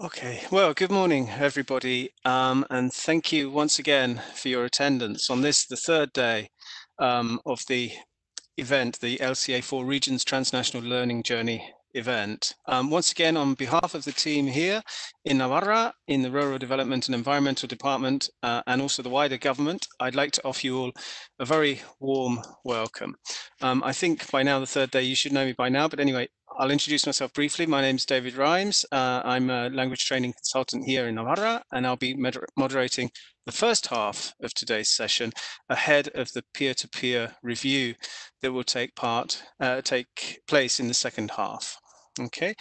Okay, well, good morning, everybody, um, and thank you once again for your attendance on this, the third day um, of the event, the LCA4 Regions Transnational Learning Journey event. Um, once again, on behalf of the team here in Navarra, in the Rural Development and Environmental Department, uh, and also the wider government, I'd like to offer you all a very warm welcome. Um, I think by now, the third day, you should know me by now, but anyway, I'll introduce myself briefly. My name is David Rhymes. Uh, I'm a language training consultant here in Navarra, and I'll be moder moderating the first half of today's session ahead of the peer-to-peer -peer review that will take part uh, take place in the second half. Okay,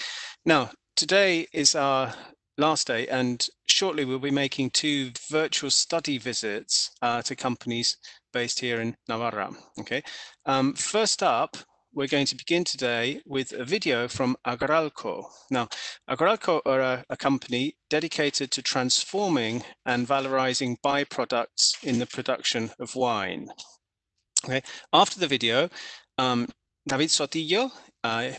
now today is our last day, and shortly we'll be making two virtual study visits uh, to companies based here in Navarra. Okay, um, first up, we're going to begin today with a video from Agralco. Now, Agralco are a, a, company dedicated to transforming and valorizing byproducts in the production of wine. Okay. After the video, um, David Sotillo, uh,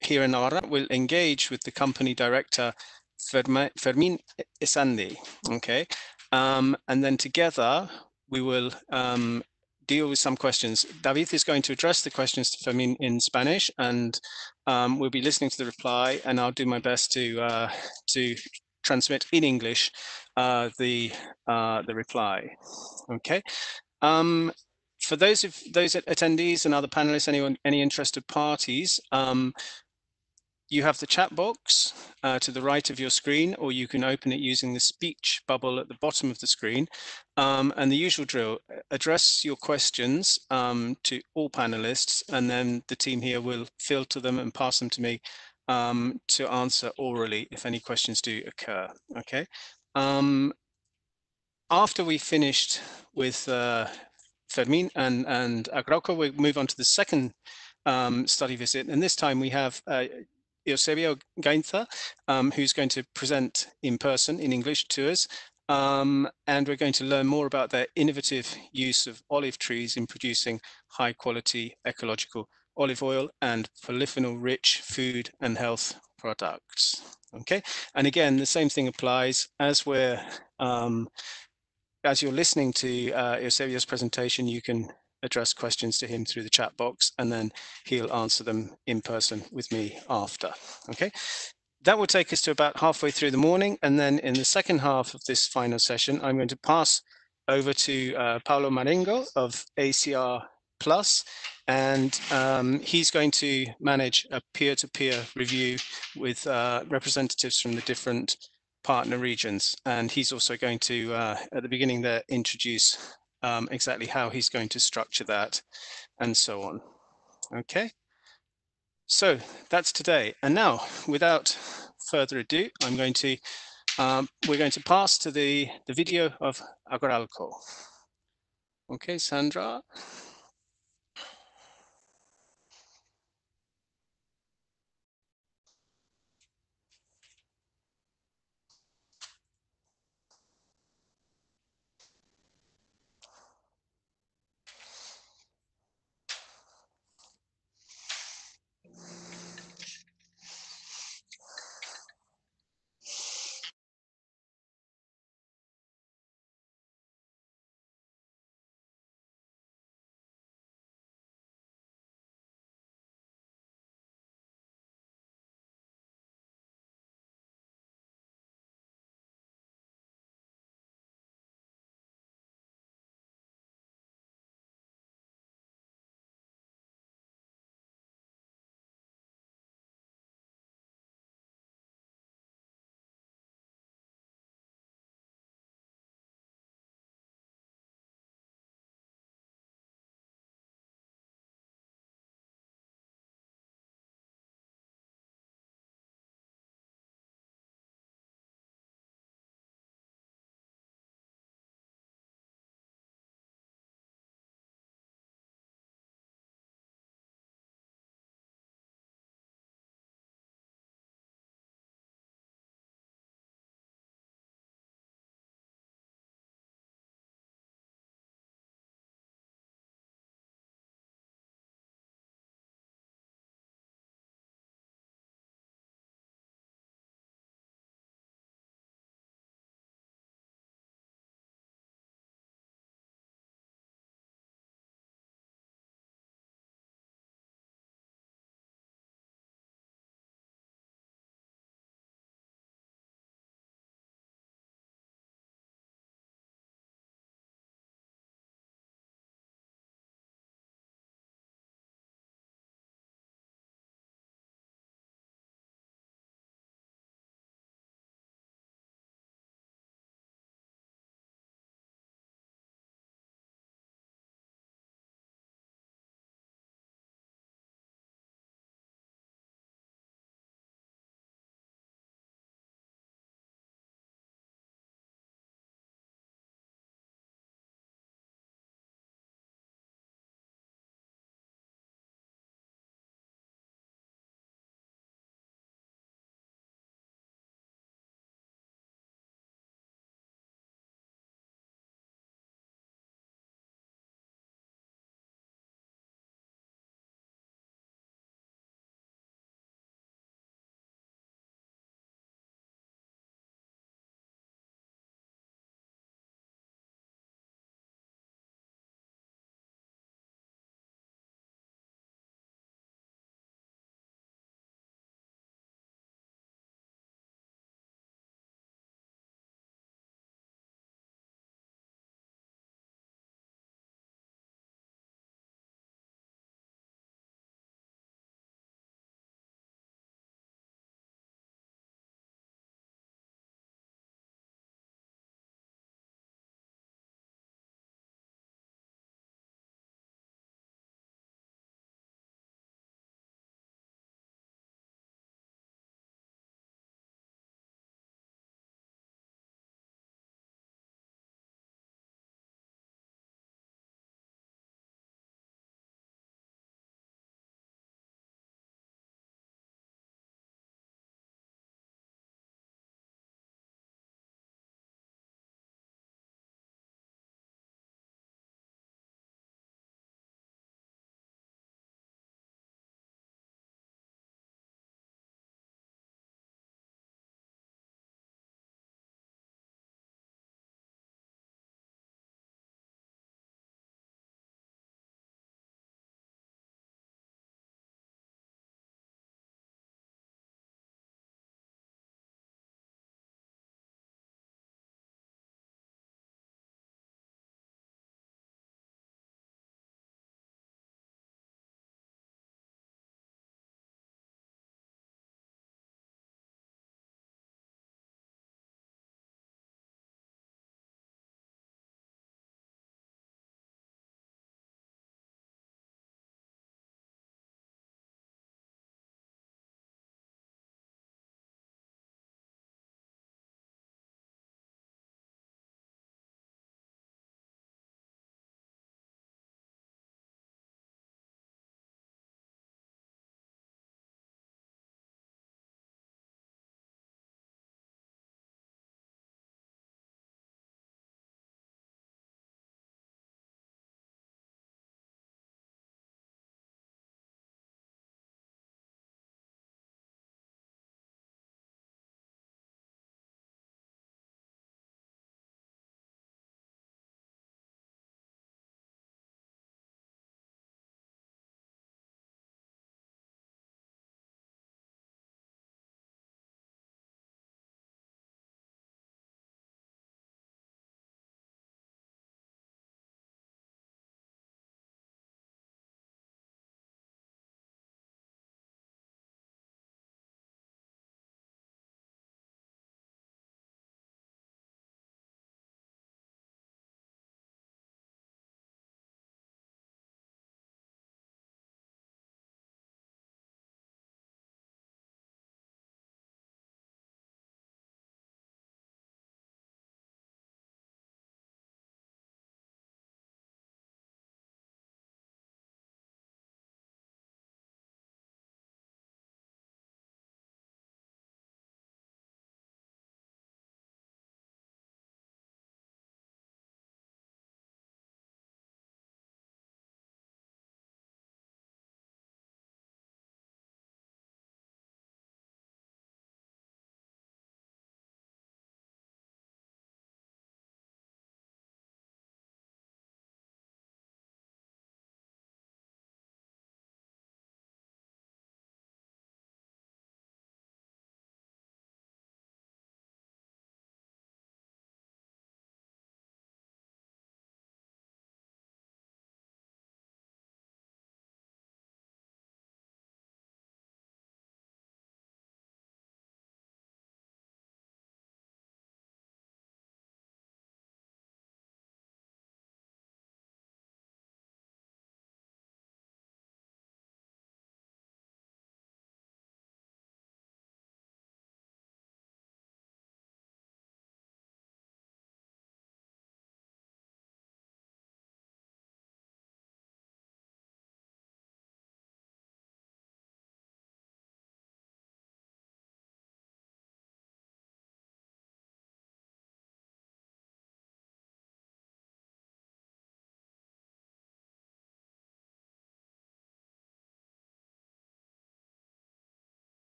here in Navarra, will engage with the company director, Fermin Esandi. Okay. Um, and then together, we will um, deal with some questions. David is going to address the questions to Fermin in Spanish, and um, we'll be listening to the reply, and I'll do my best to uh, to transmit in English uh, the uh, the reply. Okay. Um, for those of those attendees and other panelists, anyone, any interested parties, um, you have the chat box uh, to the right of your screen, or you can open it using the speech bubble at the bottom of the screen. Um, and the usual drill, address your questions um, to all panelists, and then the team here will filter them and pass them to me um, to answer orally if any questions do occur, okay? Um, after we finished with uh, Fermin and, and we move on to the second um, study visit, and this time we have uh, Eusebio Gainza, um, who's going to present in person in English to us. Um, and we're going to learn more about their innovative use of olive trees in producing high quality ecological olive oil and polyphenol rich food and health products. Okay, and again, the same thing applies as we're um, as you're listening to uh, Eusebio's presentation, you can address questions to him through the chat box and then he'll answer them in person with me after. Okay, that will take us to about halfway through the morning. And then in the second half of this final session, I'm going to pass over to uh, Paolo Marengo of ACR Plus, and um, he's going to manage a peer-to-peer -peer review with uh, representatives from the different partner regions. And he's also going to, uh, at the beginning there, introduce um, exactly how he's going to structure that and so on. Okay, so that's today. And now, without further ado, I'm going to, um, we're going to pass to the, the video of Agralco. Okay, Sandra.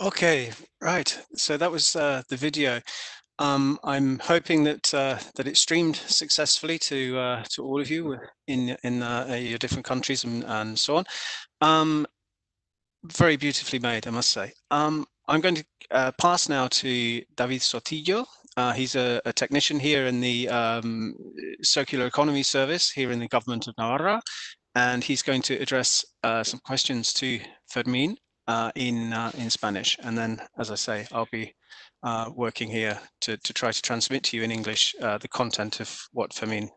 Okay, right. So that was uh, the video. Um, I'm hoping that uh, that it streamed successfully to uh, to all of you in in uh, your different countries and, and so on. Um, very beautifully made, I must say. Um, I'm going to uh, pass now to David Sotillo. Uh, he's a, a, technician here in the um, Circular Economy Service here in the government of Navarra, and he's going to address uh, some questions to Fermin uh, in uh, in Spanish. And then, as I say, I'll be uh, working here to, to try to transmit to you in English uh, the content of what Fermin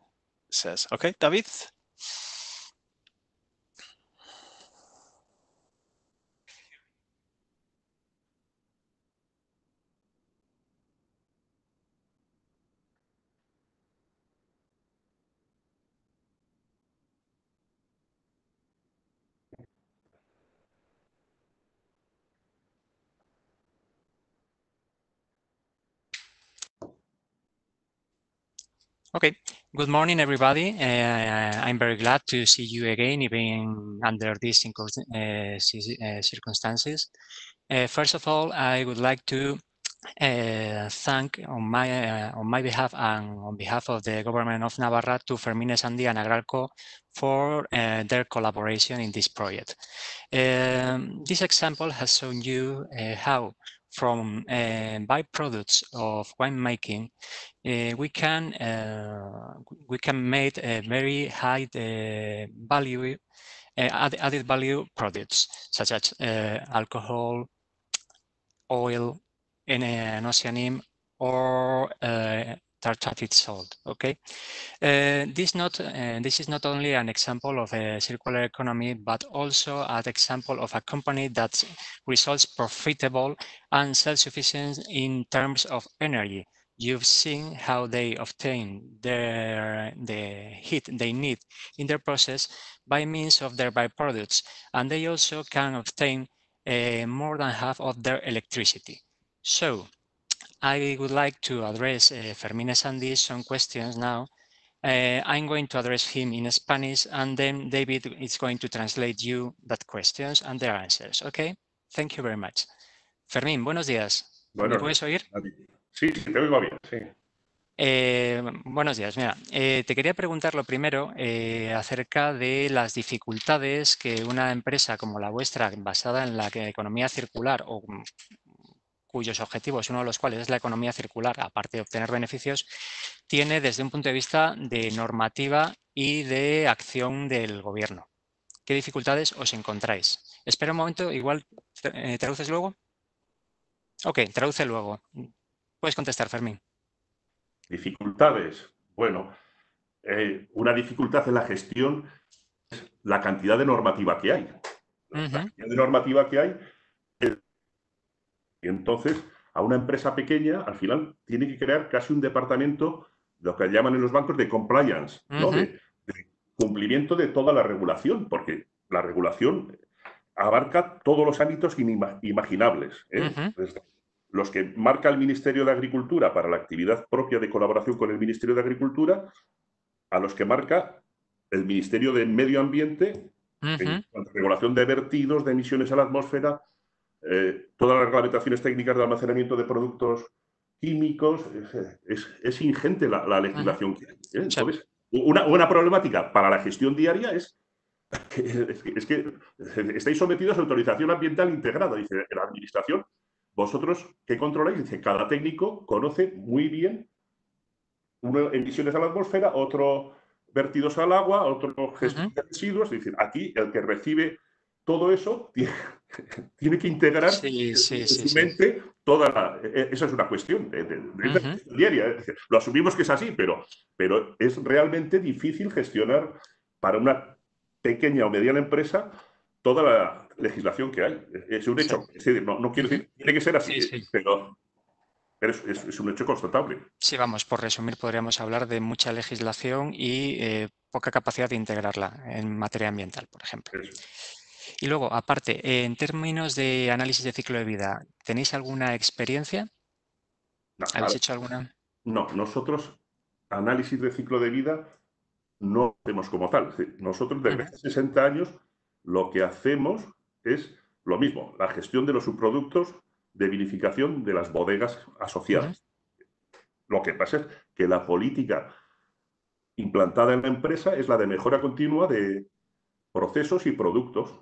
says. Okay, David? Okay, good morning, everybody. Uh, I'm very glad to see you again, even under these uh, uh, circumstances. Uh, first of all, I would like to uh, thank on my uh, on my behalf and on behalf of the government of Navarra to Fermín Esandi and Agralco for their collaboration in this project. Um, this example has shown you how from uh, byproducts of winemaking, uh, we can uh, we can make a very high uh, value uh, added value products such as uh, alcohol, oil, enocyanin, or tartrate salt. Okay, uh, this not uh, this is not only an example of a circular economy, but also an example of a company that results profitable and self-sufficient in terms of energy. You've seen how they obtain their the heat they need in their process by means of their byproducts, and they also can obtain uh, more than half of their electricity. So I would like to address uh, Fermín Esandi's some questions now. Uh, I'm going to address him in Spanish and then David is going to translate you that questions and their answers. Okay? Thank you very much. Fermín, buenos días. Bueno, ¿Me puedes oír? Sí, sí, te oigo bien, sí. Eh, buenos días. Mira, eh, te quería preguntar lo primero eh, acerca de las dificultades que una empresa como la vuestra, basada en la economía circular o cuyos objetivos, uno de los cuales es la economía circular, aparte de obtener beneficios, tiene desde un punto de vista de normativa y de acción del gobierno. ¿Qué dificultades os encontráis? Espera un momento, igual eh, traduces luego. Ok, traduce luego. Puedes contestar, Fermín. Dificultades. Bueno, eh, una dificultad en la gestión es la cantidad de normativa que hay. La cantidad de normativa que hay y entonces, a una empresa pequeña, al final, tiene que crear casi un departamento, lo que llaman en los bancos de compliance, de, cumplimiento de toda la regulación, porque la regulación abarca todos los ámbitos inimaginables. ¿eh? los que marca el Ministerio de Agricultura para la actividad propia de colaboración con el Ministerio de Agricultura, a los que marca el Ministerio de Medio Ambiente, en regulación de vertidos, de emisiones a la atmósfera, eh, todas las reglamentaciones técnicas de almacenamiento de productos químicos, es, ingente la, legislación que hay. ¿eh? Entonces, una, problemática para la gestión diaria es que, es que estáis sometidos a autorización ambiental integrada, dice la administración. Vosotros, ¿qué controláis? Dice, cada técnico conoce muy bien uno emisiones a la atmósfera, otro vertidos al agua, otro gestión de residuos. Es decir, aquí el que recibe todo eso tiene, que integrar en su mente toda la... E, e, esa es una cuestión de, diaria. Lo asumimos que es así, pero, pero es realmente difícil gestionar para una pequeña o mediana empresa toda la legislación que hay. Es un hecho. no, quiero decir, tiene que ser así, pero, es, un hecho constatable. Sí, vamos, por resumir, podríamos hablar de mucha legislación y eh, poca capacidad de integrarla en materia ambiental, por ejemplo. Y luego, aparte, en términos de análisis de ciclo de vida, ¿tenéis alguna experiencia? ¿Habéis hecho alguna? No, nosotros análisis de ciclo de vida no hacemos como tal. Nosotros desde hace 60 años lo que hacemos es lo mismo, la gestión de los subproductos de vinificación de las bodegas asociadas. Lo que pasa es que la política implantada en la empresa es la de mejora continua de procesos y productos,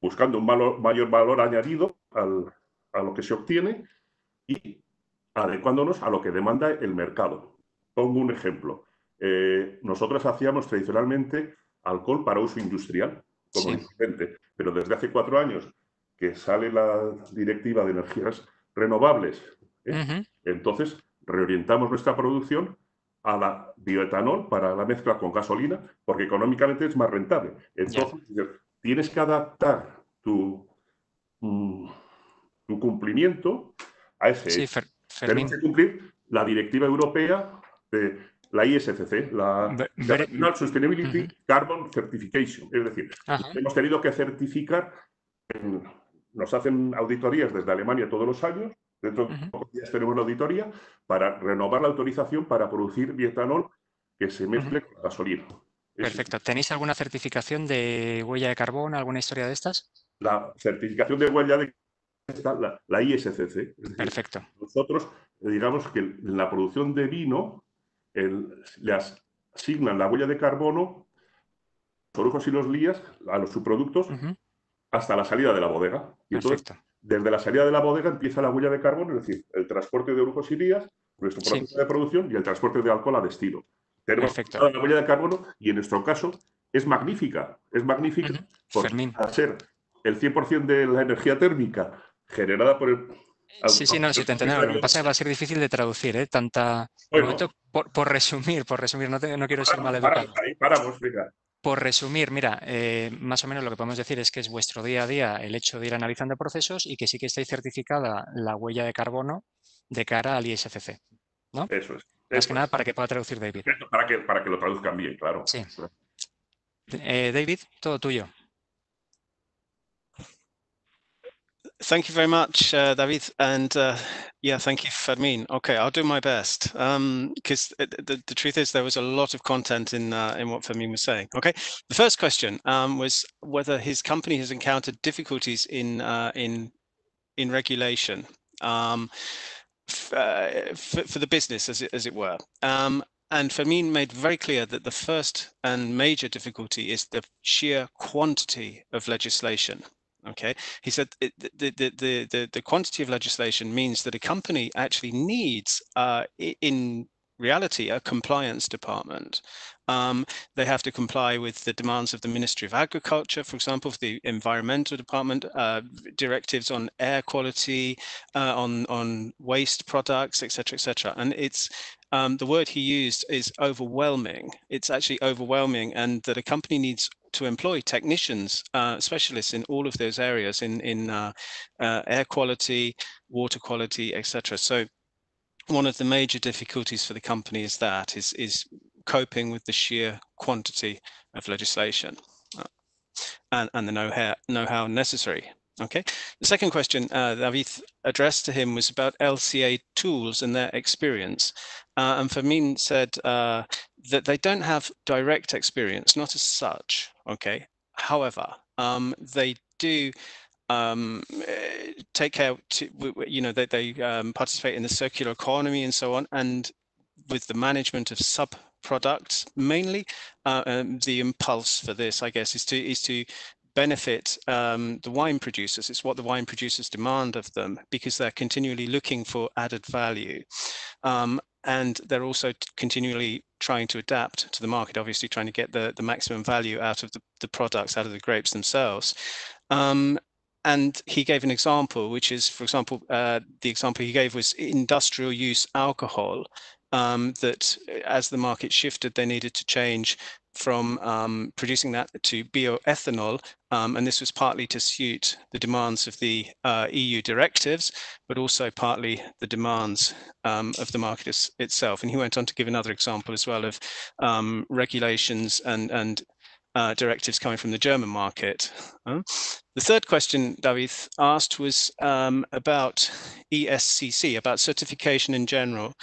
buscando un mayor valor añadido a lo que se obtiene y adecuándonos a lo que demanda el mercado. Pongo un ejemplo. Eh, nosotros hacíamos tradicionalmente alcohol para uso industrial, como pero desde hace cuatro años que sale la directiva de energías renovables, ¿eh? entonces reorientamos nuestra producción a la bioetanol para la mezcla con gasolina, porque económicamente es más rentable. Entonces, tienes que adaptar tu, mm, tu cumplimiento a ese. Sí, Tenemos que cumplir la directiva europea de la ISCC, la National Sustainability Carbon Certification. Es decir, hemos tenido que certificar, nos hacen auditorías desde Alemania todos los años, dentro de pocos días tenemos una auditoría para renovar la autorización para producir bietanol que se mezcle con gasolina. Perfecto. ¿Tenéis alguna certificación de huella de carbono, alguna historia de estas? La certificación de huella de está la, la ISCC. Perfecto. Nosotros, digamos que en la producción de vino le asignan la huella de carbono, los orujos y los lías, a los subproductos, hasta la salida de la bodega. Y entonces, desde la salida de la bodega empieza la huella de carbono, es decir, el transporte de orujos y lías, nuestro proceso de producción y el transporte de alcohol a destino. Tenemos la huella de carbono y en nuestro caso es magnífica. Es magnífica por ser el 100% de la energía térmica generada por el... Sí, sí, no, sí te entiendo. Lo que pasa es que va a ser difícil de traducir, ¿eh? Tanta... por, resumir, por resumir, no, no quiero ser mal educado. Ahí paramos, Por resumir, mira, eh, más o menos lo que podemos decir es que es vuestro día a día el hecho de ir analizando procesos y que sí que estáis certificada la huella de carbono de cara al ISFC, ¿no? Eso es. Más que nada para que pueda traducir David. para, que, para que lo traduzcan bien, claro. Sí. Eh, David, todo tuyo. Thank you very much, uh, David. And uh, yeah, thank you, Fermin. Okay, I'll do my best because um, the, the truth is there was a lot of content in uh, in what Fermin was saying. Okay, the first question um, was whether his company has encountered difficulties in uh, in in regulation um, uh, for, for, the business, as it, as it were. Um, and Fermin made very clear that the first and major difficulty is the sheer quantity of legislation Okay, he said the, the, the, the, the quantity of legislation means that a company actually needs, uh, in reality, a compliance department. Um, they have to comply with the demands of the Ministry of Agriculture, for example, the Environmental Department, uh, directives on air quality, uh, on on waste products, etc., etc. And it's um, the word he used is overwhelming. It's actually overwhelming, and that a company needs to employ technicians, uh, specialists in all of those areas, in in uh, uh, air quality, water quality, etc. So one of the major difficulties for the company is that is is coping with the sheer quantity of legislation uh, and and the know-how necessary. Okay. The second question uh, David addressed to him was about LCA tools and their experience. Uh, and Fermin said uh, that they don't have direct experience, not as such. Okay. However, um, they do um, take care to, you know, they, they um, participate in the circular economy and so on, and with the management of sub products mainly. Uh, um, the impulse for this, I guess, is to is to benefit um, the wine producers. It's what the wine producers demand of them because they're continually looking for added value. Um, and they're also continually trying to adapt to the market, obviously trying to get the, the maximum value out of the, the products, out of the grapes themselves. Um, and he gave an example, which is, for example, uh, the example he gave was industrial use alcohol, um, that as the market shifted, they needed to change from um, producing that to bioethanol, um, and this was partly to suit the demands of the uh, EU directives, but also partly the demands um, of the market is, itself. And he went on to give another example as well of um, regulations and, and uh, directives coming from the German market. Uh, the third question David asked was um, about ISCC, about certification in general.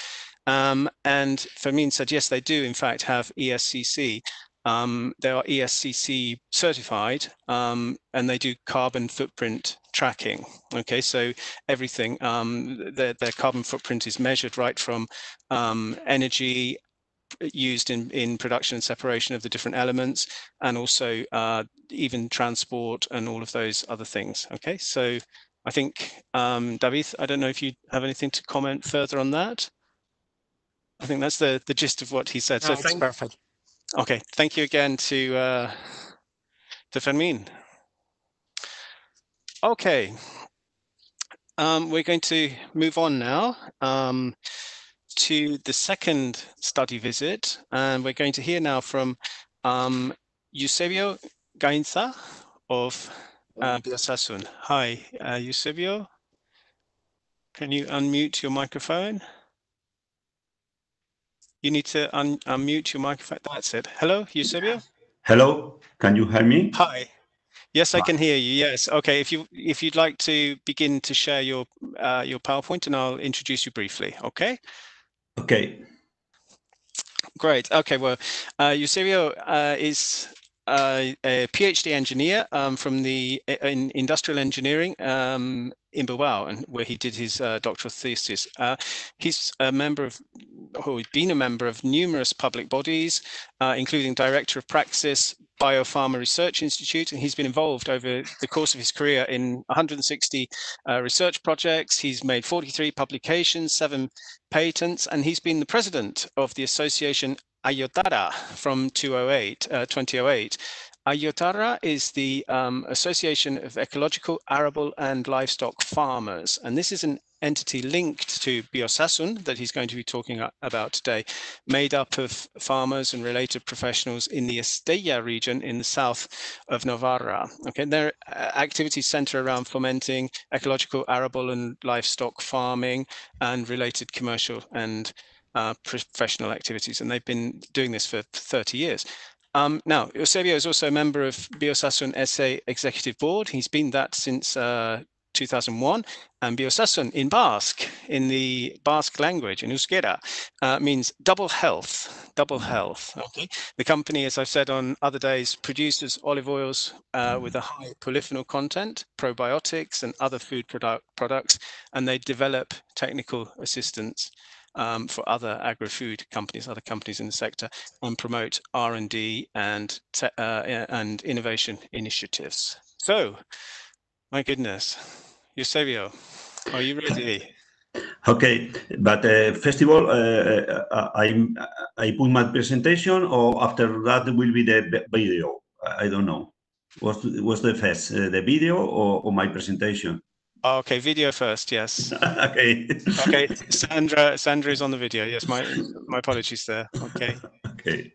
Um, and Fermin said, yes, they do in fact have ISCC. um, they are ISCC certified um, and they do carbon footprint tracking. Okay, so everything, um, their, their carbon footprint is measured right from um, energy used in, in production and separation of the different elements and also uh, even transport and all of those other things. Okay, so I think, um, David, I don't know if you have anything to comment further on that. I think that's the, the gist of what he said. No, so thank, perfect. Okay, thank you again to uh, to Fermin. Okay, um, we're going to move on now um, to the second study visit, and we're going to hear now from um, Eusebio Gainza of uh, Biosasun. Hi, uh, Eusebio. Can you unmute your microphone? You need to un unmute your microphone. That's it. Hello, Eusebio. Hello, can you hear me? Hi. Yes, I can hear you. Yes. Okay. If you if you'd like to begin to share your uh, your PowerPoint, and I'll introduce you briefly. Okay. Okay. Great. Okay. Well, uh, Eusebio uh, is uh, a PhD engineer um, from the in industrial engineering um, in Bilbao, and where he did his uh, doctoral thesis. Uh, he's a member of, he's been a member of numerous public bodies, uh, including Director of Praxis, Biopharma Research Institute, and he's been involved over the course of his career in 160 uh, research projects. He's made 43 publications, seven patents, and he's been the president of the Association Ayotara from 208, uh, 2008. Ayotara is the um, Association of Ecological, Arable and Livestock Farmers, and this is an entity linked to Biosasun that he's going to be talking about today, made up of farmers and related professionals in the Estella region in the south of Navarra. Okay, their uh, activities center around fomenting ecological, arable and livestock farming and related commercial and uh, professional activities, and they've been doing this for 30 years. Um, now, Eusebio is also a member of Biosasun SA Executive Board. He's been that since uh, 2001. And Biosasun in Basque, in the Basque language, in Euskera, uh, means double health, double health. Okay. The company, as I've said on other days, produces olive oils uh, with a high polyphenol content, probiotics and other food product products, and they develop technical assistance um, for other agri-food companies, other companies in the sector, and promote R&D and uh, and innovation initiatives. So, my goodness, Eusebio, are you ready? Okay, but uh, first of all, uh, uh I I put my presentation, or after that will be the video. I don't know. What's what's the first, uh, the video or, or my presentation? Oh, okay, video first. Yes. okay. okay, Sandra. Sandra is on the video. Yes, my my apologies there. Okay. Okay.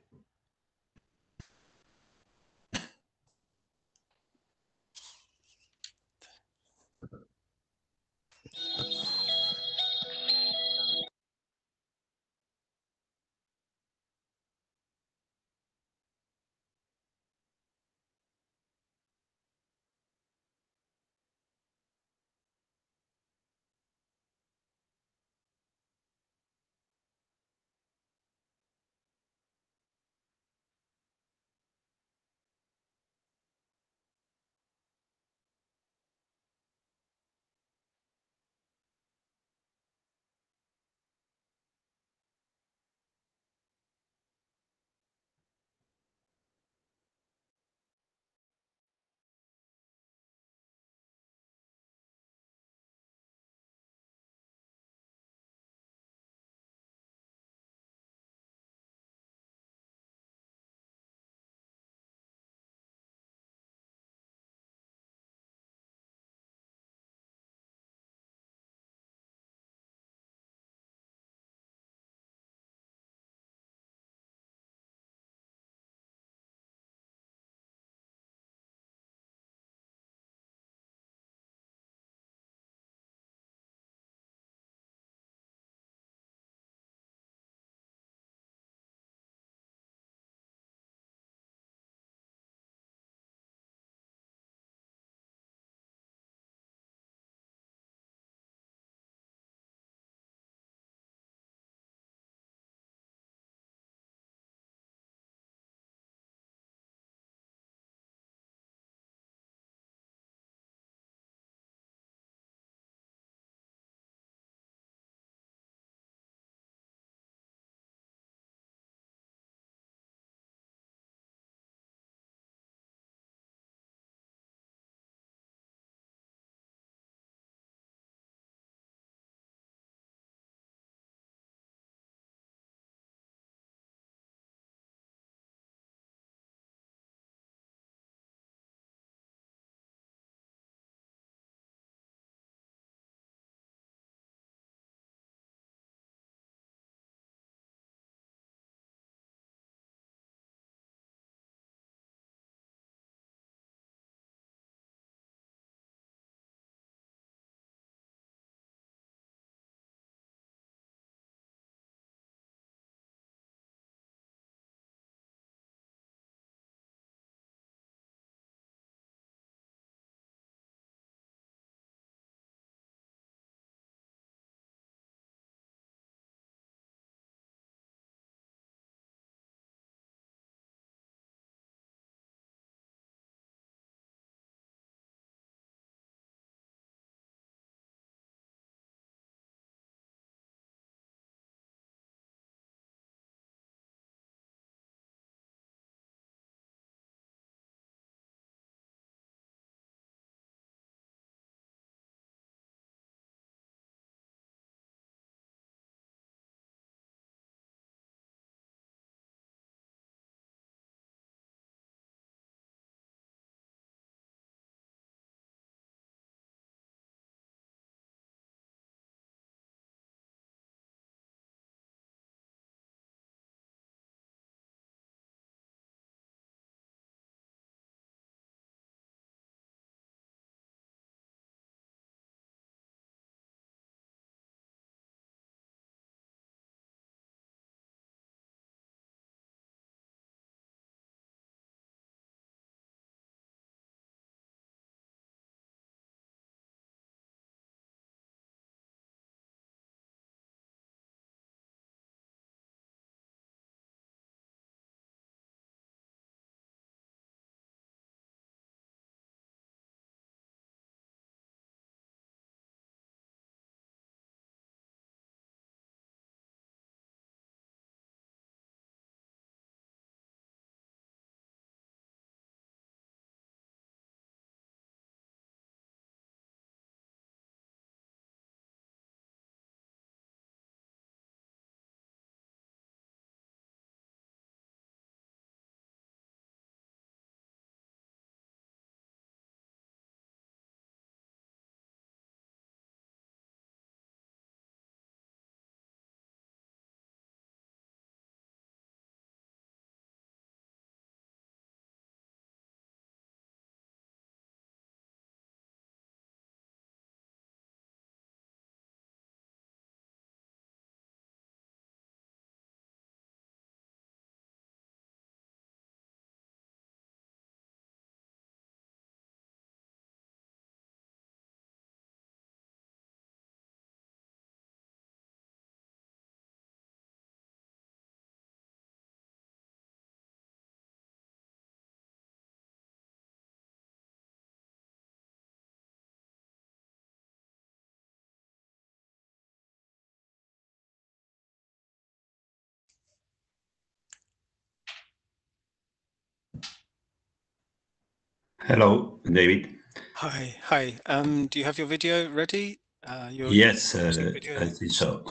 Hello, David. Hi, hi. Um, do you have your video ready? Uh, yes, uh, I think so.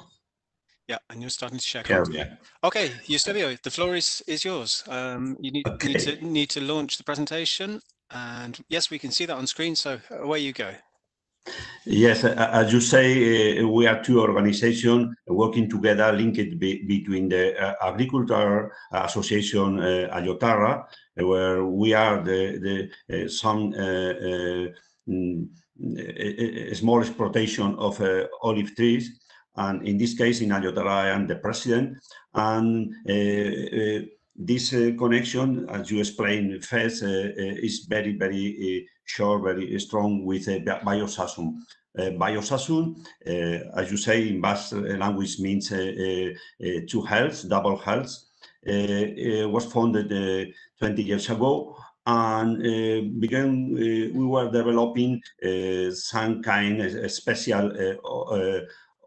Yeah, and you're starting to share. Yeah, yeah. Okay, Eusebio, the floor is is yours. Um, you need, okay. need to need to launch the presentation, and yes, we can see that on screen. So away you go. Yes, as you say, uh, we are two organizations working together, linked be between the uh, Agriculture Association uh, Ayotarra, where we are the, the uh, some uh, uh, mm, small exploitation of olive trees, and in this case, in Ayotarra, I am the president, and this connection, as you explained first, is very, very sure, very strong with uh, Biosasun. Uh, Biosasun, uh, as you say in Basque language, means two health, double health. was founded 20 years ago and uh, began uh, we were developing uh, some kind of special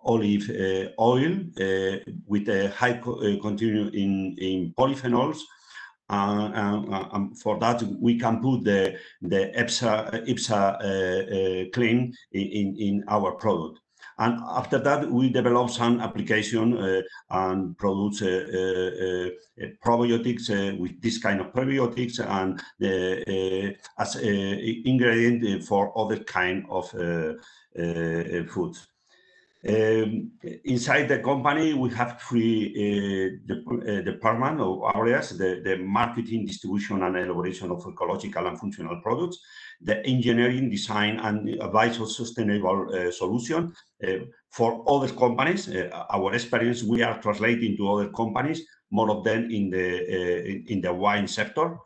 olive oil with a high co content in, in polyphenols uh, uh, for that, we can put the the EFSA EFSA uh, clean in in our product. And after that, we develop some application uh, and produce uh, uh, uh, uh probiotics uh, with this kind of probiotics and as ingredient for other kind of foods. Um, inside the company, we have three uh, de uh, department or areas, the, the marketing, distribution, and elaboration of ecological and functional products, the engineering, design, and advice of sustainable uh, solution. Uh, for other companies, uh, our experience, we are translating to other companies, more of them in the, uh, in, in the wine sector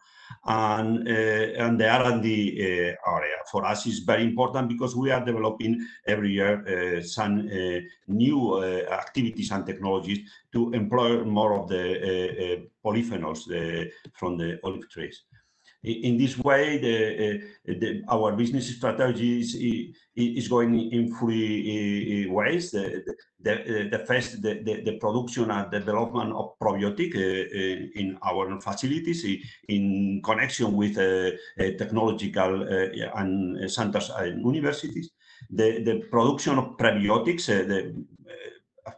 and uh, and the R&D uh, area. For us, is very important because we are developing every year uh, some new activities and technologies to employ more of the polyphenols from the olive trees in this way, the, uh, the, our business strategy is, is going in three ways. The, the, the eh, first, the, the, production and development of probiotic uh, in our facilities in connection with technological and centers and universities. The, the production of prebiotics, the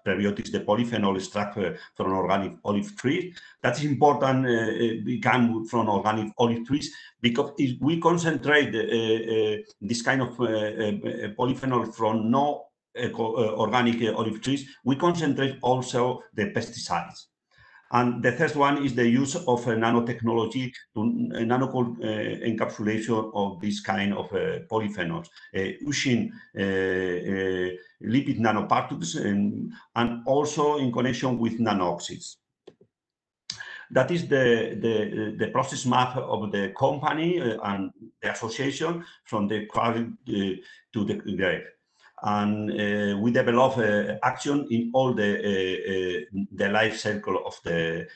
prebiotics, the polyphenol extract from organic olive trees. That's important, uh, we come from organic olive trees because if we concentrate uh, uh, this kind of uh, uh, polyphenol from no organic olive trees, we concentrate also the pesticides. And the third one is the use of uh, nanotechnology to uh, nano uh, encapsulation of this kind of polyphenols, using lipid nanoparticles and, and also in connection with nanooxides. That is the, the, the process map of the company and the association from the cradle to the grave and uh, we develop uh, action in all the uh, the life cycle of the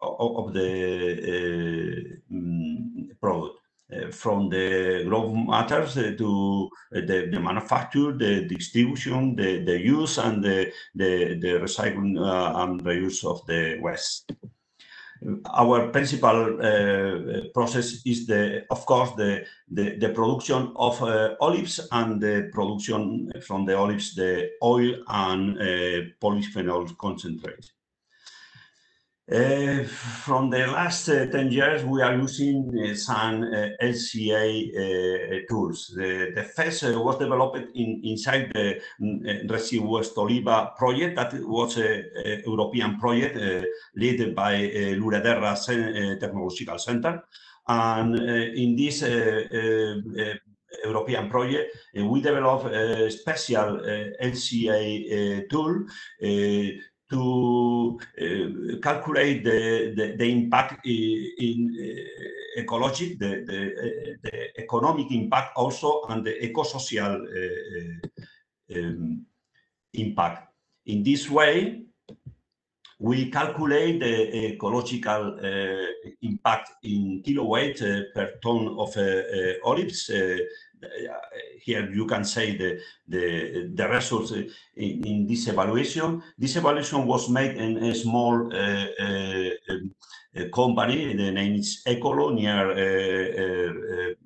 of the um, product. Uh, from the growth matters uh, to uh, the, the, manufacture, the distribution, the, the use, and the, the, the recycling and reuse of the waste our principal uh, process is the, of course, the the, the production of uh, olives and the production from the olives, the oil and uh, polyphenol concentrate. From the last uh, 10 years, we are using uh, some uh, LCA uh, tools. The, the first uh, was developed in, inside the uh, Resi West Oliva project. That was a, a European project led by uh, Lurederra Technological Center. And in this European project, we developed a special LCA tool to uh, calculate the, the, the, impact in uh, ecology, the, the, uh, the, economic impact also, and the eco-social uh, um, impact. In this way, we calculate the ecological uh, impact in kilowatt uh, per ton of olives here you can say the the, the results in, in, this evaluation. This evaluation was made in a small uh, uh, company. The name is Ecolo near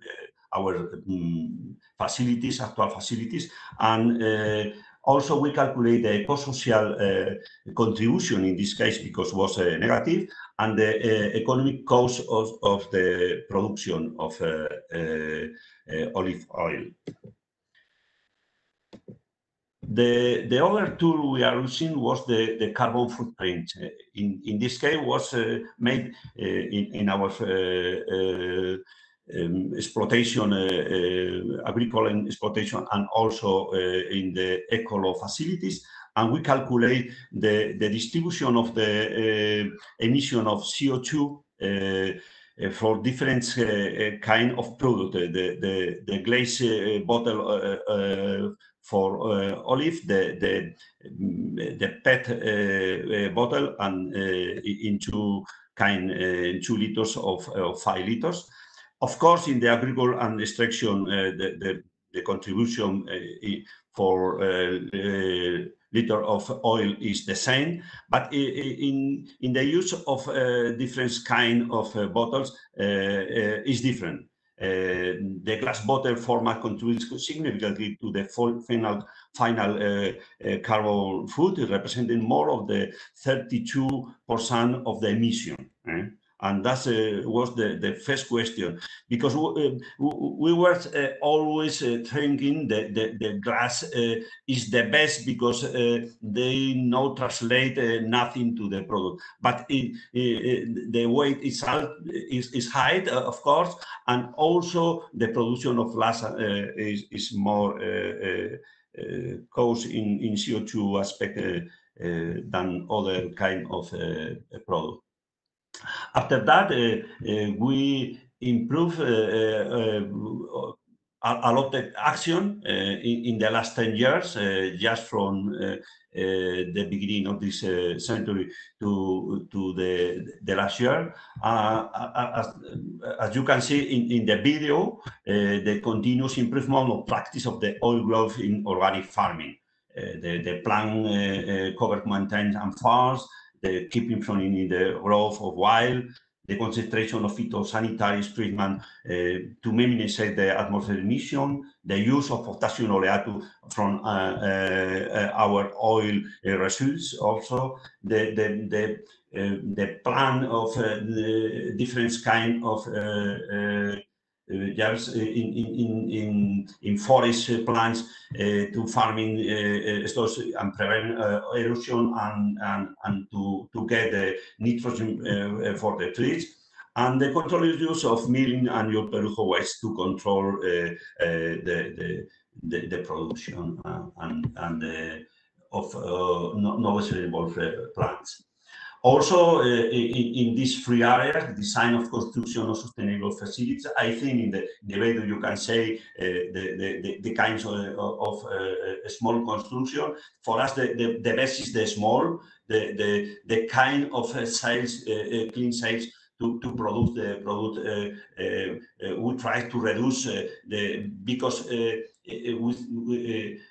our um, facilities, actual facilities, and also, we calculate the eco-social uh, contribution in this case because was uh, negative, and the uh, economic cost of, of, the production of olive oil. The, the other tool we are using was the, the carbon footprint. In, in this case was uh, made uh, in, in our uh, um, exploitation, uh, uh, agricultural exploitation, and also uh, in the ecolo facilities. And we calculate the, the distribution of the uh, emission of CO2 uh, uh, for different uh, uh, kind of product. The the the glaze uh, bottle for olive, the the mm, the PET bottle, and in two kind two liters of, five liters. Of course, in the agriculture and extraction, uh, the, the, the, contribution uh, for uh, liter of oil is the same, but in in the use of uh, different kind of uh, bottles uh, is different. the glass bottle format contributes significantly to the final final carbon foot, representing more of the 32% of the emission. Eh? And that uh, was the, the first question, because we, uh, we were uh, always uh, thinking that the, the glass uh, is the best because uh, they now translate nothing to the product. But it, it, the weight is, is, is high, of course, and also the production of glass is, is more cost in, in CO2 aspect than other kind of product. After that, uh, uh, we improve uh, a lot of action uh, in, in, the last 10 years, uh, just from uh, the beginning of this century to, to the, the last year. As, as, you can see in, in the video, the continuous improvement of practice of the oil growth in organic farming. the, the plant covered mountains and farms, the keeping from in the growth of wild, the concentration of phytosanitary treatment uh, to minimize the atmospheric emission, the use of potassium from uh, uh, our oil residues also, the, the, the, uh, the plan of uh, the different kind of uh, just uh, in, in, in, in forest uh, plants uh, to farming stores and prevent erosion and, and, and to, to get the nitrogen for the trees and the controlled use of milling and alperujo waste to control uh, uh, the, the, the, production uh, and, and of no, no sustainable plants. Also, uh, in, in, these three areas, the design of construction of sustainable facilities, I think in the, video you can say uh, the, the, the, kinds of, of uh, small construction. For us, the, the, the, best is the small, the, the, the kind of sales, clean sales to, to produce the product. Uh, uh, uh, we try to reduce the because with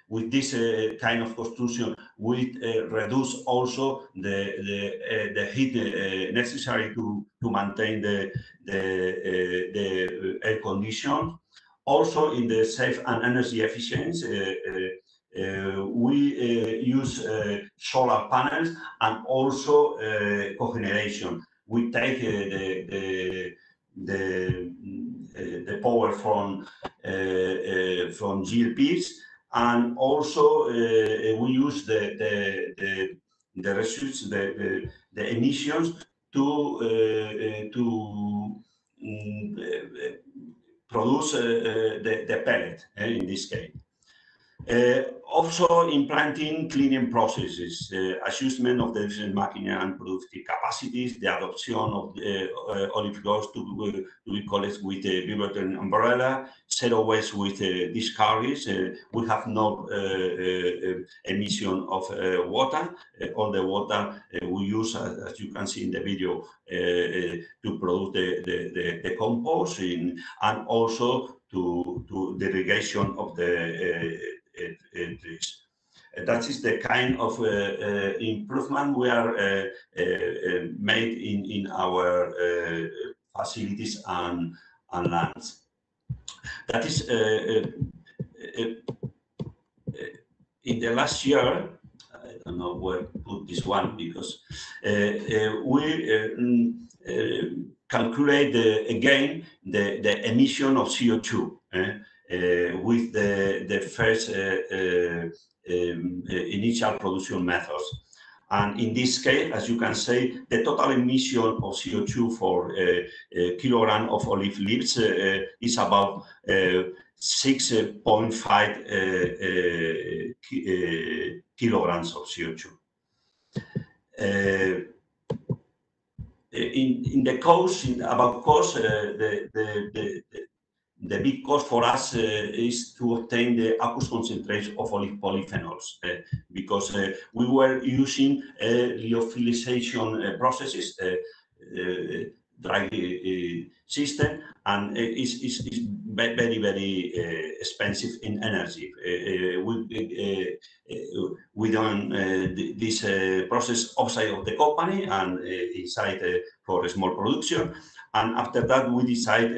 with this kind of construction we reduce also the the, the heat necessary to to maintain the the, the air condition. Also, in the safe and energy efficiency. Uh, we uh, use uh, solar panels and also cogeneration we take uh, the, the, the, uh, the power from, uh, uh from GLPs and also uh, we use the, the, the, the residues, the, the, the emissions to, uh, to um, produce the, the pellet eh, in this case. Uh, also implanting cleaning processes, uh, adjustment of the different machinery and productive capacities, the adoption of the uh, olive groves to, uh, to be collected with the Beaverton umbrella, zero waste with uh, discards. We have no emission of water. all the water we use, as you can see in the video, to produce the, the, the, the compost in, and also to, to the irrigation of the trees. that is the kind of uh, uh, improvement we are uh, made in, in our facilities and, and lands. That is in the last year, I don't know where to put this one because uh, uh, we uh, mm, calculate again the, the emission of CO2 eh, Uh, with the, the first uh, uh, um, initial production methods. And in this case, as you can see, the total emission of CO2 for a, kilogram of olive leaves uh, is about uh, 6.5 uh, kilograms of CO2. in, in the cost, in, about cost, the, the, the, the big cost for us uh, is to obtain the aqueous concentration of olive polyphenols uh, because uh, we were using lyophilization processes dry eh, eh, system and eh, it's, it's, it's, very very uh, expensive in energy we we done this process outside of the company and inside for a small production and after that, we decide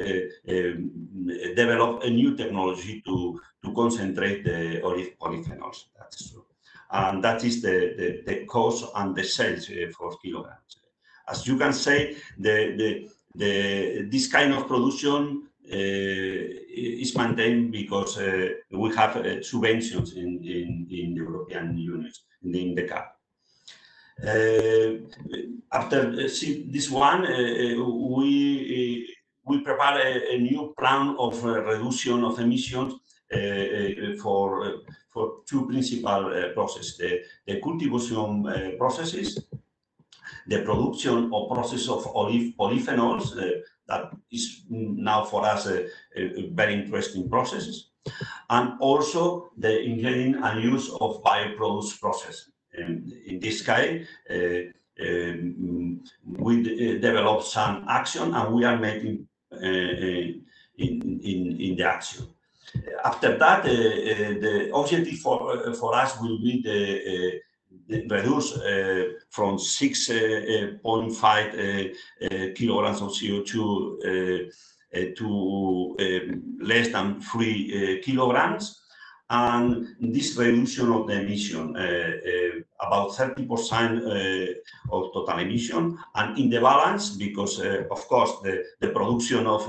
develop a new technology to, to concentrate the olive polyphenols. That's true. And that is the, the, the cost and the sales for kilograms. As you can say, the, the, the, this kind of production uh, is maintained because uh, we have uh, subventions in, in, in the European Union, in the, in the CAP. Uh, after uh, this one, uh, we we prepare a, a, new plan of reduction of emissions for for two principal processes: the, the cultivation processes, the production or process of olive polyphenols. that is now for us a, a very interesting process, and also the engineering and use of bioproducts process in this case, uh, um, we uh, develop some action and we are making uh, in, in, in the action. After that, the objective for, for us will be the reduce uh, from 6.5 uh, uh, kilograms of CO2 to um, less than 3 kilograms. And this reduction of the emission, about 30% uh, of total emission, and in the balance, because of course the, the production of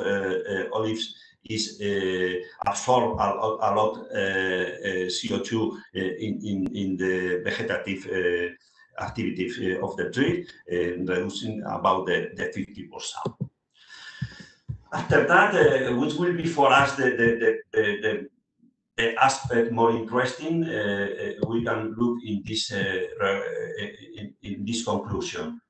olives is uh, absorb a, a lot uh, uh, CO2 in, in, in the vegetative activity of the tree, reducing about the, the 50%. After that, which will be for us the, the, the, the aspect more interesting, uh, we can look in this uh, in, in, this conclusion.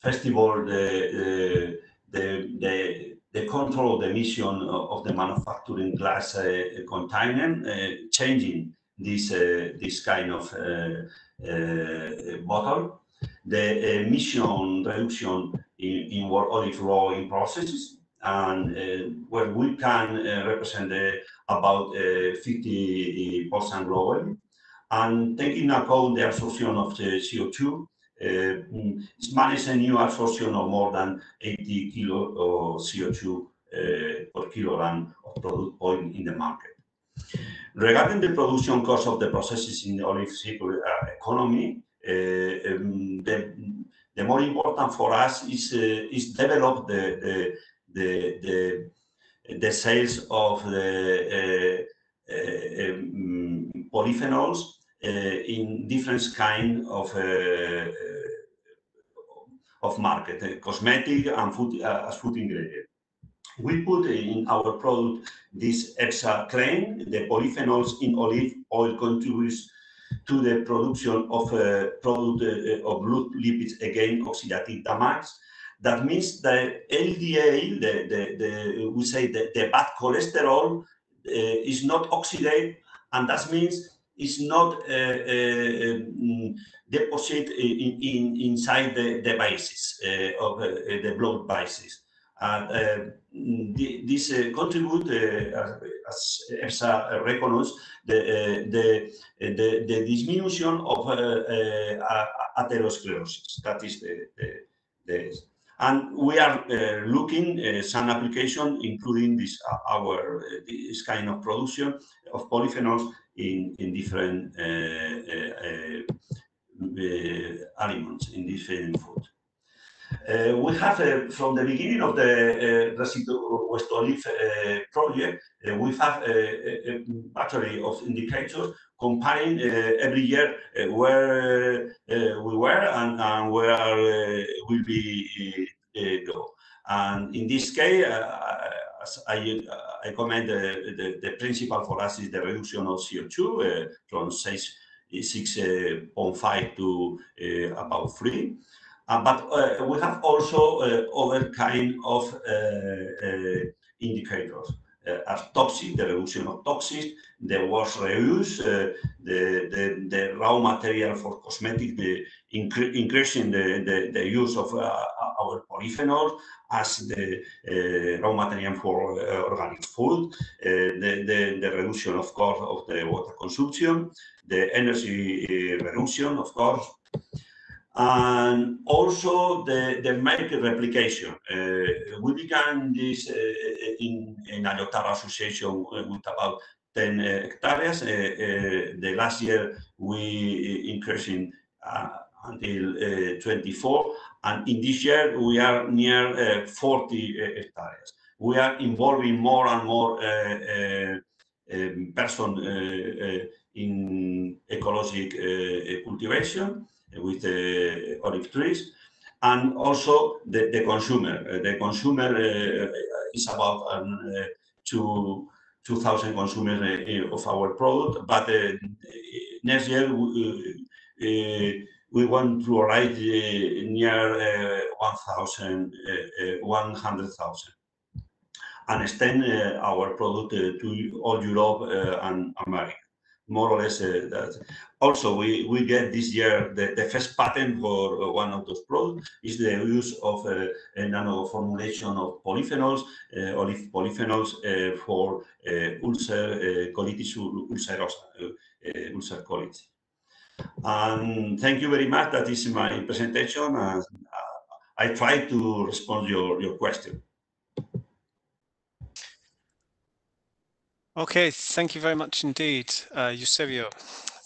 First of all, the the the, the control of the emission of the manufacturing glass uh, container, uh, changing this uh, this kind of bottle, the emission reduction in, in olive oil processes, and uh, where we can uh, represent uh, about 50% globally. And taking account the absorption of the CO2, uh, it's managed a new absorption of more than 80 kilo of CO2 uh, per kilogram of product oil in the market. Regarding the production cost of the processes in the olive circular economy, uh, um, the, the more important for us is is develop the, the the the the sales of the um, polyphenols Uh, in different kind of uh, uh, of market, cosmetic and food as food ingredient. We put in our product this EFSA claim, the polyphenols in olive oil contributes to the production of a product uh, of blood lipids against oxidative damage that means the LDL, the, the, the we say the, the bad cholesterol uh, is not oxidate, and that means it's not uh, uh, um, deposit in, in, inside the, the bases uh, of the blood bases. And this contribute, as EFSA reckons, the, the, the, the diminution of atherosclerosis. That is the, the, the and we are uh, looking uh, some application, including this uh, our this kind of production of polyphenols in in different aliments in different food. Uh, we have, uh, from the beginning of the uh, Residual Waste Olive uh, project, uh, we have a, a, battery of indicators comparing uh, every year where we were and, and where will be go. And in this case, I, I comment the, the, the, principle for us is the reduction of CO2 from 6.5 to about 3. Uh, but uh, we have also uh, other kind of indicators. As toxic, the reduction of toxic, the waste reuse, uh, the, the, the, raw material for cosmetic, the incre increasing the, the, the, use of uh, our polyphenols as the uh, raw material for organic food, the, the, the, reduction, of course, of the water consumption, the energy reduction, of course, and also the, the market replication. Uh, we began this uh, in, in Ayotara Association with about 10 hectares. Uh, uh, the last year we increasing uh, until 24, and in this year we are near 40 hectares. We are involving more and more um, person in ecologic cultivation with the olive trees and also the, the consumer. Uh, the consumer uh, uh is about um, uh, two, 2,000 consumers uh, of our product, but next year we, we want to arrive near 1,000, 100,000 and extend our product to all Europe and America more or less uh, that. Also, we, we get this year the, the first patent for uh, one of those products is the use of uh, a nano formulation of polyphenols, uh, olive polyphenols uh, for uh, ulcer colitis ulcerosa, ulcer colitis. And thank you very much. That is my presentation. And I try to respond your your question. Okay, thank you very much indeed, uh, Eusebio.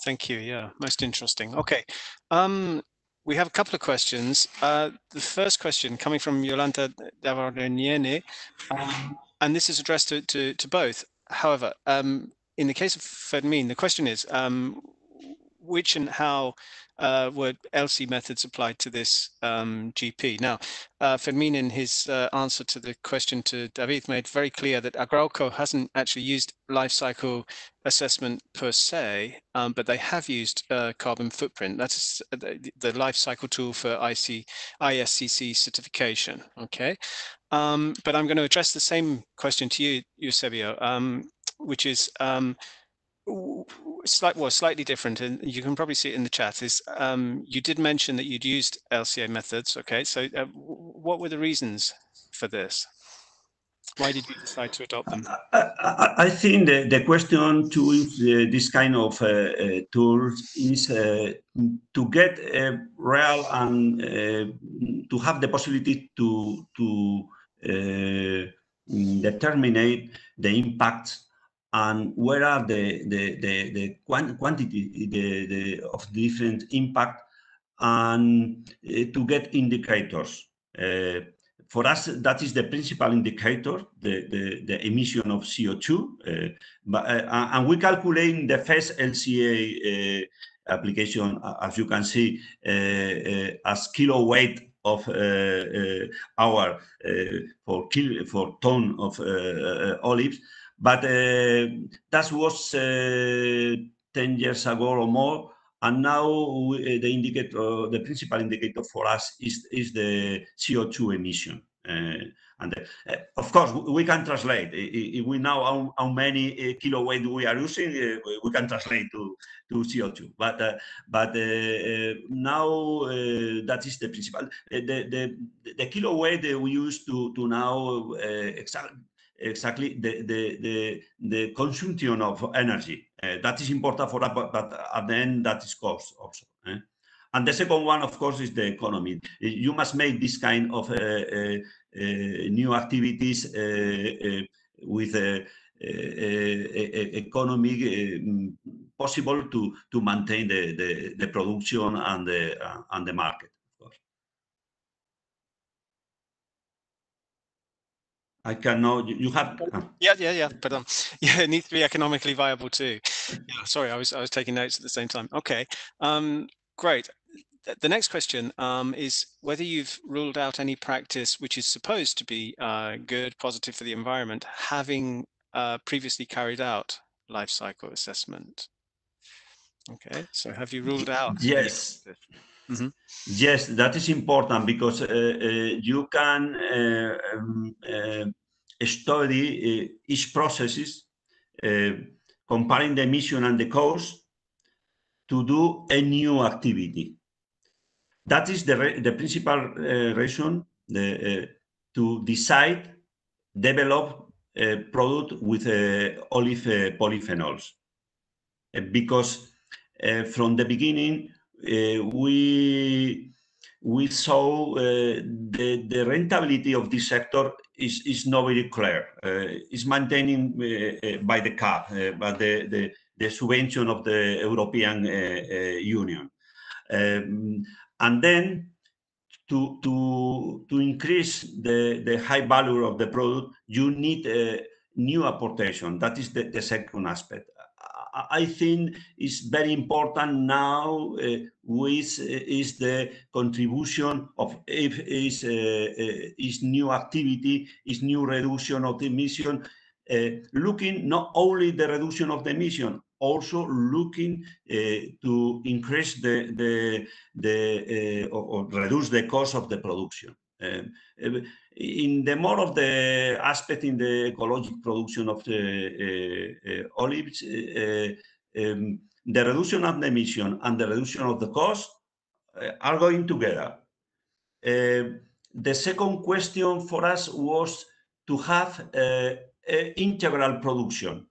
Thank you. Yeah, most interesting. Okay, um, we have a couple of questions. Uh, the first question coming from Yolanda Davarniene, um, and this is addressed to, to, to both. However, um, in the case of Fermin, the question is, um, which and how uh, were LC methods applied to this um, GP. Now, uh, Fermin, in his uh, answer to the question to David, made very clear that Agralco hasn't actually used life cycle assessment per se, um, but they have used uh, carbon footprint. That's the, the life cycle tool for IC, ISCC certification. Okay, um, but I'm going to address the same question to you, Eusebio, um, which is um, slight well slightly different and you can probably see it in the chat is um, you did mention that you'd used lca methods okay? So uh, what were the reasons for this? Why did you decide to adopt them? I, I, I think the, the question to uh, this kind of uh, uh, tools is uh, to get a real and uh, to have the possibility to to determine the impact and where are the the the, the quantity the, the of different impact and uh, to get indicators? Uh, for us that is the principal indicator the the, the emission of co2 uh, but, uh, and we calculate in the first lca uh, application as you can see uh, as kilo weight of hour for kilo for ton of olives but uh, that was uh, 10 years ago or more. And now we, uh, the indicator, the principal indicator for us is, is the CO2 emission. And uh, of course, we can translate. If we know how, how many uh, kilowatt we are using, uh, we can translate to, to CO2. But but now that is the principle. The, the, the kilowatt that we use to, to now exactly exactly the, the, the, the consumption of energy. that is important for us, but, but at the end, that is cost also. Eh? And the second one, of course, is the economy. You must make this kind of uh, uh, uh, new activities with a, economic um, possible to to maintain the, the, the production and the and the market. I cannot. You have. Yeah, yeah, yeah. But um, yeah, it needs to be economically viable too. Yeah, sorry, I was I was taking notes at the same time. Okay, um, great the next question um, is whether you've ruled out any practice which is supposed to be uh, good, positive for the environment, having uh, previously carried out life cycle assessment. Okay, so have you ruled out? Yes. Mm -hmm. Yes, that is important because uh, uh you can uh, um, study each processes, comparing the emission and the cost to do a new activity. That is the, the principal uh, reason the, uh, to decide, develop a product with uh, olive polyphenols. Because from the beginning, Uh, we we saw uh, the, the rentability of this sector is, is not very clear. Uh, it's maintaining by the CAP, by the, the, the subvention of the European Union. Um, and then to to to increase the the high value of the product you need a new apportation that is the, the second aspect I think it's very important now uh, with uh, is the contribution of if is uh, uh is new activity, is new reduction of the emission, looking not only the reduction of the emission, also looking to increase the the the or, or, reduce the cost of the production. Um, in the more of the aspect in the ecologic production of the uh, olives, um, the reduction of the emission and the reduction of the cost are going together. the second question for us was to have integral production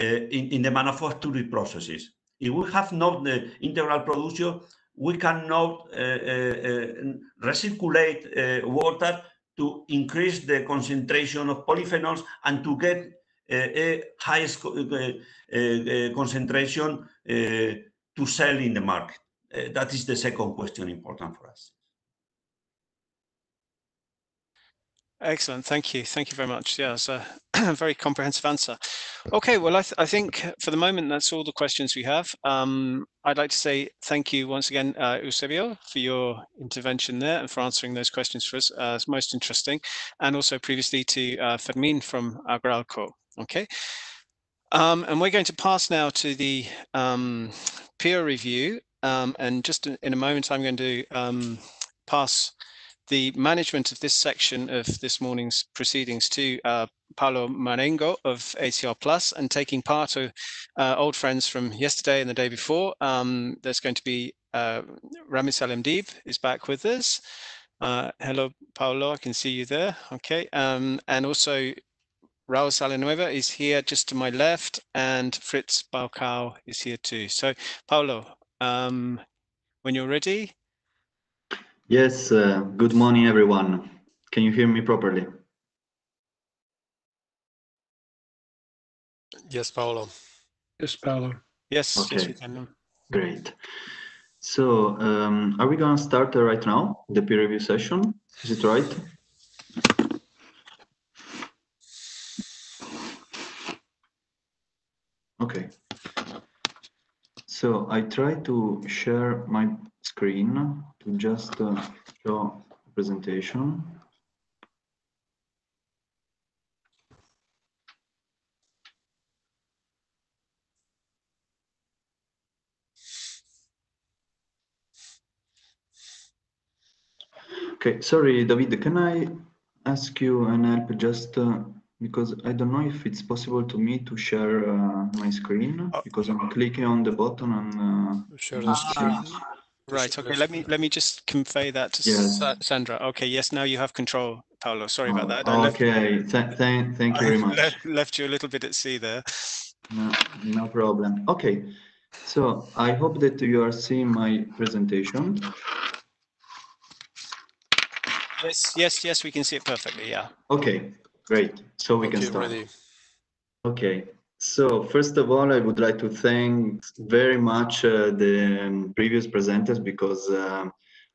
uh, in, in the manufacturing processes. If we have not the integral production, we cannot uh, uh, uh recirculate uh, water to increase the concentration of polyphenols and to get uh, a highest concentration to sell in the market. that is the second question important for us. Excellent. Thank you. Thank you very much. Yeah, it's a very comprehensive answer. Okay, well, I, th I, think for the moment, that's all the questions we have. Um, I'd like to say thank you once again, uh, Eusebio, for your intervention there and for answering those questions for us. Uh, it's most interesting. And also previously to uh, Fermin from Agralco. Okay. Um, and we're going to pass now to the um, peer review. Um, and just in a moment, I'm going to um, pass the management of this section of this morning's proceedings to uh, Paolo Marengo of ACR Plus and taking part of uh, old friends from yesterday and the day before. Um, there's going to be uh, Rami Salim is back with us. Uh, hello, Paolo, I can see you there. Okay, um, and also Raul Salanueva is here just to my left and Fritz Baukau is here too. So Paolo, um, when you're ready, Yes, uh, good morning, everyone. Can you hear me properly? Yes, Paolo. Yes, Paolo. Yes, okay. yes, we can. Great. So, um, are we going to start uh, right now, the peer review session? Is it right? Okay. So I try to share my screen to just uh, show presentation. Okay, sorry, David, can I ask you and help just uh, because I don't know if it's possible to me to share uh, my screen Oh. because I'm clicking on the button and uh, Share the screen. Right. Okay. Let me let me just convey that to Yes. Sa- Sandra. Okay. Yes. Now you have control, Paolo. Sorry about oh, that. I left, okay, th thank thank you very much. left, left you a little bit at sea there. No, no problem. Okay, so I hope that you are seeing my presentation. Yes. Yes. Yes. We can see it perfectly. Yeah. Okay, great. So we can start. ready. Okay, so first of all, I would like to thank very much uh, the um, previous presenters because um,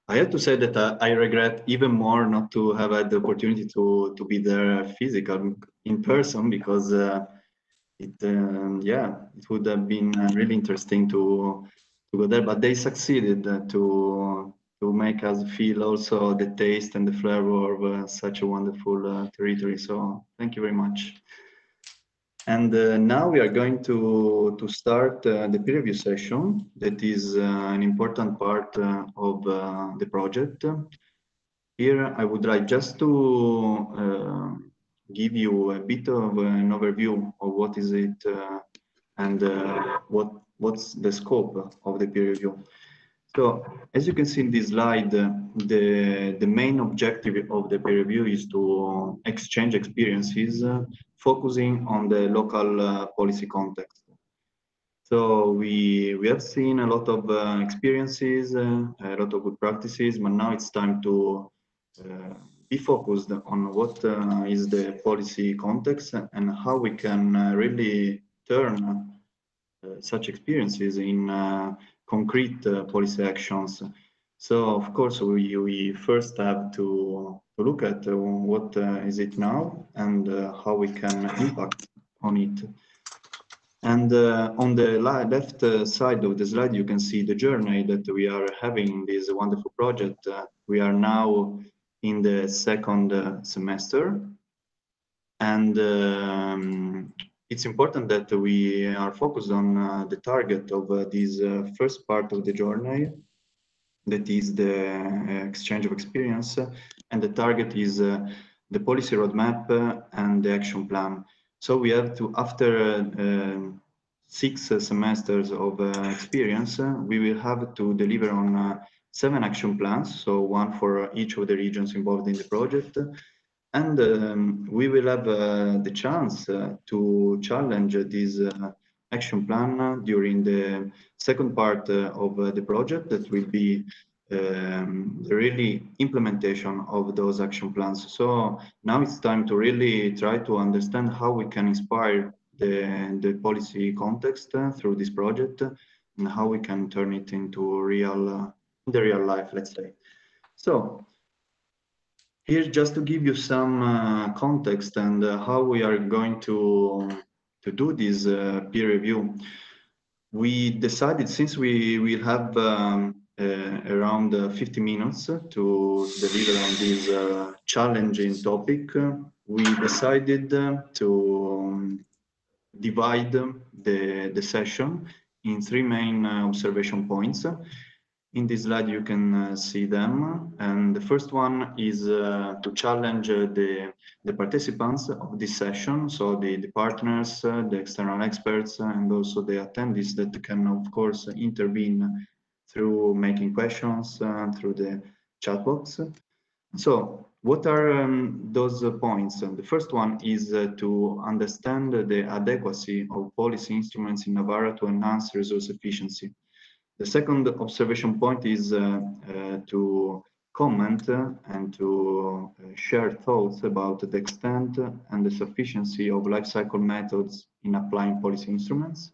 I have to say that I, I regret even more not to have had the opportunity to to be there physical in person because uh, it um, yeah it would have been uh, really interesting to to go there, but they succeeded uh, to to make us feel also the taste and the flavor of uh, such a wonderful uh, territory. So thank you very much. And uh, now we are going to, to start uh, the peer review session. That is uh, an important part uh, of uh, the project. Here, I would like just to uh, give you a bit of an overview of what is it and what what's the scope of the peer review. So, as you can see in this slide, uh, the, the main objective of the peer review is to exchange experiences uh, focusing on the local uh, policy context. So we we have seen a lot of uh, experiences, uh, a lot of good practices, but now it's time to uh, be focused on what is the policy context and how we can really turn such experiences in concrete uh, policy actions. So of course we, we first have to, to look at uh, what uh, is it now and how we can impact on it. And uh, on the left uh, side of the slide, you can see the journey that we are having in this wonderful project. Uh, we are now in the second semester. And um, it's important that we are focused on uh, the target of uh, this uh, first part of the journey, that is the uh, exchange of experience, and the target is uh, the policy roadmap uh, and the action plan. So we have to, after um, six semesters of experience, we will have to deliver on seven action plans, so one for each of the regions involved in the project. And um, we will have uh, the chance uh, to challenge this uh, action plan during the second part of the project that will be um, the really implementation of those action plans. So now it's time to really try to understand how we can inspire the, the policy context uh, through this project and how we can turn it into real, uh, the real life, let's say. So here, just to give you some uh, context and uh, how we are going to, to do this uh, peer review, we decided since we will have um, uh, around uh, 50 minutes to deliver on this uh, challenging topic, we decided to um, divide the, the session in three main observation points. In this slide, you can uh, see them. And the first one is uh, to challenge uh, the, the participants of this session. So the, the partners, the external experts, and also the attendees that can, of course, intervene through making questions through the chat box. So what are um, those points? The first one is uh, to understand the adequacy of policy instruments in Navarra to enhance resource efficiency. The second observation point is uh, uh, to comment uh, and to share thoughts about the extent and the sufficiency of life cycle methods in applying policy instruments.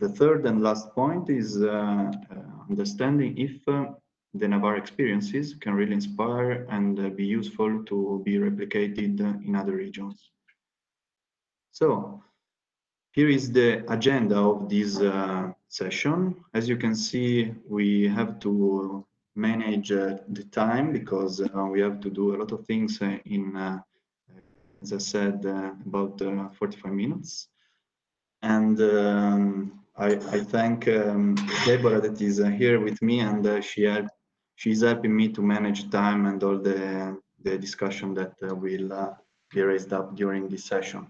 The third and last point is uh, understanding if uh, the Navarre experiences can really inspire and uh, be useful to be replicated in other regions. So here is the agenda of this uh, session. As you can see, we have to manage uh, the time because uh, we have to do a lot of things uh, in, uh, as I said, uh, about uh, 45 minutes. And um, I, I thank um, Deborah that is here with me and she had, she's helping me to manage time and all the, the discussion that will be raised up during this session.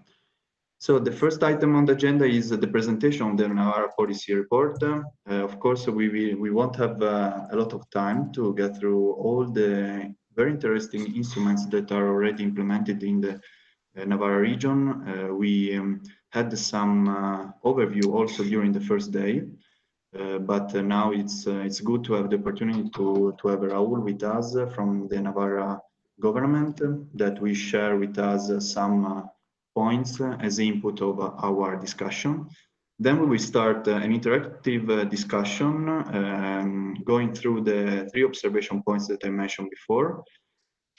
So the first item on the agenda is the presentation of the Navarra policy report. Uh, of course, we, we, we won't have uh, a lot of time to get through all the very interesting instruments that are already implemented in the uh, Navarra region. Uh, we um, had some uh, overview also during the first day, uh, but now it's it's good to have the opportunity to, to have Raul with us from the Navarra government that we share with us some points as input of our discussion. Then we will start uh, an interactive uh, discussion um, going through the three observation points that I mentioned before.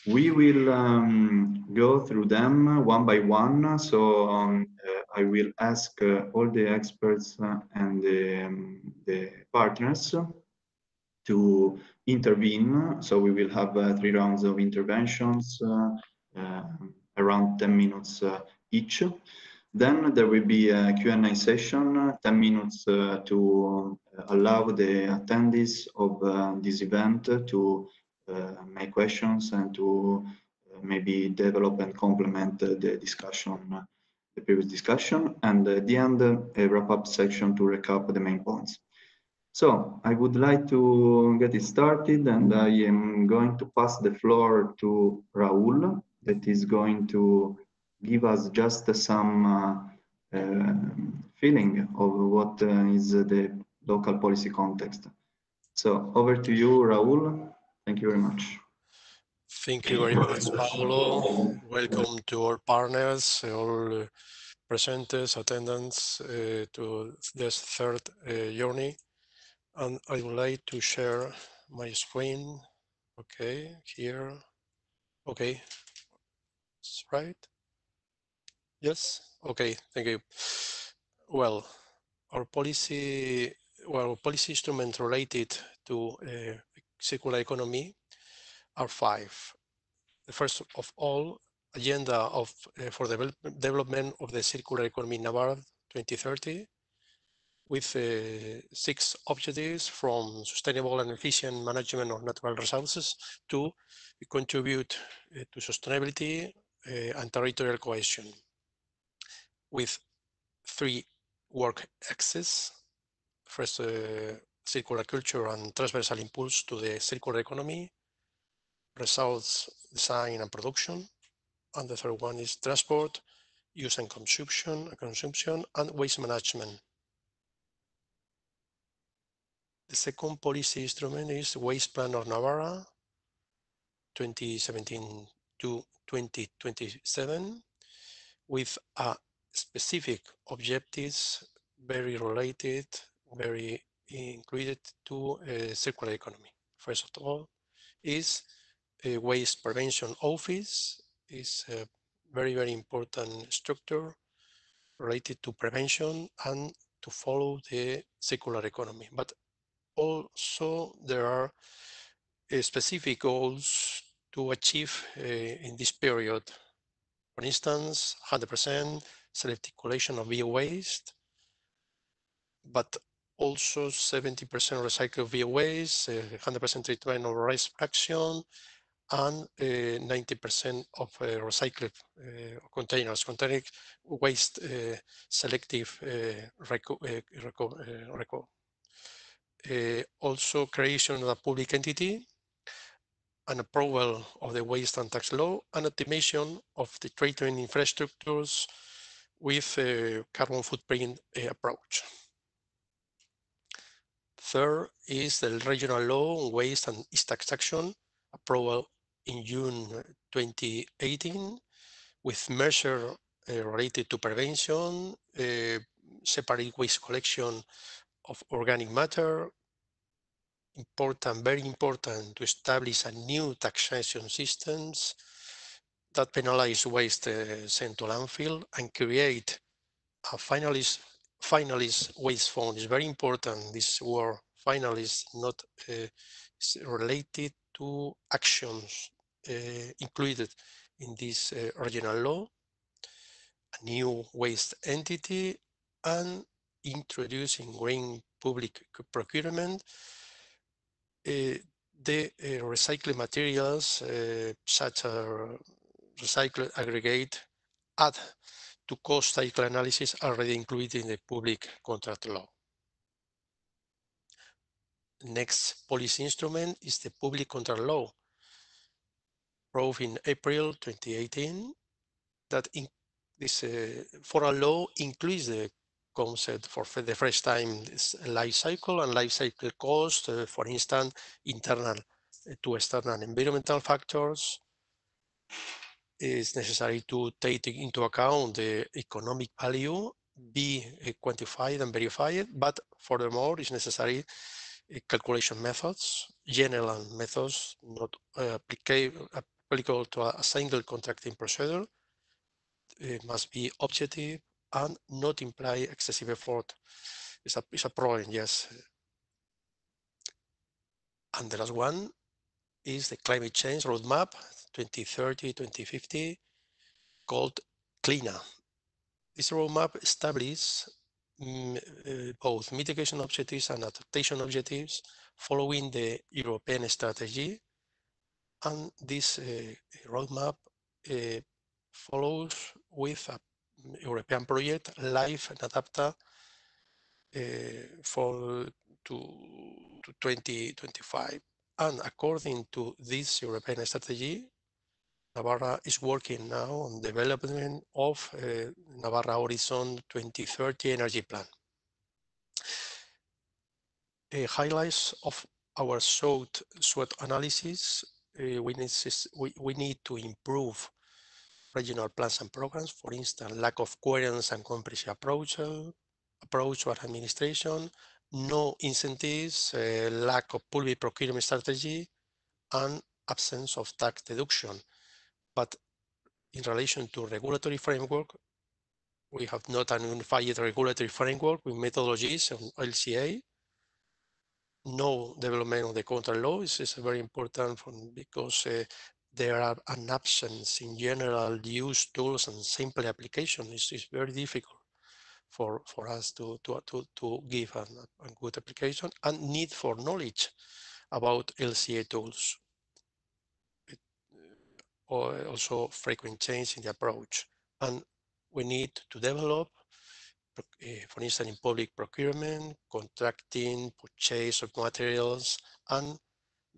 We will um, go through them one by one. So um, uh, I will ask uh, all the experts uh, and the, um, the, partners to intervene. So we will have uh, three rounds of interventions, around 10 minutes each. Then there will be a Q&A session, 10 minutes uh, to allow the attendees of uh, this event to uh, make questions and to maybe develop and complement the discussion, the previous discussion. And at the end, a wrap-up section to recap the main points. So I would like to get it started and I am going to pass the floor to Raul that is going to give us just some uh, uh, feeling of what uh, is the local policy context. So over to you, Raul. Thank you very much. Thank you very much, Paolo. Welcome to all partners, all presenters, attendants uh, to this third uh, journey. And I would like to share my screen. Okay, here. Okay, that's right. Yes. Okay. Thank you. Well, our policy, well, policy instruments related to uh, circular economy are five. The first of all, agenda of uh, for the development of the circular economy in Navarre 2030 with uh, six objectives from sustainable and efficient management of natural resources to contribute uh, to sustainability uh, and territorial cohesion with three work axes. First, uh, circular culture and transversal impulse to the circular economy, results, design and production. And the third one is transport, use and consumption, consumption and waste management. The second policy instrument is Waste Plan of Navarra 2017 to 2027 with a specific objectives very related, very included to a circular economy. First of all, is a waste prevention office is a very, very important structure related to prevention and to follow the circular economy. But also there are uh, specific goals to achieve uh, in this period. For instance, 100% selective collection of bio-waste, but also 70% recycled bio-waste, 100% treatment of rice fraction, and 90% uh, of uh, recycled uh, containers, containing waste selective reco reco reco. Also creation of a public entity an approval of the waste and tax law and optimization of the treatment infrastructures with a carbon footprint uh, approach. Third is the regional law on waste and tax action approval in June 2018 with measure uh, related to prevention, uh, separate waste collection of organic matter, important, very important to establish a new taxation systems that penalize waste uh, sent to landfill and create a finalist, finalist waste fund is very important. This word finalist not uh, related to actions uh, included in this uh, regional law, a new waste entity, and introducing green public procurement. Uh, the uh, recycled materials, uh, such as recycled aggregate, add to cost cycle analysis already included in the public contract law. Next policy instrument is the public contract law, approved in April 2018, that in this uh, foreign law includes the concept for the first time this life cycle and life cycle cost, uh, for instance, internal uh, to external environmental factors. Is necessary to take into account the economic value, be quantified and verified, but furthermore, it's necessary uh, calculation methods, general methods, not uh, applicable to a single contracting procedure, it must be objective and not imply excessive effort. It's a, it's a problem, yes. And the last one is the climate change roadmap 2030, 2050 called KLINa. This roadmap establishes mm, uh, both mitigation objectives and adaptation objectives following the European strategy. And this uh, roadmap uh, follows with a European project, LIFE NAdapta, uh, for to, to 2025. And according to this European strategy, Navarra is working now on development of uh, Navarra Horizon 2030 energy plan. Uh, highlights of our SWOT, SWOT analysis, uh, we, need, we, we need to improve regional plans and programs, for instance, lack of coherence and comprehensive approach, approach to administration, no incentives, uh, lack of public procurement strategy, and absence of tax deduction. But in relation to regulatory framework, we have not an unified regulatory framework with methodologies on LCA. No development of the contract law is, is very important because uh, there are an absence in general use tools and simple application. It's, it's very difficult for, for us to, to, to, to give an, a good application and need for knowledge about LCA tools. Or also frequent change in the approach. And we need to develop, uh, for instance, in public procurement, contracting, purchase of materials, and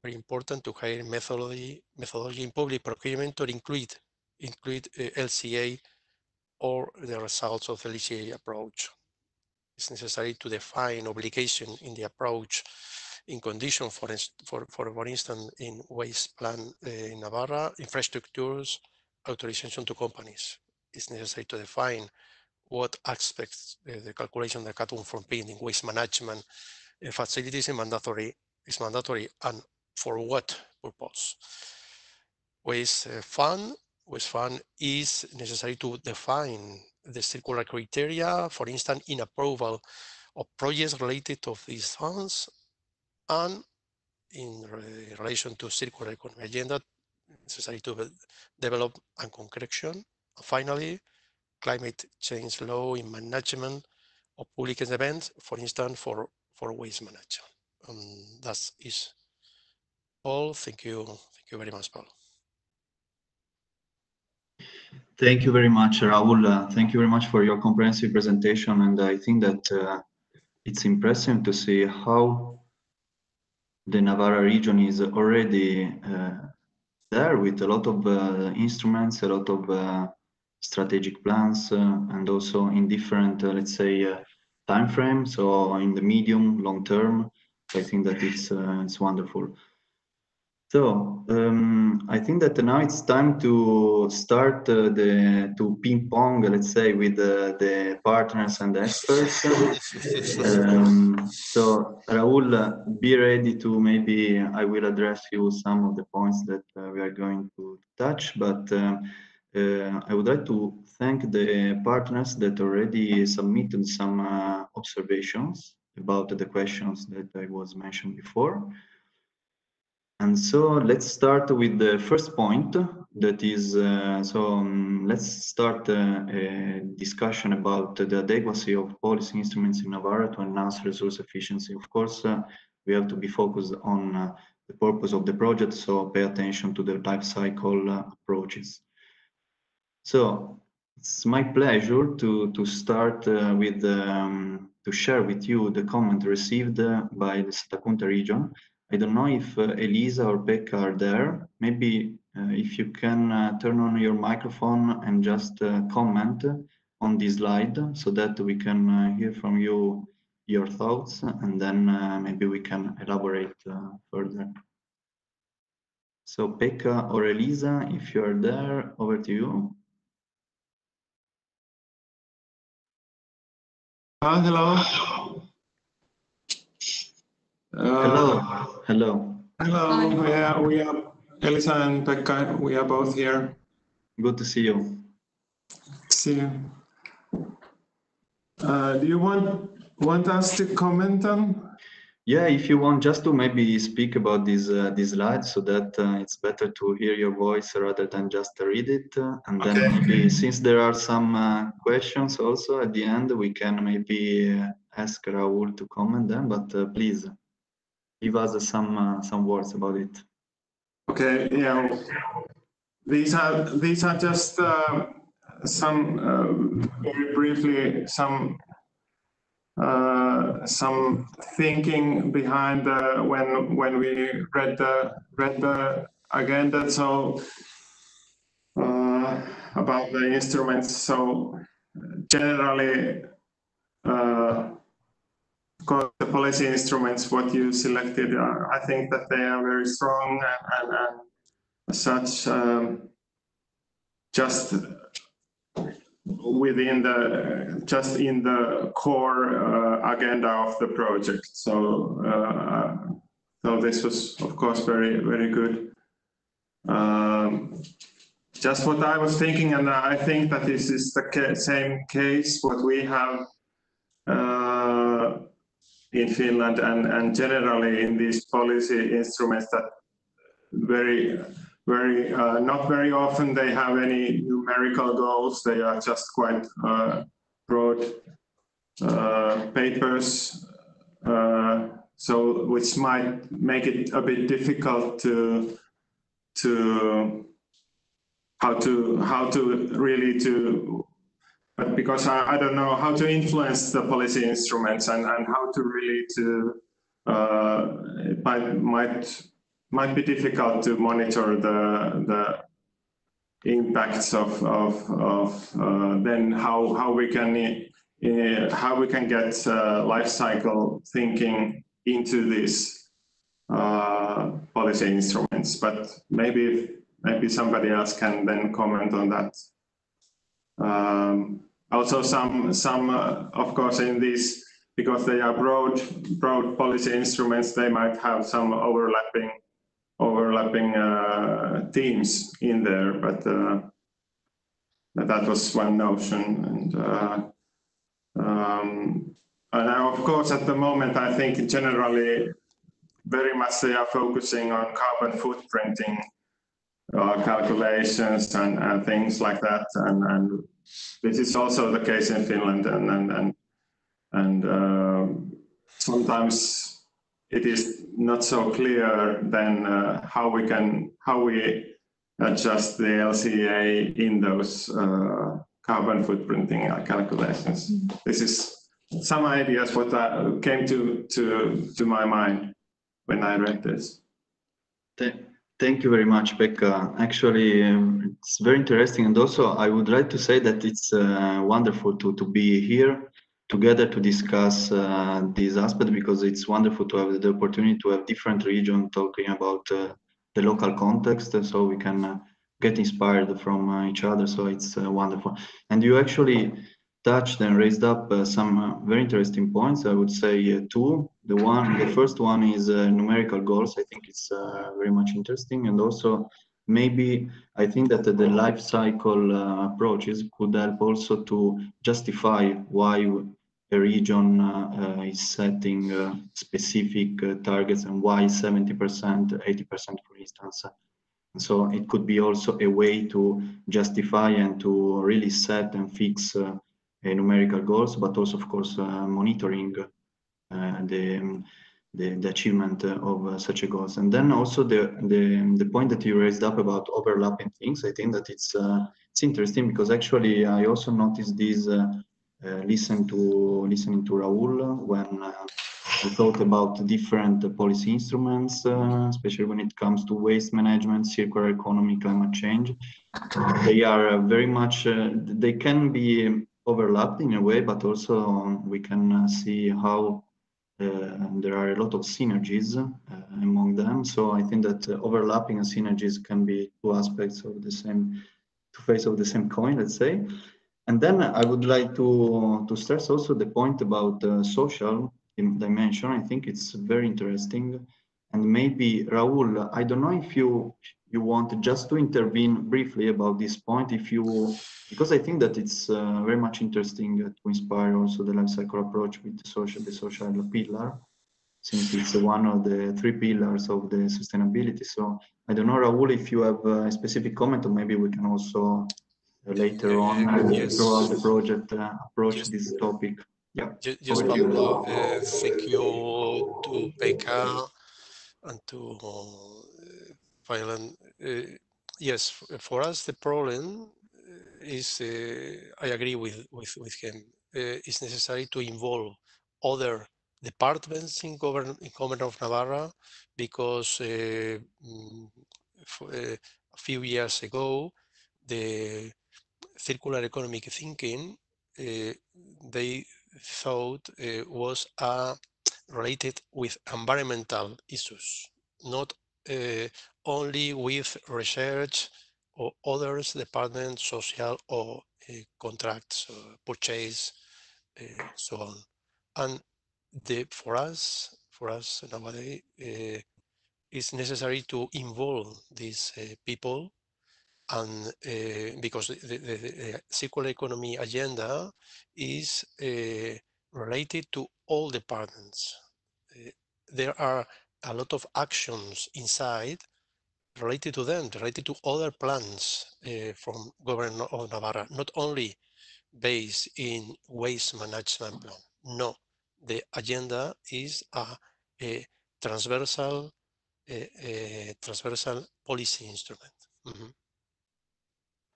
very important to hire methodology, methodology in public procurement to include, include uh, LCA or the results of the LCA approach. It's necessary to define obligation in the approach in condition, for, for, for, for instance, in waste plan uh, in Navarra, infrastructures, authorization to companies. It's necessary to define what aspects uh, the calculation the cut from pending waste management uh, facilities is mandatory, is mandatory and for what purpose. Waste fund, waste fund is necessary to define the circular criteria, for instance, in approval of projects related to these funds and in re relation to circular economy agenda, necessary to develop and concretion. And finally, climate change law in management of public events, for instance, for, for waste management. Um, that is all. Thank you. Thank you very much, Paul. Thank you very much, Raul. Uh, thank you very much for your comprehensive presentation. And I think that uh, it's impressive to see how the Navarra region is already uh, there with a lot of uh, instruments, a lot of uh, strategic plans, and also in different, let's say, time frames or in the medium, long term. I think that it's it's wonderful. So um, I think that now it's time to start uh, the to ping pong, let's say, with uh, the partners and the experts. um, so Raul, uh, be ready to maybe I will address you some of the points that uh, we are going to touch, but um, uh, I would like to thank the partners that already submitted some uh, observations about the questions that I was mentioned before. And so let's start with the first point that is, uh, so um, let's start uh, a discussion about the adequacy of policy instruments in Navarra to enhance resource efficiency. Of course, uh, we have to be focused on uh, the purpose of the project. So pay attention to the life cycle uh, approaches. So it's my pleasure to, to start uh, with, um, to share with you the comment received by the Satakunta region. I don't know if uh, Elisa or Pekka are there. Maybe uh, if you can uh, turn on your microphone and just uh, comment on this slide so that we can hear from you your thoughts and then maybe we can elaborate further. So Pekka or Elisa, if you are there, over to you. Uh, hello. Uh, hello. Hello. Hello. We are, we are Elisa and Pekka. We are both here. Good to see you. See you. Uh, do you want want us to comment on? Yeah, if you want just to maybe speak about this uh, this slide so that uh, it's better to hear your voice rather than just read it. Uh, and then okay. maybe since there are some uh, questions also at the end, we can maybe uh, ask Raul to comment them, but uh, please give us some some words about it. Okay, yeah. These are these are just some very briefly some uh, some thinking behind uh, when when we read the read the agenda. So uh, about the instruments. So generally, uh, the policy instruments, what you selected, are, I think that they are very strong and, and, and such. Um, just within the just in the core uh, agenda of the project. So uh, so this was of course very very good. Um, just what I was thinking, and I think that this is the ca same case what we have uh, in Finland and and generally in these policy instruments that very very uh, not very often they have any numerical goals. They are just quite uh, broad uh, papers, uh, so which might make it a bit difficult to to how to how to really to but because I, I don't know how to influence the policy instruments and, and how to really to uh, it might might might be difficult to monitor the the impacts of of, of uh, then how how we can uh, how we can get uh, life cycle thinking into these uh, policy instruments. But maybe maybe somebody else can then comment on that. Um, also, some some uh, of course in these because they are broad broad policy instruments, they might have some overlapping overlapping uh, themes in there, but uh, that was one notion. And, uh, um, and of course, at the moment, I think generally very much they are focusing on carbon footprinting uh, calculations and, and, things like that. And, and, this is also the case in Finland. And, and, and, and uh, sometimes it is not so clear then uh, how we can how we adjust the LCA in those uh, carbon footprinting calculations. Mm -hmm. This is some ideas what I came to to to my mind when I read this. Thank you very much, Pekka. Actually, um, it's very interesting, and also I would like to say that it's uh, wonderful to to be here together to discuss uh, this aspect because it's wonderful to have the opportunity to have different regions talking about uh, the local context so we can uh, get inspired from uh, each other so it's uh, wonderful and you actually touched and raised up uh, some very interesting points. I would say two. The one the first one is numerical goals. I think it's very much interesting. And also maybe I think that the life cycle uh, approaches could help also to justify why a region uh, is setting uh, specific uh, targets and why 70%, 80% for instance. So it could be also a way to justify and to really set and fix Uh, numerical goals, but also of course uh, monitoring uh, the, the, the achievement of such a goals. And then also the, the the point that you raised up about overlapping things, I think that it's it's interesting because actually I also noticed this uh, listen to listening to Raul when uh, we thought about different policy instruments, uh, especially when it comes to waste management, circular economy, climate change. They are very much they can be overlapped in a way, but also we can see how uh, there are a lot of synergies uh, among them. So I think that uh, overlapping and synergies can be two aspects of the same, two faces of the same coin, let's say. And then I would like to, to stress also the point about uh, social dimension. I think it's very interesting. And maybe Raul, I don't know if you you want just to intervene briefly about this point, if you because I think that it's uh, very much interesting to inspire also the life cycle approach with the social the social pillar, since it's one of the three pillars of the sustainability. So I don't know, Raul, if you have a specific comment, or maybe we can also later on uh, yes. throughout the project uh, approach yes. this topic. Yeah. Yes, Pablo. Uh, thank you to Pekka and to Violent. yes, for us the problem is I agree with with with him. it's necessary to involve other departments in government in government of Navarra because uh, uh, a few years ago the circular economic thinking, uh, they thought uh, was uh, related with environmental issues, not uh, only with research or others departments, social or uh, contracts, purchase, uh, so on. And the, for us, for us nowadays, it's necessary to involve these people and uh, because the, the, the, circular economy agenda is uh, related to all departments. Uh, there are a lot of actions inside related to them, related to other plans from government of Navarra, not only based in waste management plan. No, the agenda is a, a transversal, a, a transversal policy instrument. Mm -hmm.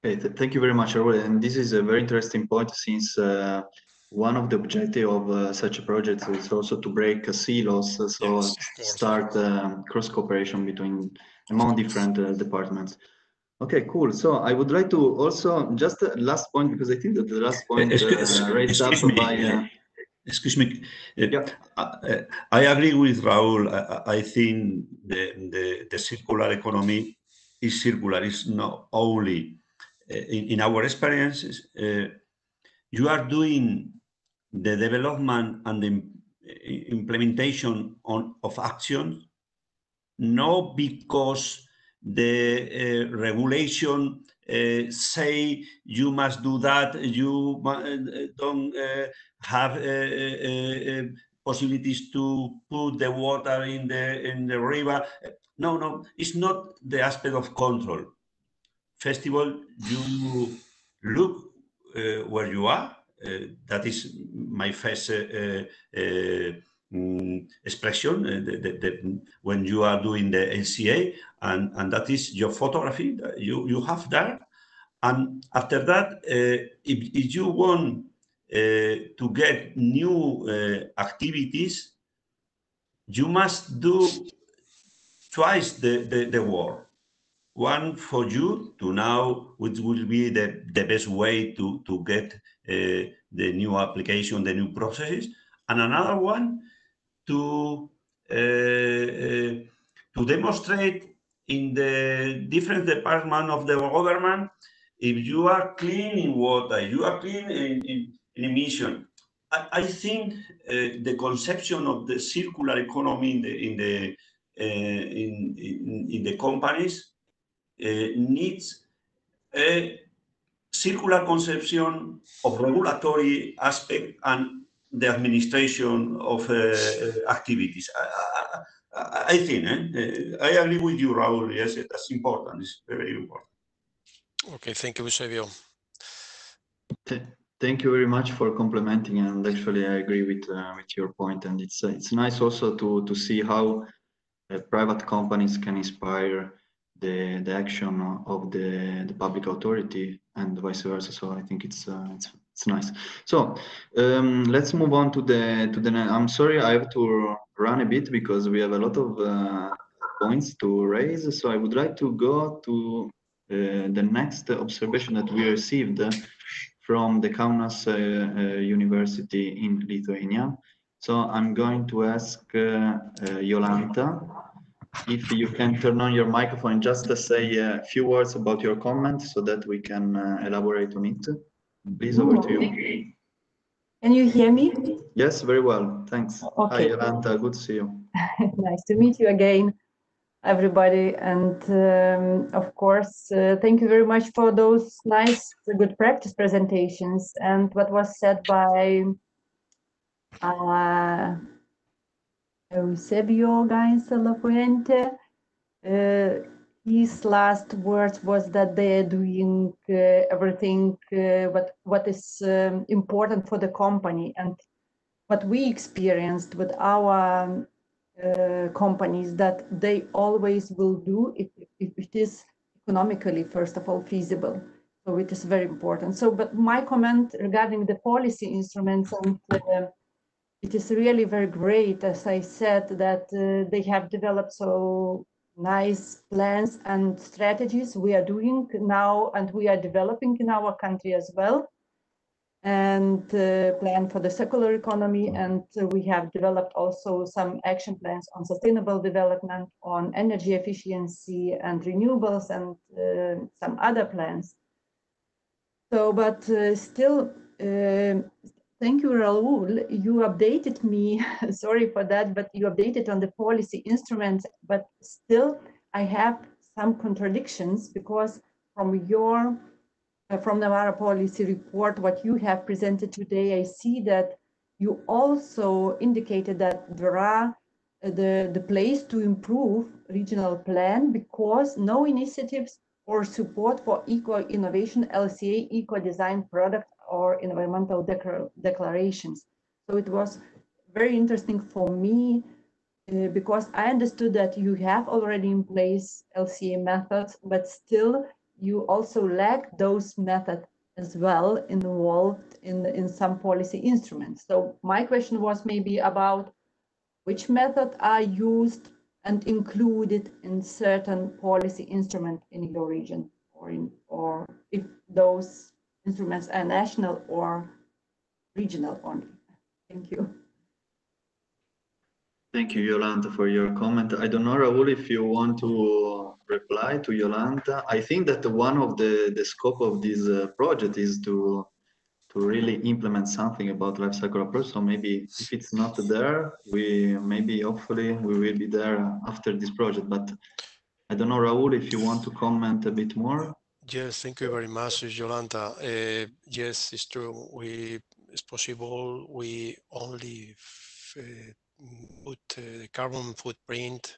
Okay, th thank you very much, Raul. And this is a very interesting point since uh, one of the objectives of uh, such a project is also to break silos, so yes, start um, cross cooperation between among different uh, departments. Okay, cool. So I would like to also just uh, last point because I think that the last point uh, raised up me. by. Uh, excuse me. Yeah. I agree with Raul. I, I think the, the the circular economy is circular. It's not only in, in our experiences, uh, you are doing the development and the implementation on, of actions, not because the uh, regulation uh, say you must do that, you uh, don't have possibilities to put the water in the in the river. No, no, it's not the aspect of control festival, you look where you are. That is my first um, expression the, the, the, when you are doing the LCA, and, and that is your photography that you, you have there. And after that, if, if you want to get new activities, you must do twice the, the, the work one for you to know which will be the, the best way to, to get uh, the new application, the new processes, and another one to uh, uh, to demonstrate in the different department of the government if you are clean in water, you are clean in, in, in emission. I, I think uh, the conception of the circular economy in the in the uh, in, in, in the companies uh, needs a circular conception of regulatory aspect and the administration of uh, activities. I, I, I think, eh? I agree with you, Raul. Yes, that's important. It's very important. Okay, thank you, Eusebio. thank you very much for complimenting. And actually, I agree with uh, with your point. And it's uh, it's nice also to to see how uh, private companies can inspire the the action of the the public authority and vice versa. So I think it's uh, it's it's nice. So um, let's move on to the to the. I'm sorry, I have to run a bit because we have a lot of uh, points to raise. So I would like to go to uh, the next observation that we received from the Kaunas uh, uh, University in Lithuania. So I'm going to ask Jolanta if you can turn on your microphone just to say a few words about your comment so that we can elaborate on it. Please, over to you. Can you hear me? Yes, very well. Thanks. Okay. Hi, Jolanta. Good to see you. nice to meet you again, everybody. And um, of course, uh, thank you very much for those nice, good practice presentations and what was said by uh, Eusebio Gainza Lafuente. Uh, his last words was that they are doing uh, everything uh, what what is um, important for the company. And what we experienced with our uh, companies that they always will do if, if it is economically first of all feasible. So it is very important. So but my comment regarding the policy instruments and uh, it is really very great as i said that uh, they have developed so nice plans and strategies we are doing now and we are developing in our country as well. And uh, plan for the circular economy and uh, we have developed also some action plans on sustainable development on energy efficiency and renewables and uh, some other plans. So but uh, still uh, Thank you, Raul. You updated me. Sorry for that, but you updated on the policy instruments. But still, I have some contradictions because from your uh, from the Mara policy report, what you have presented today, I see that you also indicated that there are uh, the the place to improve regional plan because no initiatives or support for eco innovation LCA eco design product or environmental declarations. So it was very interesting for me uh, because I understood that you have already in place LCA methods, but still you also lack those methods as well involved in, in some policy instruments. So my question was maybe about which method are used and included in certain policy instrument in your region or in or if those instruments are national or regional only. Thank you. Thank you, Yolanda, for your comment. I don't know, Raul, if you want to reply to Yolanda. I think that one of the, the scope of this uh, project is to to really implement something about life cycle approach. So maybe if it's not there, we maybe hopefully we will be there after this project. But I don't know, Raul, if you want to comment a bit more. Yes, thank you very much, Jolanta. Uh, yes, it's true. We, it's possible we only uh, put uh, the carbon footprint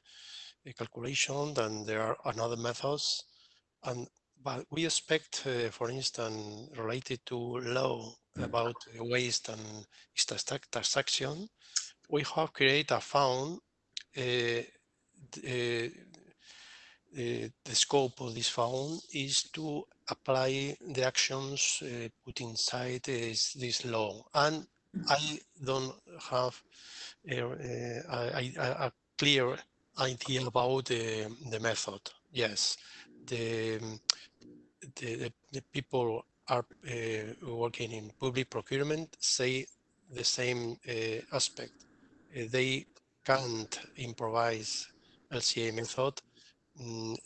uh, calculation, and there are another methods. And but we expect, uh, for instance, related to law about waste and taxation, we have created a fund uh, uh, the scope of this fund is to apply the actions uh, put inside this, this law. And I don't have a, a, a, clear idea about the, method. Yes, the, the, the, people are uh, working in public procurement say the same uh, aspect. Uh, they can't improvise LCA method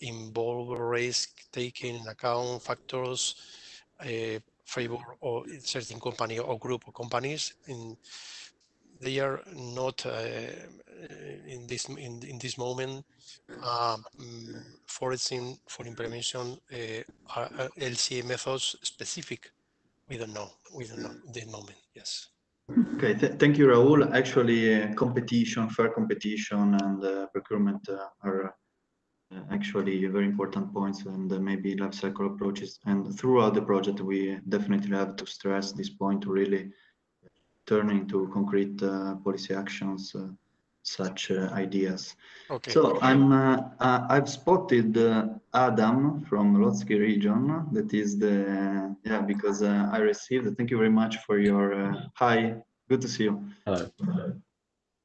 involve risk taking in account factors uh, favor or certain company or group of companies in they are not uh, in this in, in this moment uh, forcing for implementation uh, LCA methods specific. We don't know. We don't know this moment. Yes. Okay, Th thank you, Raul. Actually, competition, fair competition, and procurement are actually very important points and uh, maybe life cycle approaches. And throughout the project, we definitely have to stress this point to really turn into concrete uh, policy actions such uh, ideas. Okay. So I'm uh, uh, I've spotted Adam from Lodzkie region. That is the yeah because I received. Thank you very much for your hi. Good to see you. Hello.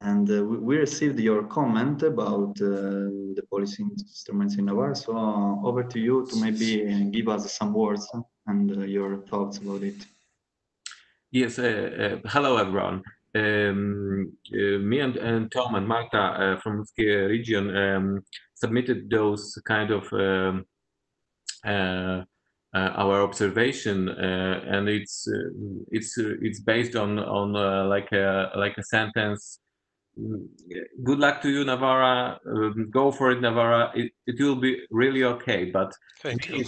And uh, we received your comment about uh, the policy instruments in Navarre. So uh, over to you to maybe give us some words and your thoughts about it. Yes. hello, everyone. Um, uh, me and, and, Tom and Marta uh, from the region um, submitted those kind of um, uh, our observation, and it's it's it's based on on like a like a sentence good luck to you, Navarra. Um, go for it, Navarra. It, it will be really okay. But Thank me,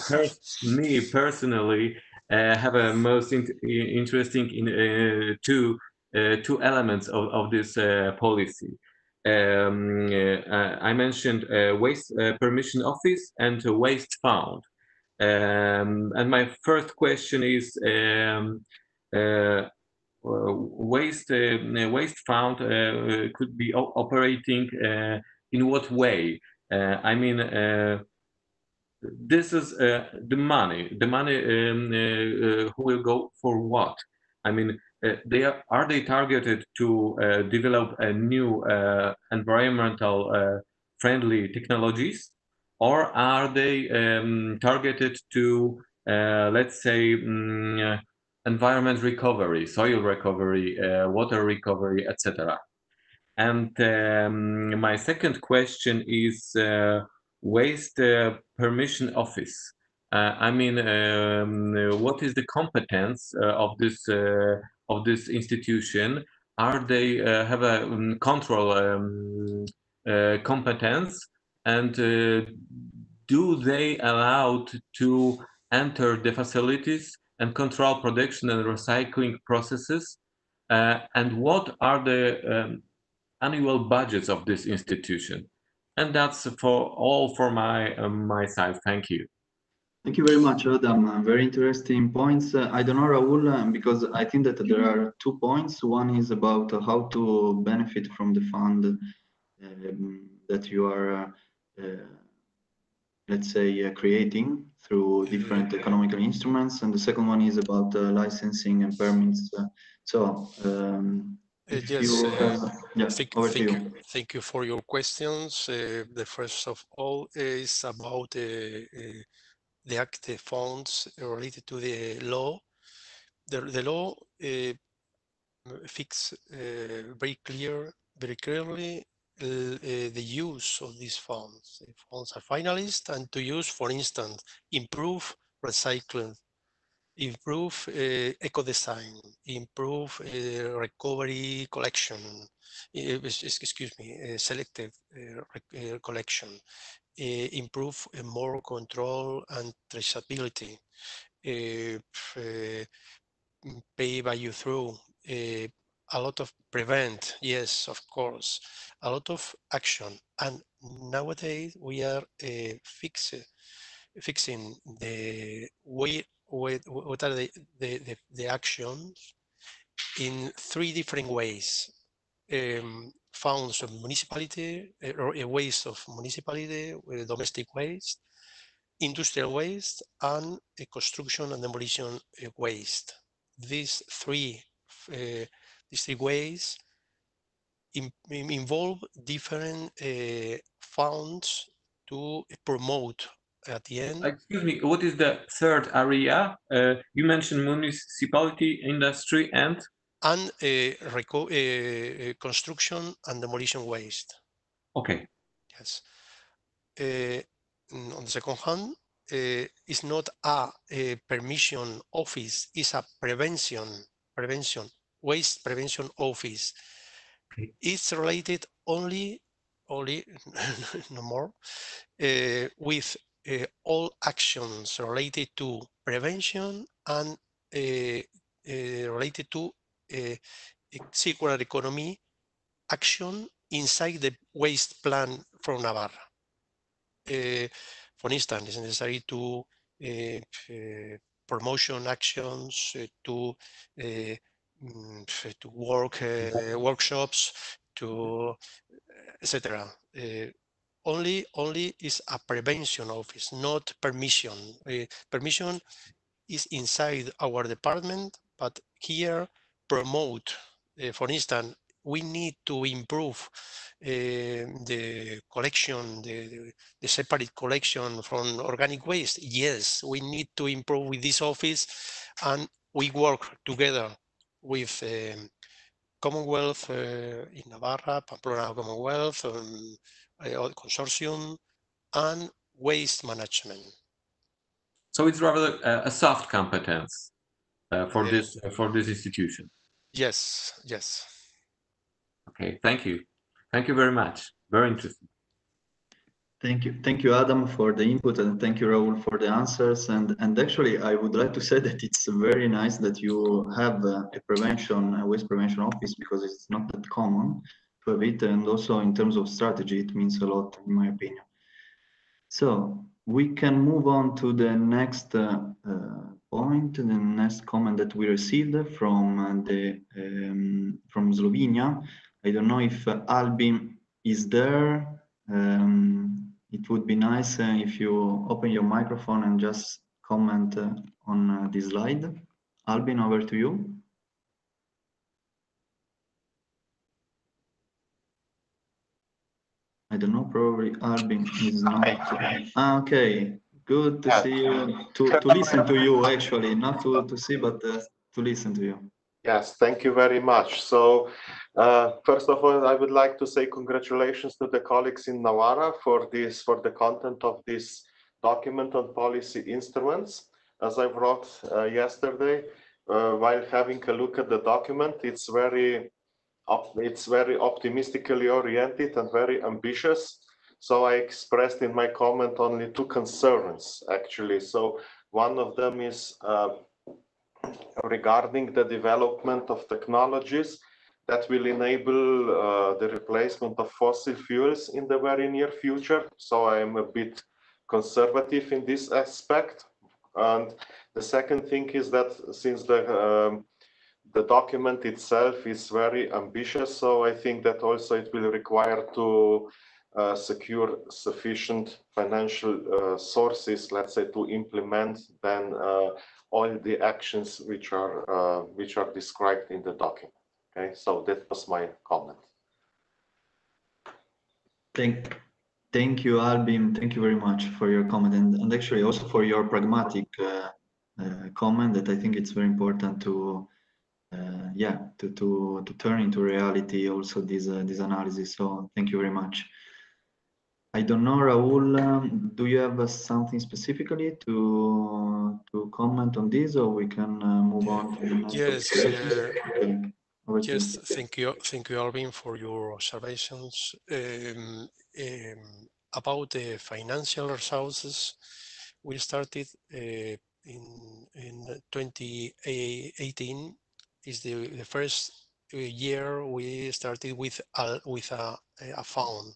me personally uh, have a most in interesting in, uh, two uh, two elements of, of this uh, policy. Um, uh, I mentioned waste permission office and waste found. Um, and my first question is um, waste waste found could be operating in what way? I mean, this is uh, the money. The money um, uh, who will go for what? I mean uh, they are, are they targeted to uh, develop a new uh, environmental friendly technologies? Or are they um, targeted to let's say um, environment recovery soil recovery water recovery etc and um, my second question is uh, waste uh, permission office. Uh, I mean, um, what is the competence of this of this institution? Are they uh, have a um, control um, uh, competence? And uh, do they allowed to enter the facilities and control production and recycling processes uh, and what are the um, annual budgets of this institution and that's for all for my um, my side thank you Thank you very much, Adam. Uh, very interesting points. Uh, I don't know, Raul, uh, because I think that there are two points. One is about uh, how to benefit from the fund um, that you are, uh, let's say, uh, creating through different economical instruments. And the second one is about licensing and permits. so, um, yes, you, yeah, thank, thank you. you. Thank you for your questions. the first of all is about the act the funds related to the law. The, the law uh, fix uh, very clear, very clearly uh, the use of these funds. The funds are finalist and to use, for instance, improve recycling, improve uh, eco design, improve uh, recovery collection, uh, excuse me, uh, selective uh, collection, uh, improve uh, more control and traceability, uh, pay value through, a lot of prevent, yes, of course, a lot of action. And nowadays we are fix, fixing the way, what are the, the, the, the actions in three different ways. Um, funds of municipality, eh, or a waste of municipality, domestic waste, industrial waste, and construction and demolition waste. These three, uh, these three ways in, in involve different uh, funds to promote at the end. Excuse me, what is the third area? Uh, you mentioned municipality, industry, and and uh, construction and demolition waste. Okay. Yes. on the second hand, it's not a, a, permission office, it's a prevention, prevention, waste prevention office. Okay. It's related only, only no more, uh, with uh, all actions related to prevention and uh, uh related to a circular economy action inside the waste plan from Navarra. Uh, for instance, it's necessary to promotion actions, to Mm, to work eh, workshops, to eh, etc. Eh, only only is a prevention office, not permission. permission is inside our department, but here promote. for instance, we need to improve uh, the collection, the, the, separate collection from organic waste. Yes, we need to improve with this office and we work together with um, Commonwealth uh, in Navarra, Pamplona Commonwealth, um, uh, consortium, and waste management. So it's rather a, a soft competence uh, for yeah. this for this institution. Yes, yes. Okay, thank you. Thank you very much. Very interesting. Thank you. Thank you, Adam, for the input and thank you, Raul, for the answers. And, and actually, I would like to say that it's very nice that you have a prevention, a waste prevention office because it's not that common to have it. And also in terms of strategy, it means a lot, in my opinion. So we can move on to the next uh, uh, point, the next comment that we received from uh, the um, from Slovenia. I don't know if uh, Albin is there. Um, it would be nice uh, if you open your microphone and just comment uh, on uh, this slide. Albin, over to you. I don't know, probably Albin is not. Ah, okay, good to see you, to, to listen to you actually, not to, to see, but uh, to listen to you. Yes, thank you very much. So uh, first of all, I would like to say congratulations to the colleagues in Navarra for this, for the content of this document on policy instruments. As I wrote uh, yesterday, uh, while having a look at the document, it's very, it's very optimistically oriented and very ambitious. So I expressed in my comment only two concerns, actually. So one of them is uh, regarding the development of technologies that will enable uh, the replacement of fossil fuels in the very near future. So I am a bit conservative in this aspect. And the second thing is that since the um, the document itself is very ambitious, so I think that also it will require to uh, secure sufficient financial uh, sources, let's say, to implement then uh, all the actions which are uh, which are described in the document. Okay, so that was my comment. Thank, thank you, Albin. Thank you very much for your comment and, and actually also for your pragmatic uh, uh, comment that I think it's very important to, uh, yeah, to, to, to turn into reality also this, uh, this analysis. So thank you very much. I don't know, Raul, um, do you have uh, something specifically to to comment on this or we can uh, move on to the next Yes, okay. Yes, thank you, thank you, Albin, for your observations. Um, um, about the financial resources, we started uh, in in 2018. Is the the first uh, year we started with a with a a fund.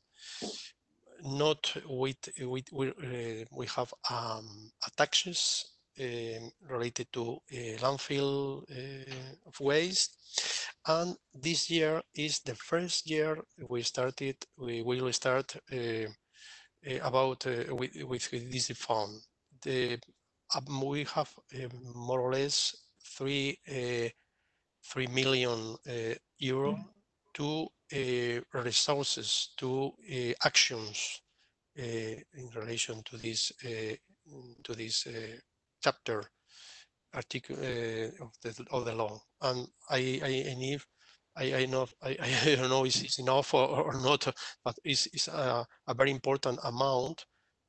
Not with with we uh, we have um, taxes um, related to uh, landfill uh, of waste and this year is the first year we started, we will start uh, uh, about uh, with, with, this fund. The, um, we have uh, more or less three, uh, three million uh, euro to resources, to actions in relation to this, to this chapter article uh, of the of the law, and I I, I need. I, I know I, I don't know if it's enough or, or not, but it's, it's a, a very important amount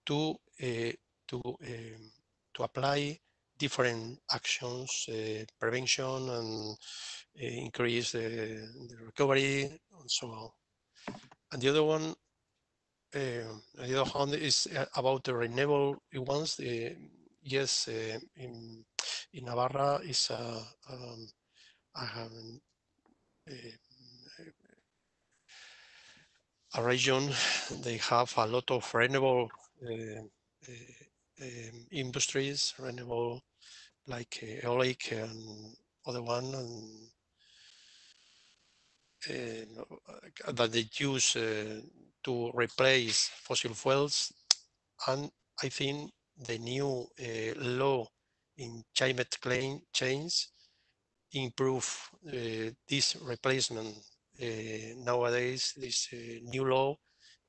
to uh, to um, to apply different actions, uh, prevention and uh, increase the, the, recovery and so on. And the other one, um, the other hand is uh, about the renewable ones. yes, uh, in, in Navarra is a, um, a, region they have a lot of renewable um, industries, renewable like eolic and other one, and uh, that they use uh, to replace fossil fuels. And I think the new uh, law in climate change improve this replacement. nowadays, this new law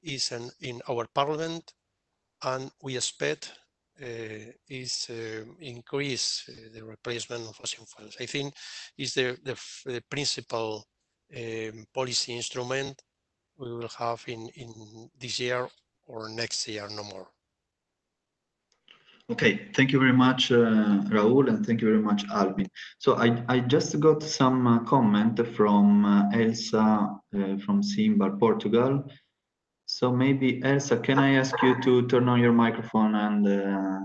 is an, in our parliament, and we expect uh, is uh, increase uh, the replacement of fossil fuels. I think is the, the, the principal um, policy instrument we will have in, in this year or next year, no more. Okay, thank you very much, uh, Raul, and thank you very much, Albin. So I, I just got some uh, comment from uh, Elsa uh, from Simbar, Portugal. So maybe Elsa, can I ask you to turn on your microphone and uh,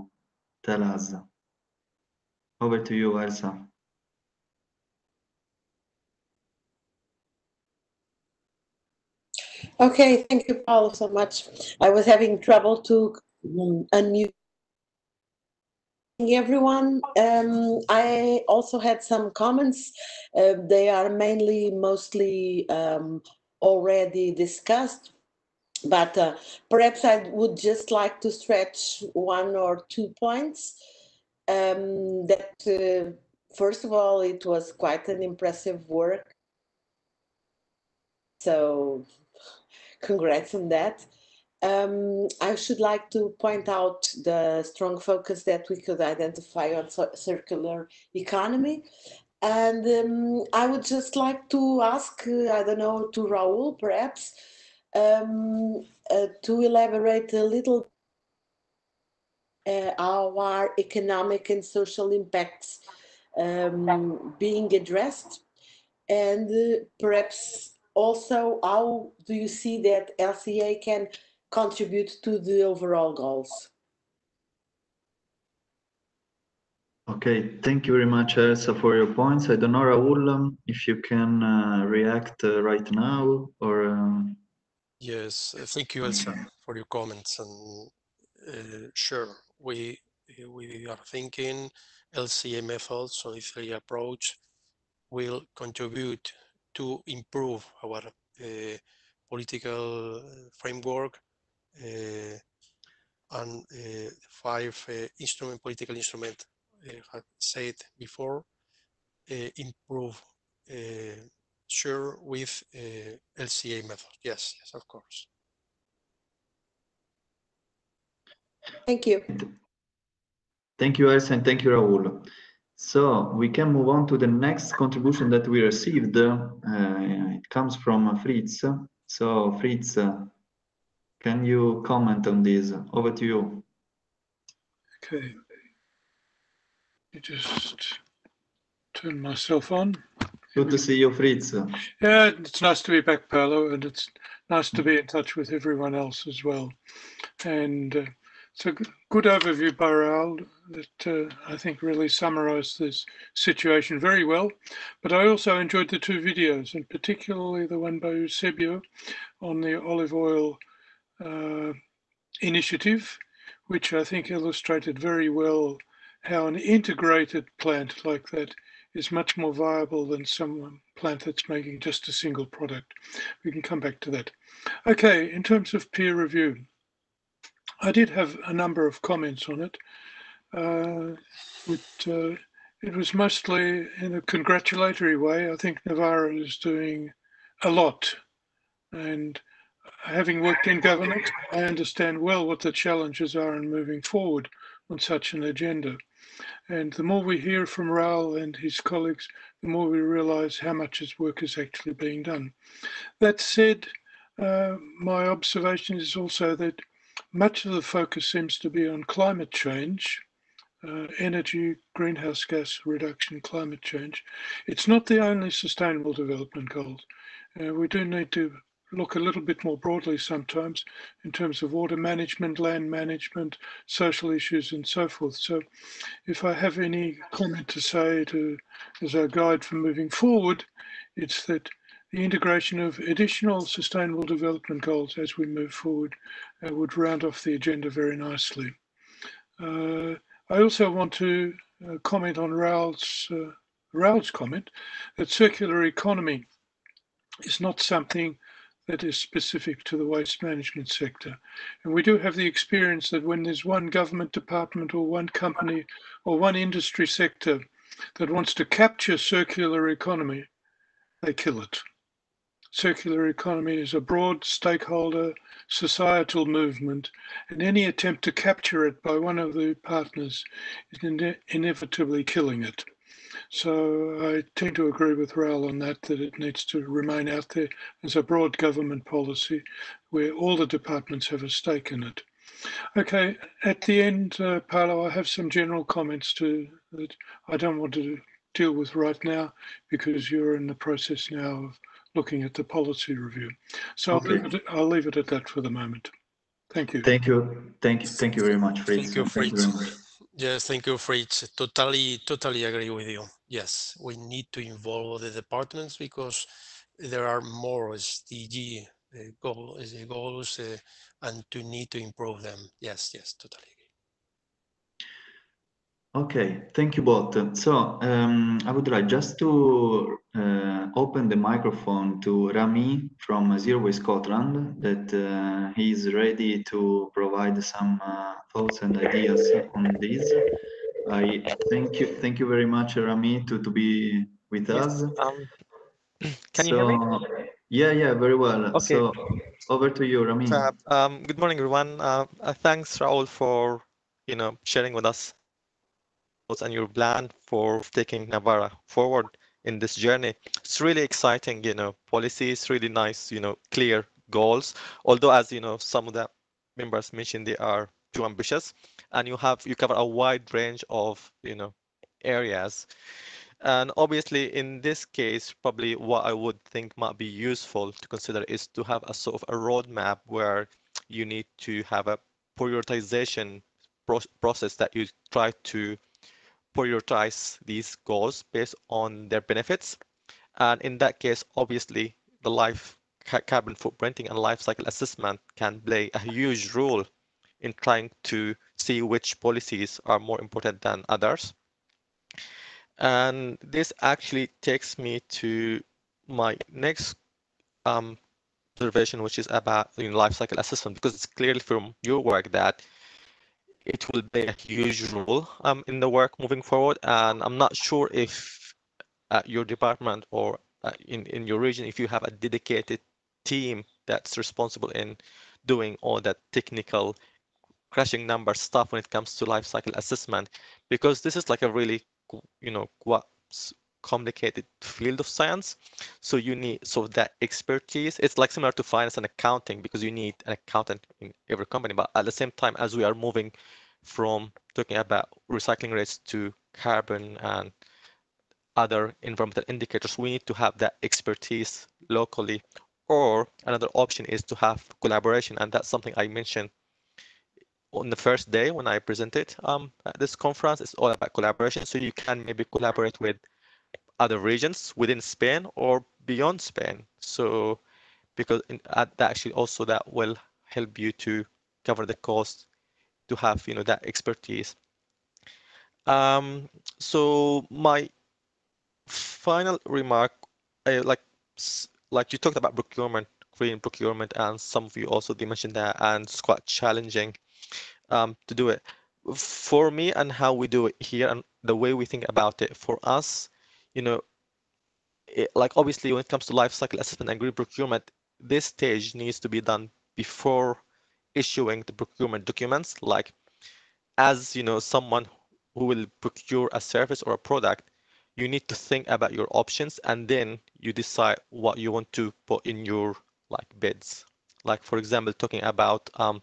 tell us? Over to you, Elsa. Okay, thank you, Paul, so much. I was having trouble to unmute everyone. Um, I also had some comments. Uh, they are mainly, mostly um, already discussed, but uh, perhaps I would just like to stretch one or two points. Um, that uh, first of all, it was quite an impressive work. So congrats on that. Um, I should like to point out the strong focus that we could identify on circular economy. And um, I would just like to ask, uh, I don't know, to Raul perhaps, um, uh, to elaborate a little uh, our economic and social impacts um, being addressed and uh, perhaps also how do you see that LCA can contribute to the overall goals? Okay, thank you very much, Elsa, for your points. I don't know, Raul, um, if you can uh, react uh, right now or. Um... Yes, uh, thank you, Elsa, for your comments. And uh, sure, we we are thinking LCA methods, so if the approach, will contribute to improve our uh, political framework uh, and uh, five instrument political instrument had said before improve sure with LCA method. Yes, yes, of course. Thank you. Thank you, Elsa, and thank you, Raul. So we can move on to the next contribution that we received. Uh, it comes from Fritz. So Fritz, uh, can you comment on this? Over to you. Okay. You just turn myself on. Good to see you, Fritz. Yeah, it's nice to be back, Paolo, and it's nice to be in touch with everyone else as well. And uh, it's a good overview by Raul that uh, I think really summarized this situation very well. But I also enjoyed the two videos, and particularly the one by Eusebio on the olive oil uh, initiative, which I think illustrated very well how an integrated plant like that is much more viable than some plant that's making just a single product. We can come back to that. Okay, in terms of peer review, I did have a number of comments on it. Uh, it, uh, it was mostly in a congratulatory way. I think Navarra is doing a lot. And having worked in government, I understand well what the challenges are in moving forward on such an agenda. And the more we hear from Raul and his colleagues, the more we realize how much his work is actually being done. That said, uh, my observation is also that much of the focus seems to be on climate change, uh, energy, greenhouse gas reduction, climate change. It's not the only sustainable development goals. Uh, we do need to look a little bit more broadly sometimes in terms of water management, land management, social issues, and so forth. So, if I have any comment to say to as our guide for moving forward, it's that the integration of additional sustainable development goals as we move forward uh, would round off the agenda very nicely. Uh, I also want to uh, comment on Raul's, uh, Raul's comment that circular economy is not something that is specific to the waste management sector. And we do have the experience that when there's one government department or one company or one industry sector that wants to capture circular economy, they kill it. Circular economy is a broad stakeholder societal movement, and any attempt to capture it by one of the partners is ine inevitably killing it. So I tend to agree with Raul on that, that it needs to remain out there as a broad government policy where all the departments have a stake in it. Okay, at the end, uh, Paolo, I have some general comments to that I don't want to deal with right now because you're in the process now of looking at the policy review. So okay. I'll, leave it, I'll leave it at that for the moment. Thank you. Thank you. Thank you. Thank you very much, Fritz. Thank you, Fritz. Thank you yes, thank you, Fritz. Totally, totally agree with you. Yes, we need to involve the departments because there are more SDG uh, goal, uh, goals uh, and to need to improve them. Yes, yes, totally. Okay, thank you both. So um, I would like just to uh, open the microphone to Rami from Zero Waste Scotland that uh, he is ready to provide some uh, thoughts and ideas on this. I thank you, thank you very much, Rami, to, to be with yes, us. Um, can so, you hear me? Yeah, yeah, very well. Okay. So over to you, Rami. Um, good morning, everyone. Uh, uh, thanks, Raul, for you know sharing with us and your plan for taking Navarra forward in this journey. It's really exciting, you know, policies, really nice, you know, clear goals. Although, as you know, some of the members mentioned they are too ambitious, and you have you cover a wide range of you know areas. And obviously, in this case, probably what I would think might be useful to consider is to have a sort of a roadmap where you need to have a prioritization pro process that you try to prioritize these goals based on their benefits. And in that case, obviously, the life carbon footprinting and life cycle assessment can play a huge role in trying to see which policies are more important than others. And this actually takes me to my next um, observation, which is about you know, life cycle assessment, because it's clearly from your work that it will play a huge role um, in the work moving forward. And I'm not sure if at your department or uh, in, in your region, if you have a dedicated team that's responsible in doing all that technical crashing number stuff when it comes to life cycle assessment, because this is like a really, you know, quite complicated field of science. So you need so that expertise. It's like similar to finance and accounting because you need an accountant in every company. But at the same time, as we are moving from talking about recycling rates to carbon and other environmental indicators, we need to have that expertise locally. Or another option is to have collaboration, and that's something I mentioned on the first day when I presented um, at this conference. It's all about collaboration, so you can maybe collaborate with other regions within Spain or beyond Spain. So because that actually also that will help you to cover the cost to have you know that expertise. Um, so my final remark, uh, like like you talked about procurement, green procurement, and some of you also mentioned that, and it's quite challenging um, to do it. For me and how we do it here and the way we think about it, for us, you know, it, like obviously when it comes to life cycle assessment and green procurement, this stage needs to be done before issuing the procurement documents. Like as you know, someone who will procure a service or a product, you need to think about your options and then you decide what you want to put in your like bids. Like for example, talking about um,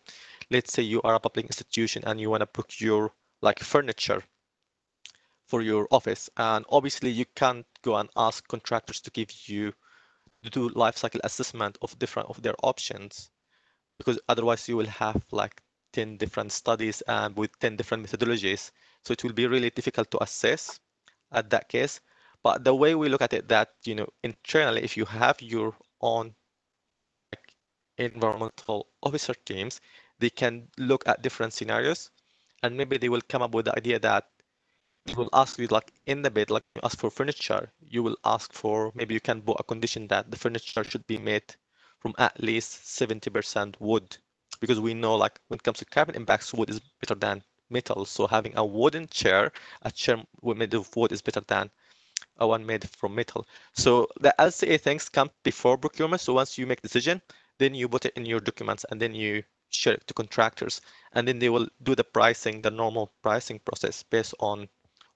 let's say you are a public institution and you want to procure like furniture for your office. And obviously you can't go and ask contractors to give you to do life cycle assessment of different of their options because otherwise you will have like 10 different studies and with 10 different methodologies. So it will be really difficult to assess at that case. But the way we look at it, that you know, internally, if you have your own like, environmental officer teams, they can look at different scenarios, and maybe they will come up with the idea that you will ask you like in the bid, like ask for furniture, you will ask for maybe you can put a condition that the furniture should be made from at least 70% wood, because we know like when it comes to carbon impacts, wood is better than metal. So having a wooden chair, a chair made of wood is better than a one made from metal. So the LCA things come before procurement. So once you make decision, then you put it in your documents and then you share it to contractors. And then they will do the pricing, the normal pricing process based on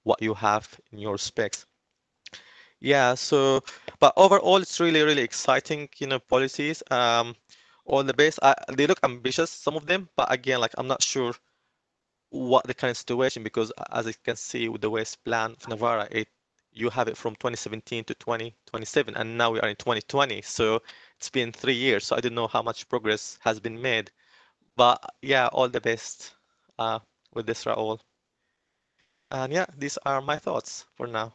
what you have in your specs. Yeah, so, but overall, it's really, really exciting, you know, policies. Um, on the base, I, they look ambitious, some of them, but again, like, I'm not sure what the of situation, because as you can see with the waste plan of Navarra, it you have it from 2017 to 2027 and now we are in 2020 so it's been three years so i don't know how much progress has been made but yeah all the best uh, with this Raul. and yeah these are my thoughts for now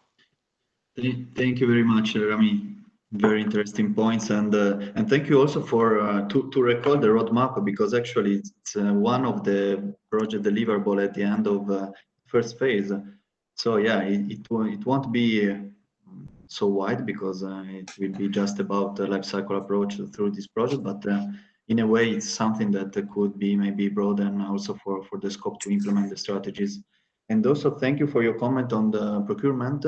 thank you very much rami very interesting points and uh, and thank you also for uh, to, to recall the roadmap because actually it's uh, one of the project deliverable at the end of uh, first phase so yeah, it, it, it won't be uh, so wide because uh, it will be just about the life cycle approach through this project, but uh, in a way, it's something that could be maybe broadened also for, for the scope to implement the strategies. And also, thank you for your comment on the procurement.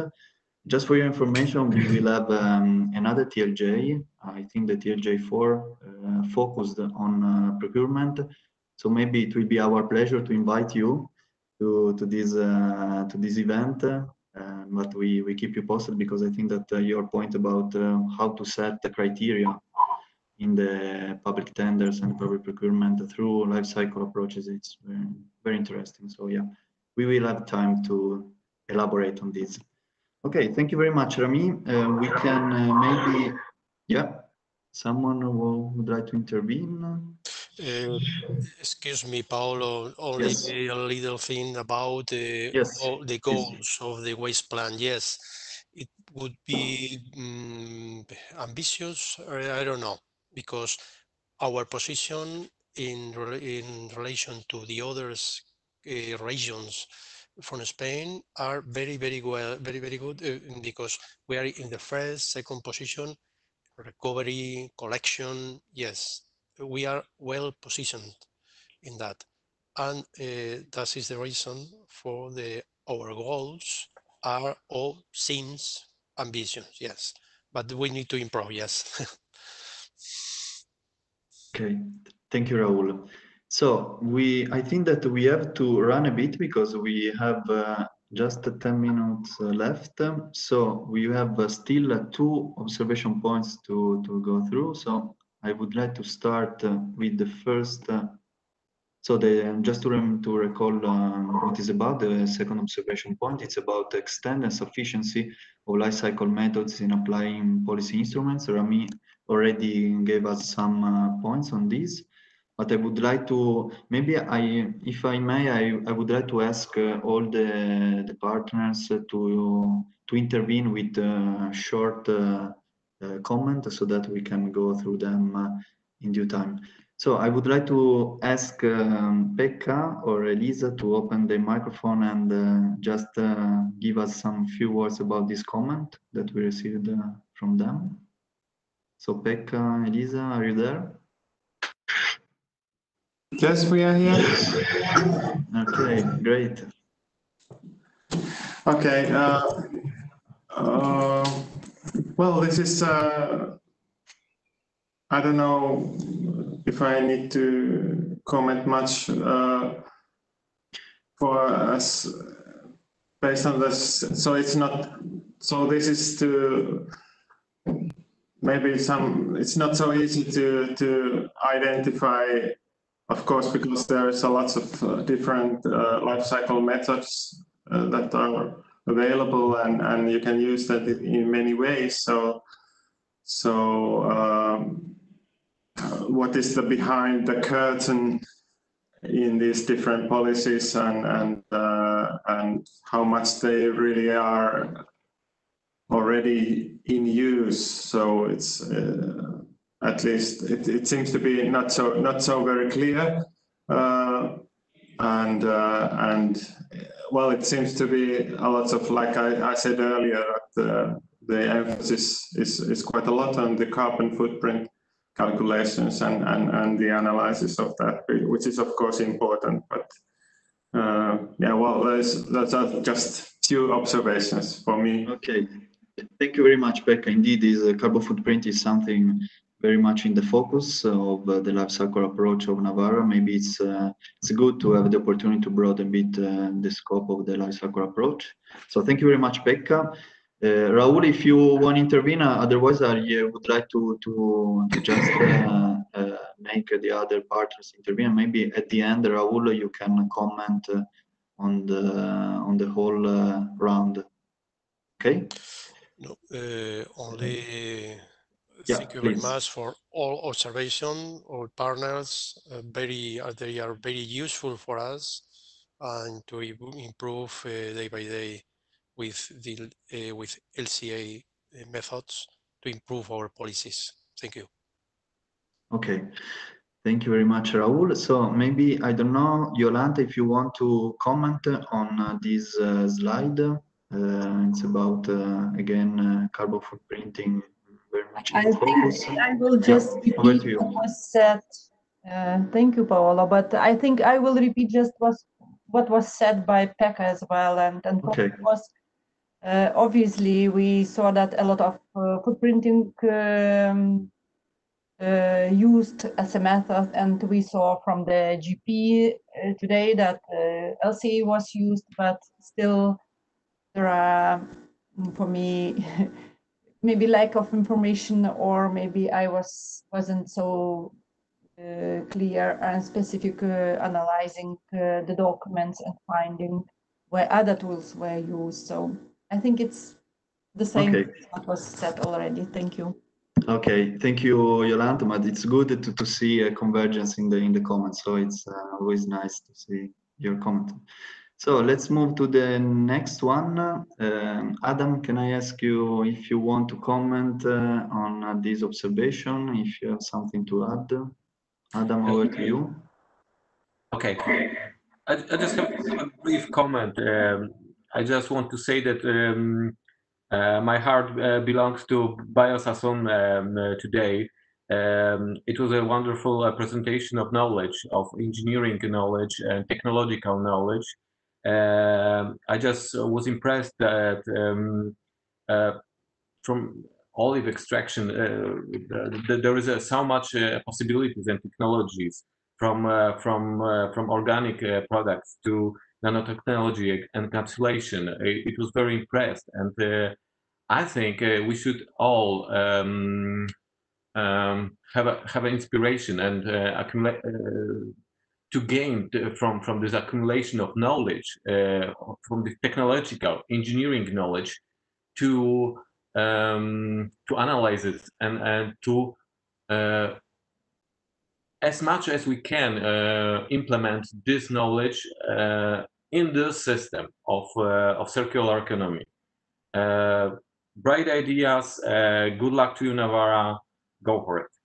Just for your information, we will have um, another TLJ. I think the TLJ4 uh, focused on uh, procurement. So maybe it will be our pleasure to invite you to to this uh, to this event. Uh, but we we keep you posted because I think that uh, your point about how to set the criteria in the public tenders and public procurement through life cycle approaches it's very, very interesting so yeah we will have time to elaborate on this okay thank you very much rami uh, we can uh, maybe yeah someone who would like to intervene uh, excuse me, Paolo, only yes. a little thing about the, yes. the goals yes. of the waste plan. Yes, it would be um, ambitious, I don't know, because our position in, in relation to the others uh, regions from Spain are very, very well, very, very good uh, because we are in the first, second position, recovery, collection, yes, we are well positioned in that. And uh, that is the reason for the our goals are all seems ambitions, yes. But we need to improve, yes. okay, thank you, Raul. So we, I think that we have to run a bit because we have uh, just 10 minutes uh, left. So we have uh, still uh, two observation points to, to go through. So I would like to start uh, with the first. Uh, so the, just to, to recall um, what is about the second observation point, it's about the extent and sufficiency of life cycle methods in applying policy instruments. Rami already gave us some uh, points on this, but I would like to, maybe I, if I may, I, I would like to ask uh, all the, the partners to, to intervene with uh, short uh, comment so that we can go through them uh, in due time. So I would like to ask um, Pekka or Elisa to open the microphone and uh, just uh, give us some few words about this comment that we received uh, from them. So Pekka, Elisa, are you there? Yes, we are here. Okay, great. Okay. Uh, well, this is, uh, I don't know if I need to comment much uh, for us based on this. So it's not, so this is to, maybe some, it's not so easy to, to identify, of course, because there's a lots of uh, different uh, life cycle methods uh, that are available and, and you can use that in many ways. So, so um, what is the behind the curtain in these different policies and and uh, and how much they really are already in use. So it's uh, at least it, it seems to be not so not so very clear. Uh, and uh, and well, it seems to be a lot of like I, I said earlier that the emphasis is, is quite a lot on the carbon footprint calculations and, and, and the analysis of that, which is of course important. But uh, yeah, well, there's, that's just few observations for me. Okay, thank you very much, Pekka. Indeed, this uh, carbon footprint is something very much in the focus of uh, the life cycle approach of Navarra. Maybe it's uh, it's good to have the opportunity to broaden a bit uh, the scope of the life cycle approach. So thank you very much, Pekka. Uh, Raul, if you want to intervene, uh, otherwise I uh, would like to to, to just make the other partners intervene. Maybe at the end, Raul, you can comment on the on the whole round. Okay. No, only yeah, thank you please. very much for all observation, all partners. Uh, very, uh, they are very useful for us and to improve uh, day by day with the uh, with LCA uh, methods to improve our policies. Thank you. Okay. Thank you very much, Raul. So maybe, I don't know, Jolanta, if you want to comment on uh, this uh, slide. Uh, it's about, uh, again, carbon footprinting very much I think I will just yeah, repeat you. what was said. thank you, Paola. But I think I will repeat just what, what was said by Pekka as well. And, and Okay. was uh, obviously, we saw that a lot of uh, footprinting um, uh, used as a method, and we saw from the GP uh, today that uh, LCA was used, but still there are, for me, maybe lack of information, or maybe I was wasn't so uh, clear and specific analyzing the documents and finding where other tools were used. So I think it's the same Okay. what was said already. Thank you. Okay, thank you, Jolanta. But it's good to, to see a convergence in the in the comments. So it's uh, always nice to see your comment. So let's move to the next one. Um, Adam, can I ask you if you want to comment uh, on uh, this observation? If you have something to add, Adam, over to you. Okay. I, I just have a brief comment. Um, I just want to say that um, uh, my heart uh, belongs to Biosasun um, uh, today. Um, it was a wonderful uh, presentation of knowledge, of engineering knowledge and technological knowledge. Um I just was impressed that um, uh, from olive extraction, uh, th- there is uh, so much uh, possibilities and technologies from uh, from uh, from organic uh, products to nanotechnology encapsulation. It, it was very impressed, and uh, I think uh, we should all um, um, have a have an inspiration and uh, accumulate uh, to gain from from this accumulation of knowledge uh, from the technological engineering knowledge to um, to analyze it and and to uh, as much as we can uh, implement this knowledge uh, in the system of uh, of circular economy. Uh, bright ideas. Good luck to you, Navarra. Go for it.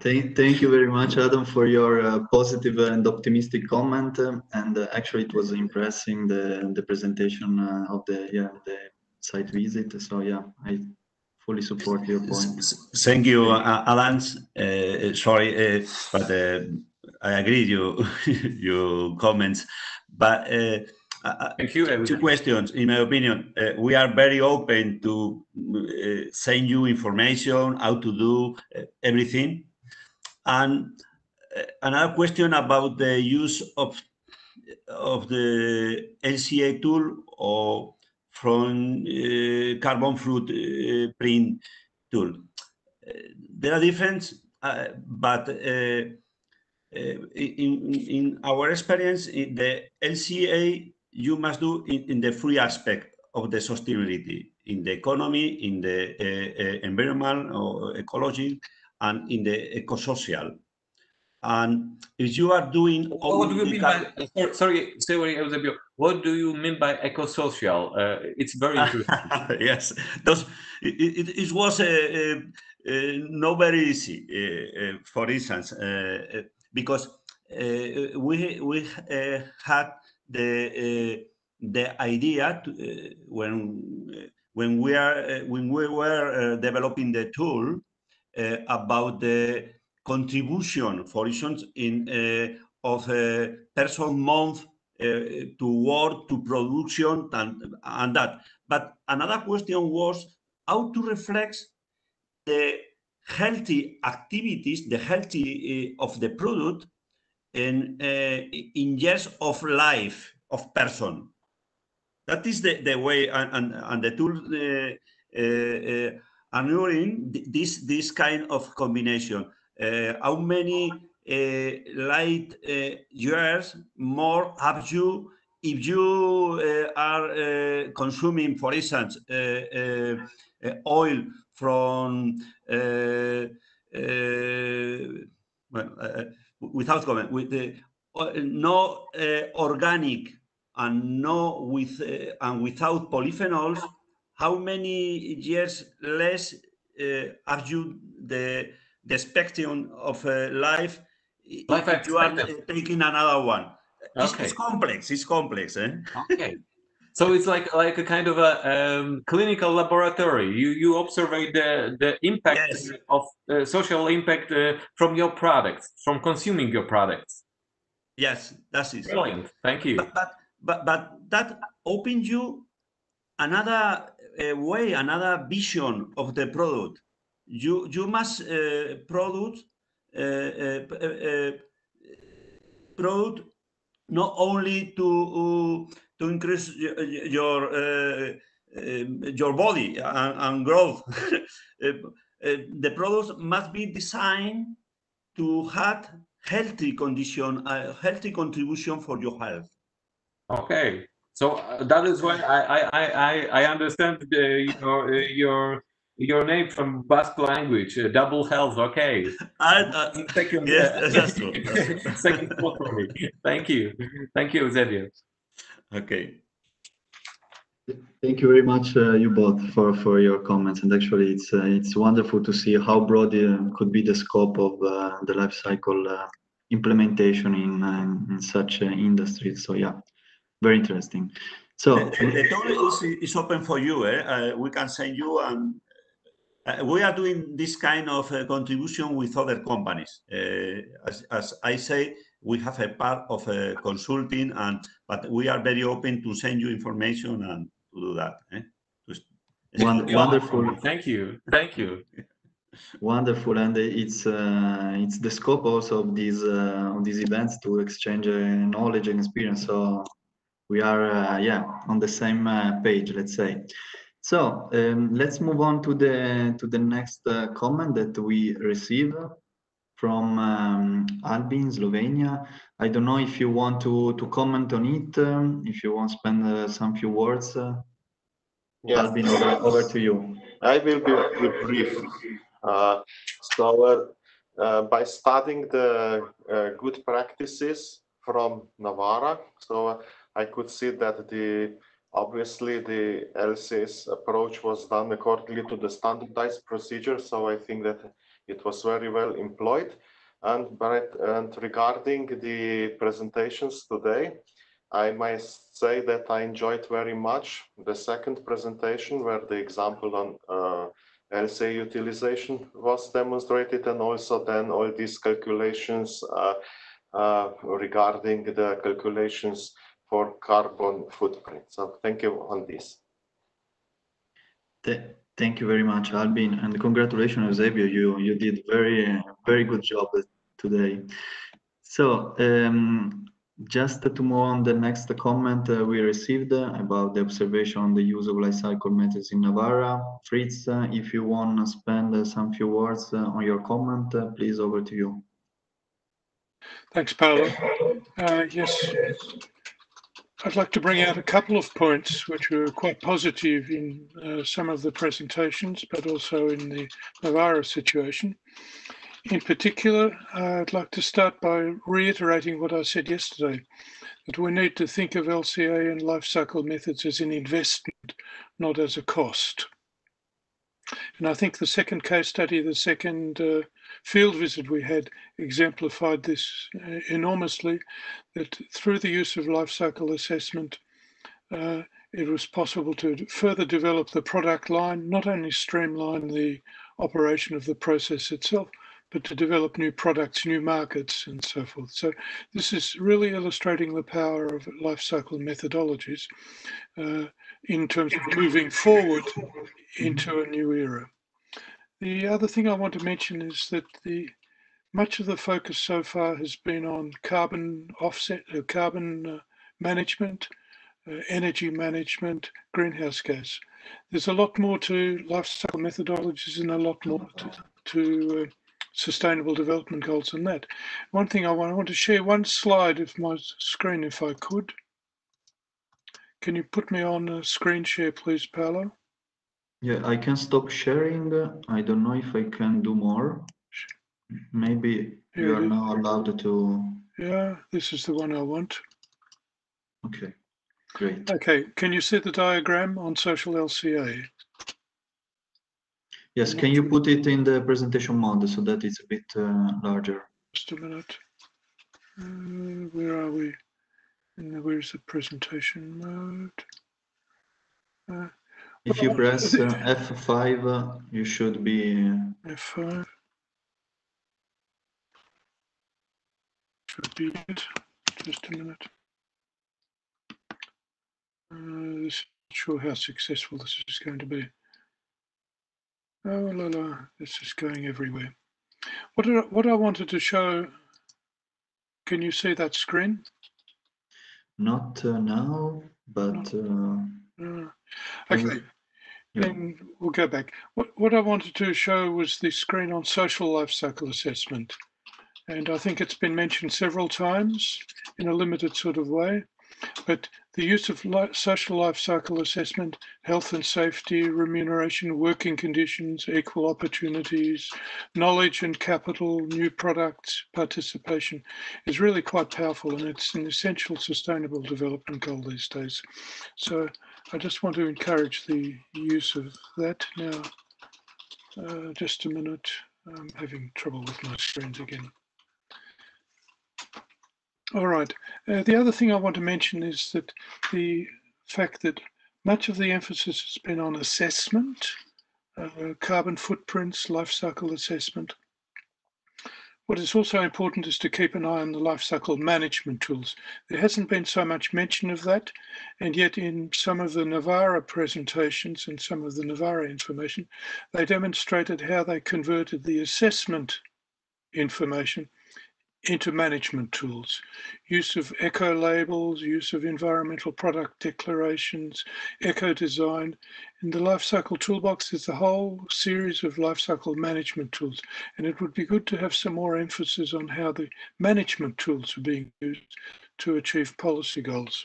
Thank, thank you very much, Adam, for your uh, positive and optimistic comment. um, and uh, actually, it was impressing the the presentation uh, of the yeah the site visit. So yeah, I fully support your point. Thank you, uh, Alan. Uh, sorry, uh, but uh, I agree you your comments. But Thank you. two questions. In my opinion, uh, we are very open to uh, send you information how to do uh, everything. And uh, another question about the use of of the LCA tool or from uh, carbon fruit uh, print tool. There are differences, uh, but uh, uh, in, in our experience, the LCA you must do in, in the free aspect of the sustainability, in the economy, in the uh, environment or ecology, and in the eco-social. And if you are doing what do you mean by sorry, sorry, Eusebio, what do you mean by eco-social? Uh, it's very interesting. yes, those it, it, it was uh, uh, uh, not very easy. Uh, for instance, because we we had the the idea to, when when we are when we were developing the tool about the contribution, for instance, in uh, of a person month uh, to work to production and, and that. But another question was how to reflect the healthy activities, the healthy uh, of the product in, in years of life of person. That is the, the way, and, and, and the tool uh, uh, annuring this, this kind of combination. Uh, how many uh, light uh, years more have you if you are consuming, for instance, oil from well, without comment, with the no organic and no with uh, and without polyphenols, how many years less uh, have you the the spectrum of uh, life, life if you are taking another one. It's, it's complex. It's complex. Eh? Okay. So it's like like a kind of a um, clinical laboratory. You you observe the the impact of uh, social impact uh, from your products, from consuming your products. Yes, that's it. Brilliant. Thank you. But but but, but that opens you another uh, way, another vision of the product. You you must uh, produce uh, uh, uh, product not only to to increase your uh, um, your body and, and growth. Uh, uh, the products must be designed to have healthy condition, a healthy contribution for your health. Okay. So uh, that is why I I I I- I understand the, your uh, your your name from Basque language, uh, double health. Okay. second, yes, uh, that's true, that's true. second thought for me. Thank you, thank you, Eusebio. Okay. Thank you very much, uh, you both, for for your comments. And actually, it's uh, it's wonderful to see how broad uh, could be the scope of uh, the life cycle uh, implementation in uh, in such uh, industries. So yeah, very interesting. So the, the- the tool is, is open for you. Eh? Uh, we can send you and uh, we are doing this kind of uh, contribution with other companies. Uh, as, as I say, we have a part of uh, consulting, and but we are very open to send you information and to do that. Eh? To s- wonderful. Thank you, thank you. Wonderful, and it's uh, it's the scope also of these uh, of these events to exchange uh, knowledge and experience. So we are uh, yeah on the same uh, page, let's say. So um, let's move on to the to the next uh, comment that we receive from um, Albin, Slovenia. I don't know if you want to to comment on it, um, if you want to spend uh, some few words. Uh, Yes. Albin, over, over to you. I will be be brief. Uh, so, uh, uh, by studying the uh, good practices from Navarra, so uh, I could see that the obviously the LCS approach was done accordingly to the standardized procedure. So I think that it was very well employed. And but and regarding the presentations today, I must say that I enjoyed very much the second presentation where the example on uh, LCA utilization was demonstrated and also then all these calculations uh, uh, regarding the calculations for carbon footprint. So thank you on this. Th- Thank you very much, Albin, and congratulations, Eusebio. You you did very very good job today. So um, just to move on, the next comment uh, we received uh, about the observation on the use of life cycle methods in Navarra. Fritz, uh, if you want to spend uh, some few words uh, on your comment, uh, please over to you. Thanks, Paolo. Yes, I'd like to bring out a couple of points which were quite positive in uh, some of the presentations, but also in the Navarra situation. in particular, I'd like to start by reiterating what I said yesterday, that we need to think of LCA and life cycle methods as an investment, not as a cost. And I think the second case study, the second uh, field visit we had exemplified this uh, enormously, that through the use of life cycle assessment, uh, it was possible to further develop the product line, not only streamline the operation of the process itself, but to develop new products, new markets, and so forth. So this is really illustrating the power of life cycle methodologies uh, in terms of moving forward into a new era. The other thing I want to mention is that the much of the focus so far has been on carbon offset, uh, carbon uh, management, uh, energy management, greenhouse gas. There's a lot more to life cycle methodologies and a lot more to, to uh, sustainable development goals than that. One thing I want, I want to share one slide of my screen if I could. Can you put me on a screen share, please, Paolo? Yeah, I can stop sharing. I don't know if I can do more. Maybe you are now allowed to. Yeah, this is the one I want. Okay, great. Okay, can you see the diagram on social LCA? Yes, can you put it in the presentation mode so that it's a bit uh, larger? Just a minute. Uh, where are we? The, where's the presentation mode? Uh, if you press uh, F5, uh, you should be. F5. Should be it. Just a minute. Uh, not sure how successful this is going to be. Oh la la, this is going everywhere. What I, what I wanted to show, can you see that screen? Not uh, now, but. Uh, uh, okay. Then we'll go back. What, what I wanted to show was the screen on social life cycle assessment. And I think it's been mentioned several times in a limited sort of way. But the use of social life cycle assessment, health and safety, remuneration, working conditions, equal opportunities, knowledge and capital, new products, participation is really quite powerful and it's an essential sustainable development goal these days. So I just want to encourage the use of that now. Uh, just a minute, I'm having trouble with my screens again. All right. Uh, the other thing I want to mention is that the fact that much of the emphasis has been on assessment, uh, carbon footprints, life cycle assessment. What is also important is to keep an eye on the life cycle management tools. There hasn't been so much mention of that, and yet in some of the Navarra presentations and some of the Navarra information, they demonstrated how they converted the assessment information into management tools, use of eco labels, use of environmental product declarations, eco design. In the Lifecycle Toolbox is a whole series of lifecycle management tools, and it would be good to have some more emphasis on how the management tools are being used to achieve policy goals.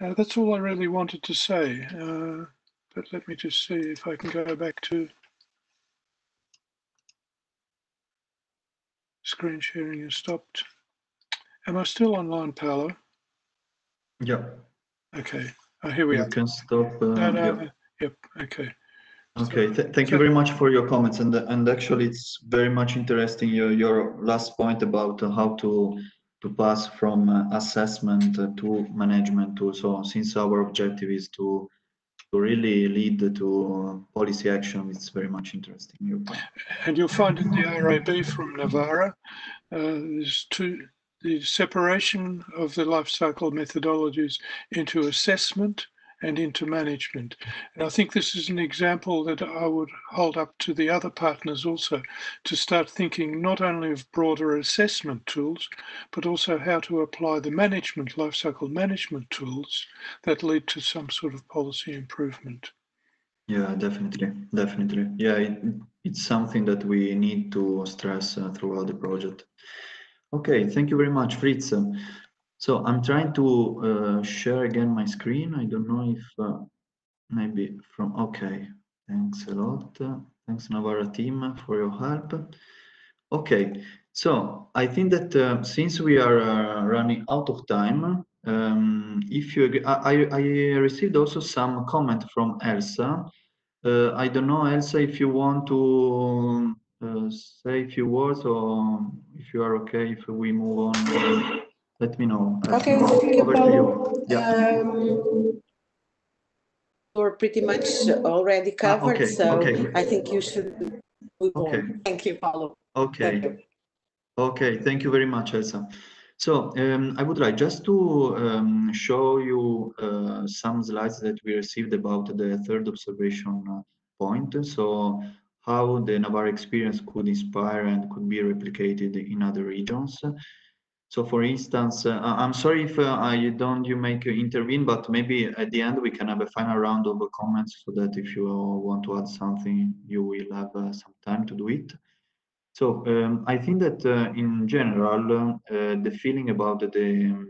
Uh, that's all I really wanted to say, uh, but let me just see if I can go back to Screen sharing is stopped. Am I still online, Paolo? Yeah. Okay. Oh, here we you are. You can stop. Uh, no, no, yeah. Yep. Okay. Okay. Th thank you very much for your comments, and and actually, it's very much interesting your your last point about how to to pass from uh, assessment to management tool. So since our objective is to to really lead to policy action. It's very much interesting. And you'll find in the RAB from Navarra, uh, there's two, the separation of the life cycle methodologies into assessment and into management. And I think this is an example that I would hold up to the other partners also to start thinking not only of broader assessment tools, but also how to apply the management, lifecycle management tools that lead to some sort of policy improvement. Yeah, definitely, definitely. Yeah, it, it's something that we need to stress uh, throughout the project. Okay, thank you very much, Fritz. So I'm trying to uh, share again my screen. I don't know if uh, maybe from, okay, thanks a lot. Thanks Navarra team for your help. Okay, so I think that uh, since we are uh, running out of time, um, if you agree, I, I received also some comment from Elsa. Uh, I don't know, Elsa, if you want to uh, say a few words or if you are okay if we move on, let me know. Okay, over thank you, to Paolo. Yeah. Um, we're pretty much already covered, okay, so okay. I think you should move Okay. on. Thank you, Paolo. Okay. Thank you. Okay, thank you very much, Elsa. So um, I would like just to um, show you uh, some slides that we received about the third observation uh, point. So how the Navarre experience could inspire and could be replicated in other regions. So for instance, uh, I'm sorry if uh, I don't you make intervene, but maybe at the end we can have a final round of comments so that if you want to add something, you will have uh, some time to do it. So um, I think that uh, in general, uh, the feeling about the um,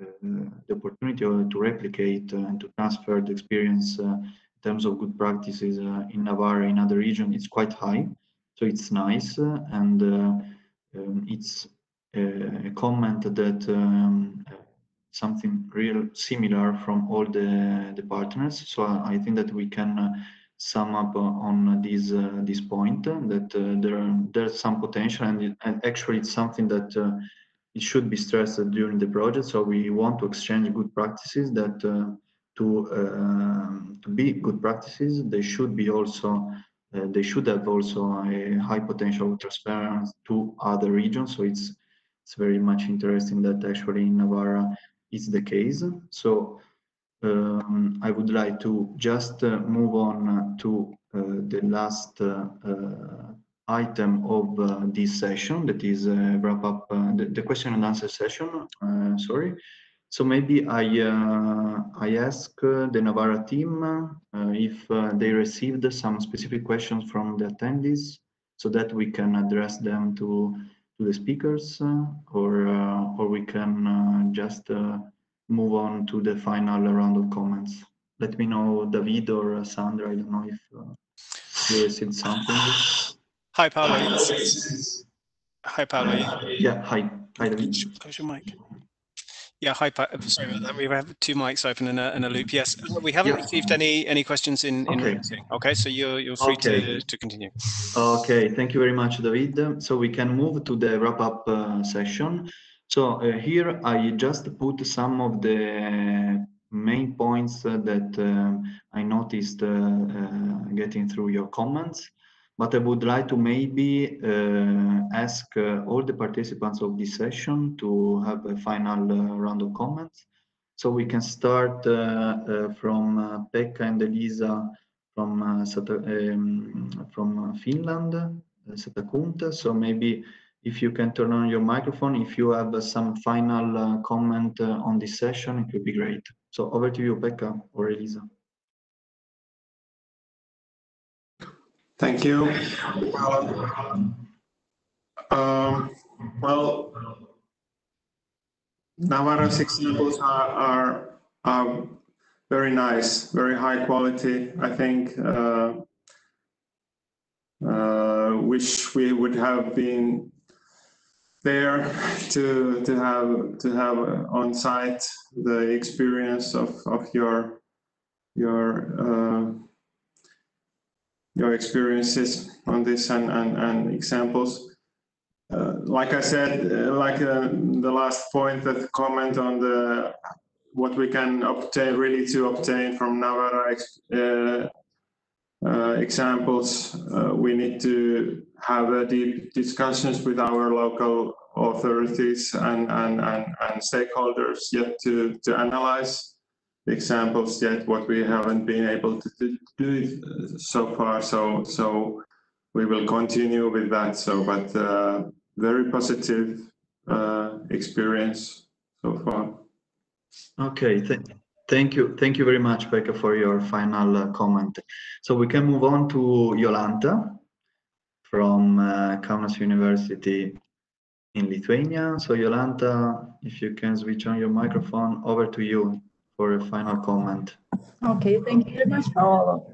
uh, the opportunity to replicate and to transfer the experience in terms of good practices in Navarre in other regions is quite high. So it's nice and um, it's uh, comment that um, something real similar from all the the partners. So I I think that we can. Uh, sum up uh, on this uh, this point that uh, there there's some potential and, it, and actually it's something that uh, it should be stressed during the project so we want to exchange good practices that to um, to be good practices they should be also they should have also a high potential of transference to other regions so it's it's very much interesting that actually in Navarra is the case so um, I would like to just uh, move on to uh, the last uh, uh, item of uh, this session, that is uh, wrap up the, the question and answer session. sorry. So maybe I I ask the Navarra team if they received some specific questions from the attendees, so that we can address them to to the speakers, or or we can just move on to the final round of comments. Let me know, David or uh, Sandra, I don't know if uh, you received something. Hi, Paolo. Hi, Paolo. Yeah, hi. Hi, David. Close your mic. Yeah, hi. Pa- Sorry about that. We have two mics open in a, in a loop. Yes, we haven't Yeah. received any any questions in in Okay. writing. Okay, so you're you're free Okay. to to continue. Okay, thank you very much, David. So we can move to the wrap-up uh, session. So uh, here I just put some of the main points uh, that um, I noticed uh, uh, getting through your comments. But I would like to maybe uh, ask uh, all the participants of this session to have a final uh, round of comments. So we can start from Pekka and Elisa from um, from Finland, Satakunta. So maybe if you can turn on your microphone, if you have some final comment on this session, it would be great. So over to you, Pekka or Elisa. Thank you. Um, well, Navarra's examples are, are, are very nice, very high quality. I think uh, uh, wish we would have been there to to have to have on site the experience of of your your uh, your experiences on this and and, and examples. Uh, like I said, uh, like uh, the last point, that comment on the what we can obtain really to obtain from Navarra ex- uh, uh, examples, uh, we need to have uh, deep discussions with our local authorities and, and, and, and stakeholders yet to, to analyze examples yet what we haven't been able to do, uh, so far. So, so we will continue with that. So, but uh, very positive uh, experience so far. Okay, th thank you. Thank you very much, Pekka, for your final uh, comment. So we can move on to Jolanta from uh, Kaunas University in Lithuania. So Jolanta, if you can switch on your microphone, over to you for a final comment. Okay, thank you very much, Paolo.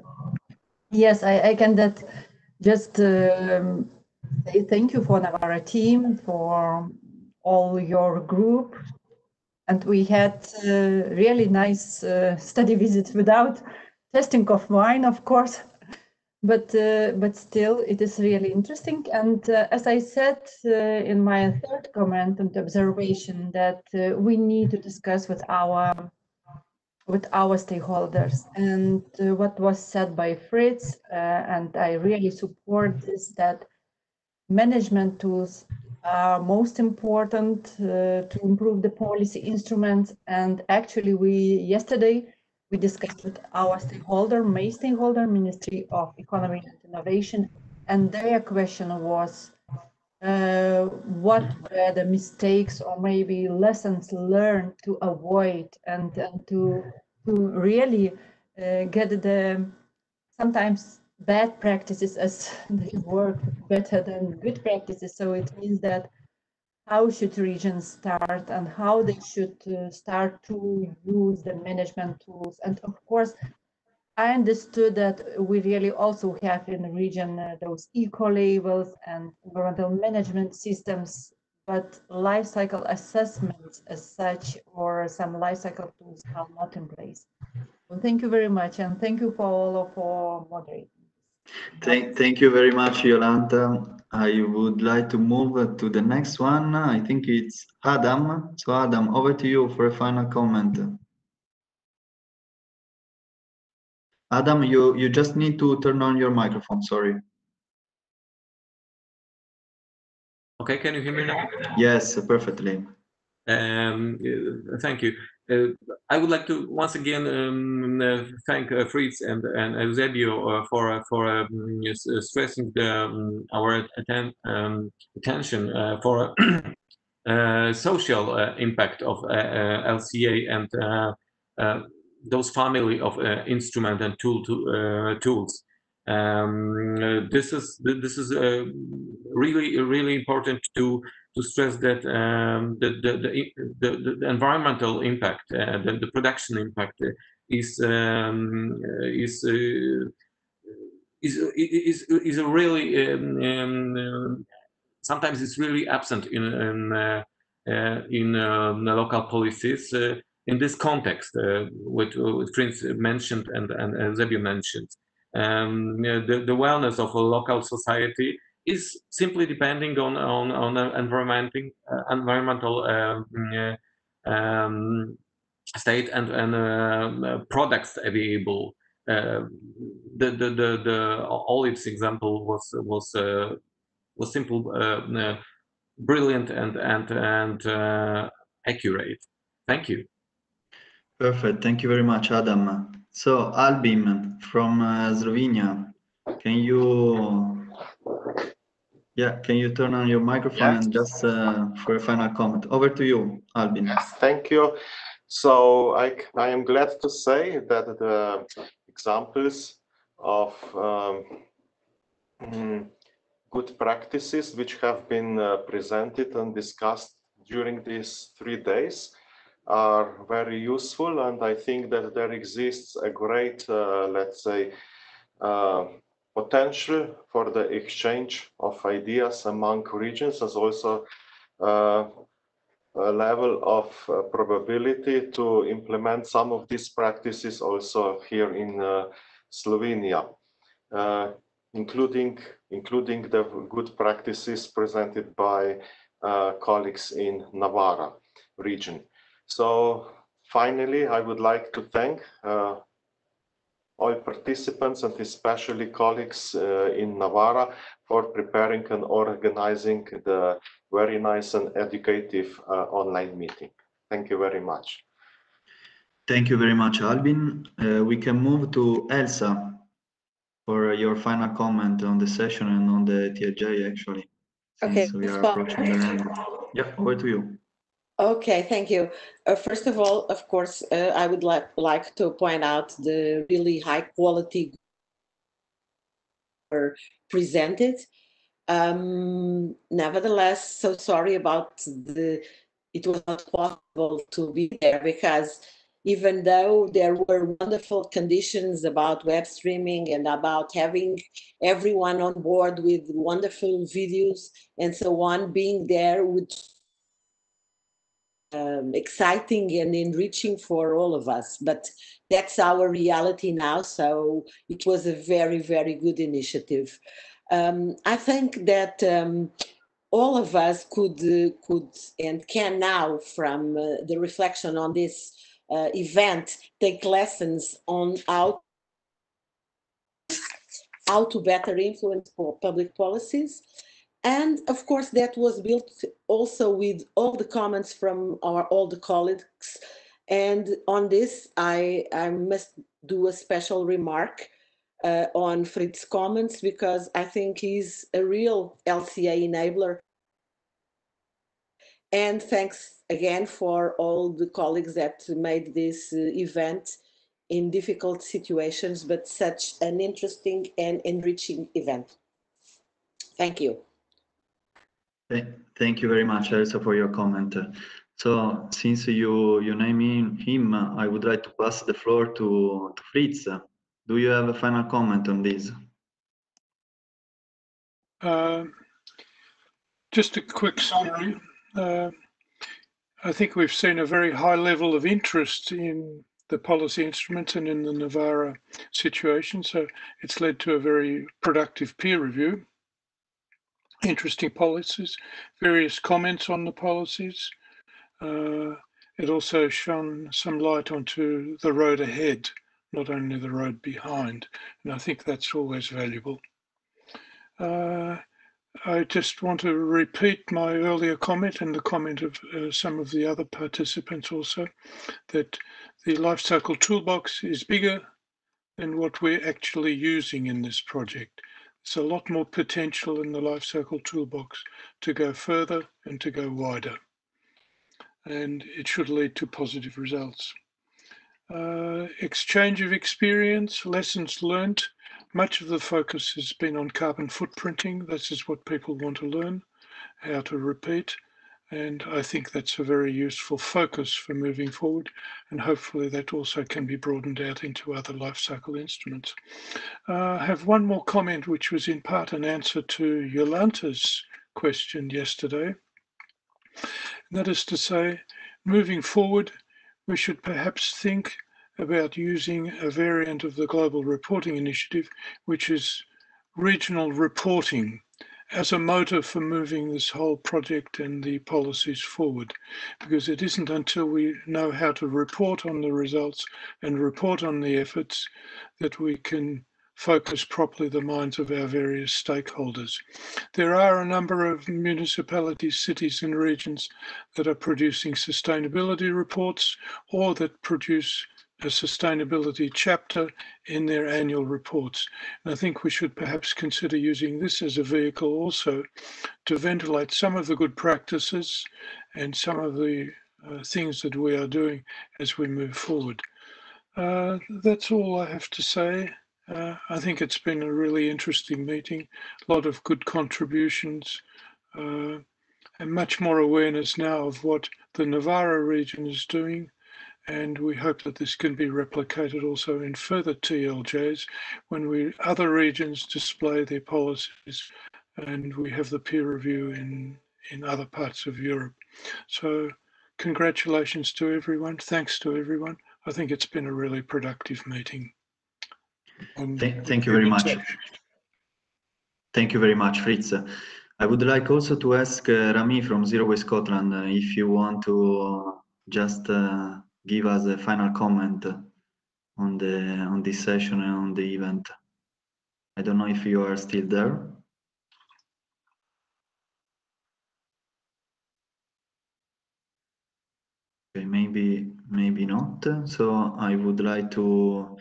Yes, I, I can that just um, say thank you for Navarra team, for all your group. And we had uh, really nice uh, study visits without testing of wine, of course. But uh, but still, it is really interesting. And uh, as I said uh, in my third comment and observation, that uh, we need to discuss with our with our stakeholders. And uh, what was said by Fritz, uh, and I really support this, that management tools are most important uh, to improve the policy instruments. And actually, we yesterday we discussed with our stakeholder, main stakeholder, Ministry of Economy and Innovation, and their question was, uh, what were the mistakes or maybe lessons learned to avoid and, and to, to really uh, get the sometimes bad practices as they work better than good practices. So it means that how should regions start and how they should uh, start to use the management tools. And of course, I understood that we really also have in the region uh, those eco labels and environmental management systems, but life cycle assessments as such or some life cycle tools are not in place. Well, thank you very much and thank you all for moderating. Thank, thank you very much, Jolanta. I would like to move to the next one. I think it's Adam. So Adam, over to you for a final comment. Adam, you, you just need to turn on your microphone, sorry. Okay, can you hear me now? Yes, perfectly. Um, uh, thank you. Uh, I would like to once again um, uh, thank uh, Fritz and, and Eusebio uh, for uh, for um, stressing the, um, our atten um, attention for social impact of LCA and those family of instrument and tool to, tools. Um, this is this is really really important to to stress that um, the, the, the, the, environmental impact, uh, the, the production impact is um, is, uh, is is is a really um, um, sometimes it's really absent in in, uh, uh in um, local policies. Uh, in this context, uh, what, what Prince mentioned and and Eusebio mentioned, um, the the wellness of a local society is simply depending on on on environmental uh, environmental uh, um, state and and uh, products available. the, the the the olives example was was was simple, brilliant and and and accurate. Thank you. Perfect. Thank you very much, Adam. So, Albin from uh, Slovenia, can you yeah, can you turn on your microphone yes. and just uh, for a final comment? Over to you, Albin. Yes, thank you. So I, I am glad to say that the examples of um, mm, good practices which have been uh, presented and discussed during these three days are very useful and I think that there exists a great, uh, let's say, uh, potential for the exchange of ideas among regions as also uh, a level of uh, probability to implement some of these practices also here in uh, Slovenia, uh, including including the good practices presented by colleagues in Navarra region. So finally, I would like to thank uh, all participants and especially colleagues uh, in Navarra for preparing and organizing the very nice and educative uh, online meeting. Thank you very much. Thank you very much, Albin. Uh, we can move to Elsa for your final comment on the session and on the TIJ actually. Okay. we are approaching the end. Yeah, over to you. Okay, thank you. Uh, first of all, of course, uh, I would like, like to point out the really high quality were presented. Um, nevertheless, so sorry about the, it was not possible to be there because even though there were wonderful conditions about web streaming and about having everyone on board with wonderful videos and so on, being there would um, exciting and enriching for all of us. But that's our reality now. So it was a very, very good initiative. Um, I think that um, all of us could uh, could and can now, from uh, the reflection on this uh, event, take lessons on how how to better influence public policies and of course, that was built also with all the comments from our all the colleagues. And on this, I, I must do a special remark uh, on Fritz's comments because I think he's a real LCA enabler. And thanks again for all the colleagues that made this uh, event in difficult situations, but such an interesting and enriching event. Thank you. Thank you very much, Elsa, for your comment. So since you, you name him, I would like to pass the floor to, to Fritz. Do you have a final comment on this? Uh, just a quick summary. Uh, I think we've seen a very high level of interest in the policy instruments and in the Navarra situation. So it's led to a very productive peer review interesting policies, various comments on the policies. Uh, it also shone some light onto the road ahead, not only the road behind, and I think that's always valuable. Uh, I just want to repeat my earlier comment and the comment of uh, some of the other participants also, that the life cycle toolbox is bigger than what we're actually using in this project. There's a lot more potential in the life cycle toolbox to go further and to go wider. And it should lead to positive results. Uh, exchange of experience, lessons learnt. Much of the focus has been on carbon footprinting. This is what people want to learn, how to repeat. And I think that's a very useful focus for moving forward. And hopefully that also can be broadened out into other life cycle instruments. Uh, I have one more comment, which was in part an answer to Jolanta's question yesterday. And that is to say, moving forward, we should perhaps think about using a variant of the Global Reporting Initiative, which is regional reporting as a motive for moving this whole project and the policies forward because it isn't until we know how to report on the results and report on the efforts that we can focus properly the minds of our various stakeholders. There are a number of municipalities, cities and regions that are producing sustainability reports or that produce sustainability chapter in their annual reports. And I think we should perhaps consider using this as a vehicle also to ventilate some of the good practices and some of the uh, things that we are doing as we move forward. Uh, that's all I have to say. Uh, I think it's been a really interesting meeting, a lot of good contributions, uh, and much more awareness now of what the Navarra region is doing and we hope that this can be replicated also in further TLJs when we other regions display their policies and we have the peer review in, in other parts of Europe. So congratulations to everyone. Thanks to everyone. I think it's been a really productive meeting. Thank, thank you very much. Thank you very much, Fritz. I would like also to ask uh, Rami from Zero Waste Scotland uh, if you want to uh, just uh, give us a final comment on the on this session and on the event. I don't know if you are still there. Okay, maybe maybe not. So I would like to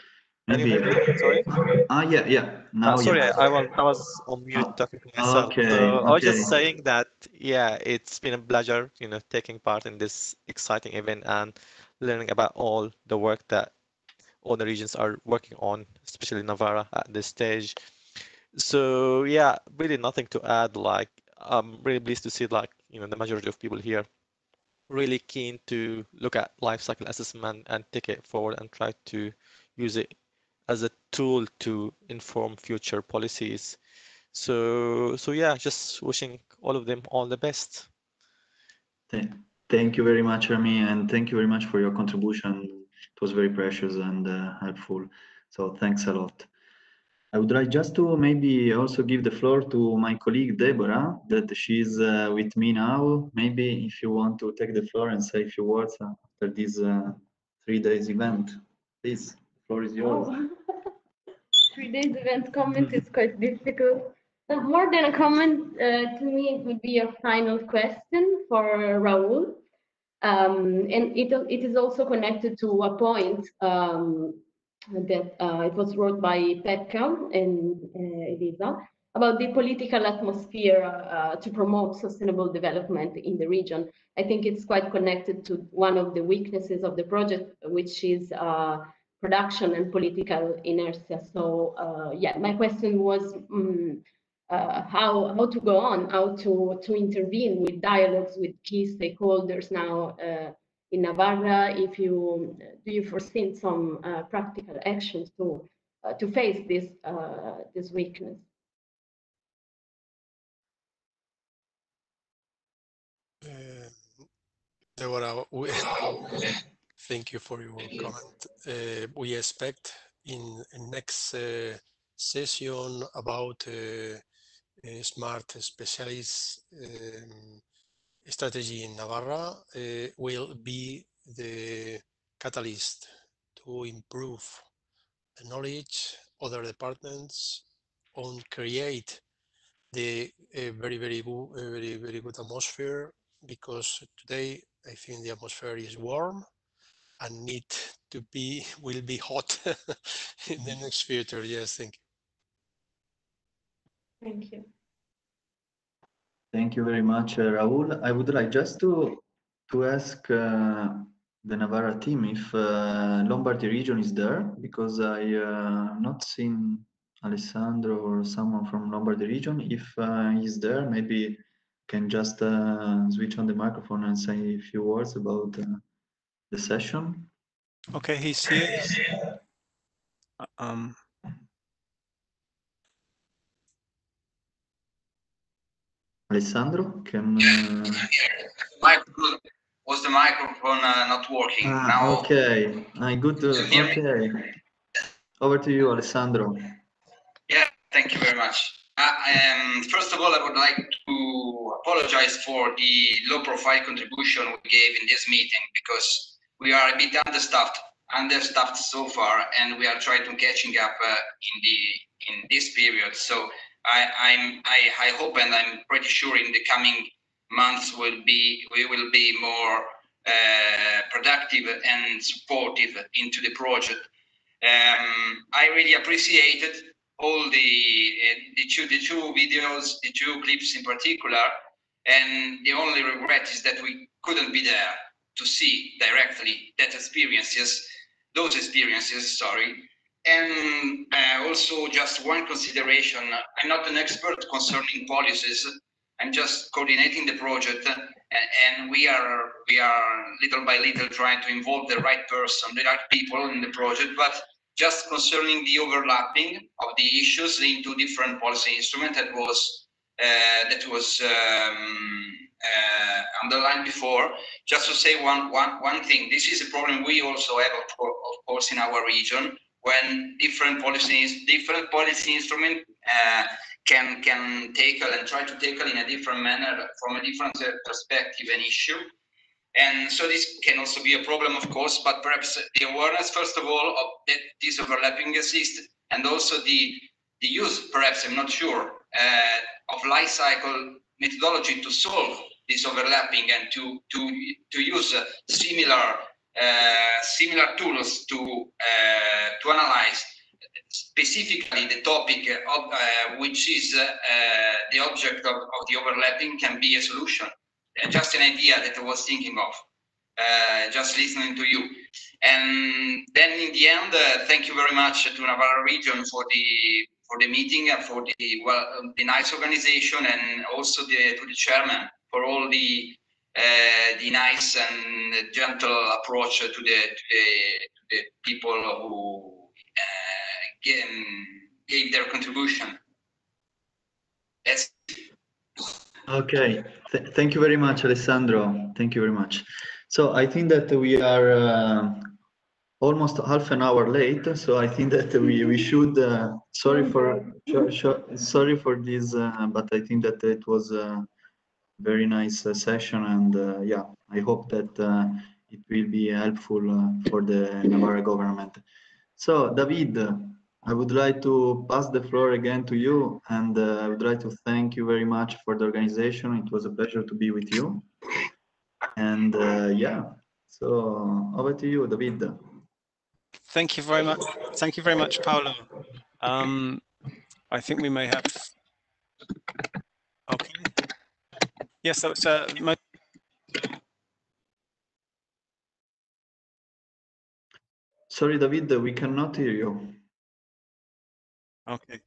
maybe. Sorry. Ah, yeah, yeah. Now, uh, sorry, yeah. I, was I was on mute Oh, talking to myself. okay, So I was just saying that yeah, it's been a pleasure, you know, taking part in this exciting event and learning about all the work that all the regions are working on, especially Navarra at this stage. So yeah, really nothing to add. Like I'm really pleased to see like you know the majority of people here really keen to look at life cycle assessment and take it forward and try to use it as a tool to inform future policies. So, so yeah, just wishing all of them all the best. Thank you very much, Remy, and thank you very much for your contribution. It was very precious and uh, helpful. So thanks a lot. I would like just to maybe also give the floor to my colleague Deborah, that she's uh, with me now. Maybe if you want to take the floor and say a few words after this uh, three days event, please, the floor is yours. Oh. three days event comment is quite difficult. But more than a comment, uh, to me, it would be a final question for Raul. Um, and it, it is also connected to a point um, that uh, it was wrote by Pekka and uh, Elisa about the political atmosphere uh, to promote sustainable development in the region. I think it's quite connected to one of the weaknesses of the project, which is uh, production and political inertia. So uh, yeah, my question was um, uh, how how to go on, how to to intervene with dialogues with key stakeholders now uh, in Navarra. If you do you foresee some uh, practical actions to uh, to face this uh, this weakness? Deborah, we, thank you for your comment. Uh, we expect in, in next uh, session about uh, smart specialist um, strategy in Navarra uh, will be the catalyst to improve the knowledge other departments on create the uh, very very good uh, very very good atmosphere because today I think the atmosphere is warm and need to be will be hot in the next future yes thank you Thank you. Thank you very much, uh, Raul. I would like just to to ask uh, the Navarra team if uh, Lombardy region is there, because I uh, not seen Alessandro or someone from Lombardy region. If uh, he's there, maybe can just uh, switch on the microphone and say a few words about uh, the session. Okay, he's here. Um, Alessandro, can... Uh... Was the microphone uh, not working? Ah, now, okay. Ah, good. To, okay. Over to you, Alessandro. Yeah, thank you very much. Uh, um, first of all, I would like to apologize for the low profile contribution we gave in this meeting because we are a bit understaffed, understaffed so far, and we are trying to catching up uh, in the in this period. So I, I'm I, I hope and I'm pretty sure in the coming months will be we will be more uh, productive and supportive into the project. Um, I really appreciated all the uh, the two the two videos, the two clips in particular, and the only regret is that we couldn't be there to see directly that experiences, those experiences. Sorry, and uh, also just one consideration. I'm not an expert concerning policies. I'm just coordinating the project and, we are we are little by little trying to involve the right person, the right people in the project, but just concerning the overlapping of the issues into different policy instruments that was uh, that was um, uh, underlined before. Just to say one, one, one thing, this is a problem we also have, of course, in our region, when different policies, different policy instrument uh, can can tackle and try to tackle in a different manner from a different perspective an issue. And so this can also be a problem, of course, but perhaps the awareness, first of all, of that this overlapping exists, and also the the use, perhaps I'm not sure, uh, of life cycle methodology to solve this overlapping and to to to use uh, similar uh, similar tools to uh, to analyze specifically the topic of uh, which is the object of, of, the overlapping can be a solution. just an idea that I was thinking of, just listening to you. And then in the end, thank you very much to Navarra region for the for the meeting and for the well the nice organization and also the to the chairman for all the uh, the nice and gentle approach to the to the, to the people who uh, gave, gave their contribution. That's Okay, Th thank you very much, Alessandro. Thank you very much. So I think that we are uh, almost half an hour late, so I think that we we should. Uh, sorry for sorry for this, uh, but I think that it was a very nice uh, session, and uh, yeah, I hope that uh, it will be helpful for the Navarra government. So David, I would like to pass the floor again to you, and I would like to thank you very much for the organization. It was a pleasure to be with you, and yeah. So over to you, David. Thank you very much. Thank you very much, Paolo. Um, I think we may have. Okay. Yes, was uh, my... Sorry, David, we cannot hear you. Okay.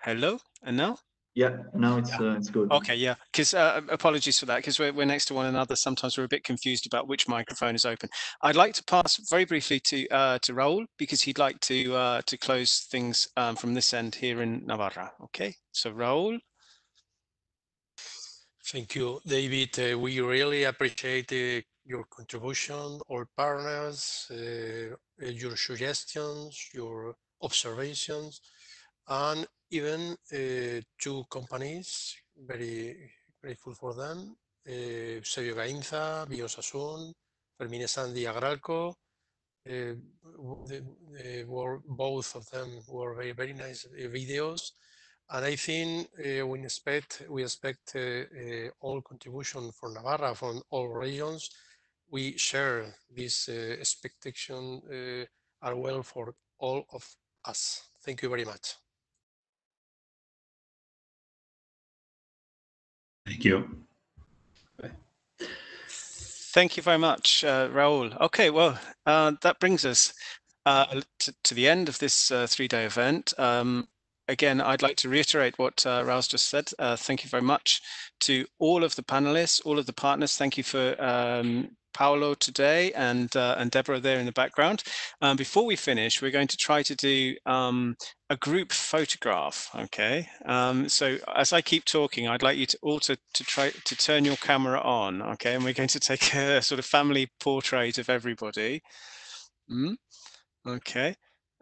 Hello, and now? Yeah, now it's uh, it's good. Okay, yeah. Because uh, apologies for that, because we're we're next to one another. Sometimes we're a bit confused about which microphone is open. I'd like to pass very briefly to uh, to Raul because he'd like to uh, to close things um, from this end here in Navarra. Okay, so Raul. Thank you, David. Uh, we really appreciate uh, your contribution, all partners, uh, your suggestions, your observations, and even uh, two companies, very grateful for them, uh, Eusebio Gainza, Biosasun, Fermín Esandi, Agralco, uh, were, both of them were very, very nice uh, videos. And I think uh, we expect we expect uh, uh, all contribution from Navarra from all regions. We share this expectation as well for all of us. Thank you very much. Thank you. Thank you very much, uh, Raul. Okay, well, uh, that brings us uh, to, to, the end of this uh, three-day event. Um, again, I'd like to reiterate what uh, just said. Uh, thank you very much to all of the panelists, all of the partners. Thank you for um, Paolo today and uh, and Deborah there in the background. Um, before we finish, we're going to try to do um, a group photograph. Okay. Um, so as I keep talking, I'd like you to all to, to try to turn your camera on. Okay, and we're going to take a sort of family portrait of everybody. Mm? Okay.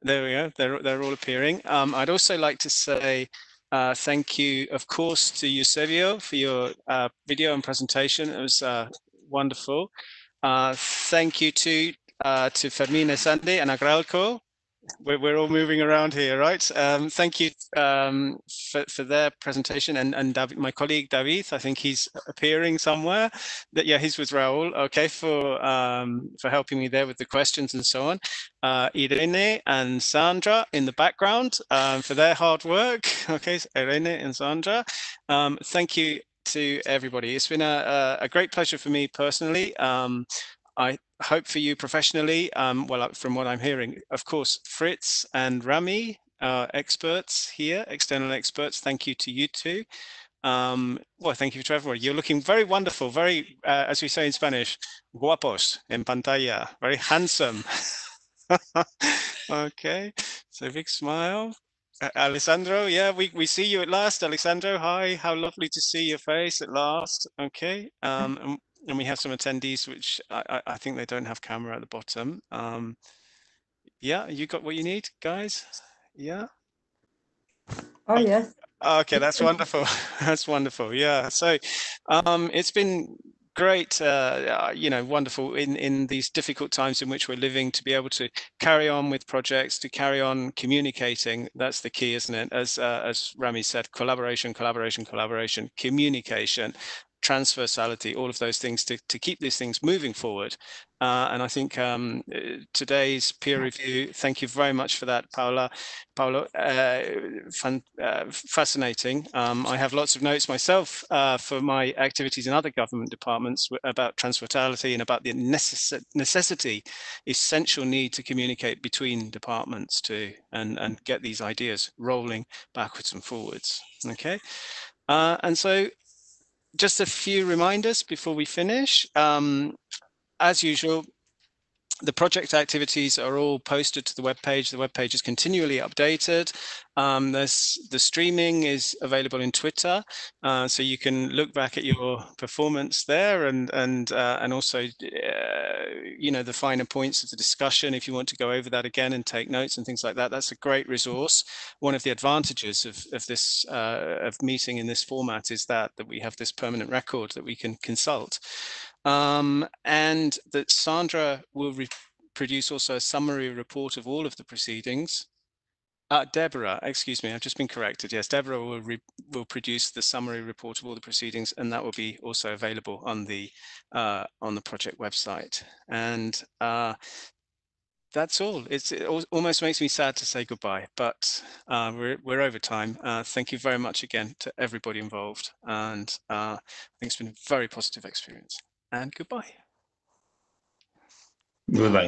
There we go. They're they're all appearing. Um, I'd also like to say. Uh, thank you, of course, to Eusebio for your uh, video and presentation. It was uh, wonderful. Uh, thank you to uh, to Fermín Esandi and Agralco. We're, we're all moving around here, right? Um, thank you um, for, for their presentation and, and David, my colleague David, I think he's appearing somewhere. That Yeah, he's with Raul, okay, for, um, for helping me there with the questions and so on. Uh, Irene and Sandra in the background um, for their hard work. Okay, so Irene and Sandra. Um, thank you to everybody. It's been a, a, great pleasure for me personally. Um, I hope for you professionally, um, well, uh, from what I'm hearing, of course, Fritz and Rami, uh, experts here, external experts, thank you to you too. Um, well, thank you to everyone. You're looking very wonderful, very, uh, as we say in Spanish, guapos en pantalla, very handsome. okay, so big smile. Uh, Alessandro, yeah, we, we see you at last. Alessandro, hi, how lovely to see your face at last. Okay, um, and, we have some attendees, which I, I think they don't have camera at the bottom. Um, yeah, you got what you need, guys? Yeah? Oh, yes. Okay, that's wonderful. that's wonderful. Yeah. So um, it's been great, uh, you know, wonderful in, in these difficult times in which we're living to be able to carry on with projects, to carry on communicating. That's the key, isn't it? As, uh, as Rami said, collaboration, collaboration, collaboration, communication transversality, all of those things to, to keep these things moving forward. Uh, and I think um, today's peer review, thank you very much for that, Paula. Paolo, uh, fun, uh, fascinating. Um, I have lots of notes myself uh, for my activities in other government departments about transversality and about the necess necessity, essential need to communicate between departments too, and, and get these ideas rolling backwards and forwards. Okay. Uh, and so just a few reminders before we finish. Um, as usual, the project activities are all posted to the web page. The web page is continually updated. Um, the streaming is available in Twitter, uh, so you can look back at your performance there, and and uh, and also, uh, you know, the finer points of the discussion. If you want to go over that again and take notes and things like that, that's a great resource. One of the advantages of of this uh, of meeting in this format is that that we have this permanent record that we can consult. Um, and that Sandra will produce also a summary report of all of the proceedings. Uh, Deborah, excuse me, I've just been corrected. Yes, Deborah will will produce the summary report of all the proceedings, and that will be also available on the uh, on the project website. And uh, that's all. It's, it almost makes me sad to say goodbye, but uh, we're, we're over time. Uh, thank you very much again to everybody involved. And uh, I think it's been a very positive experience and goodbye. Goodbye.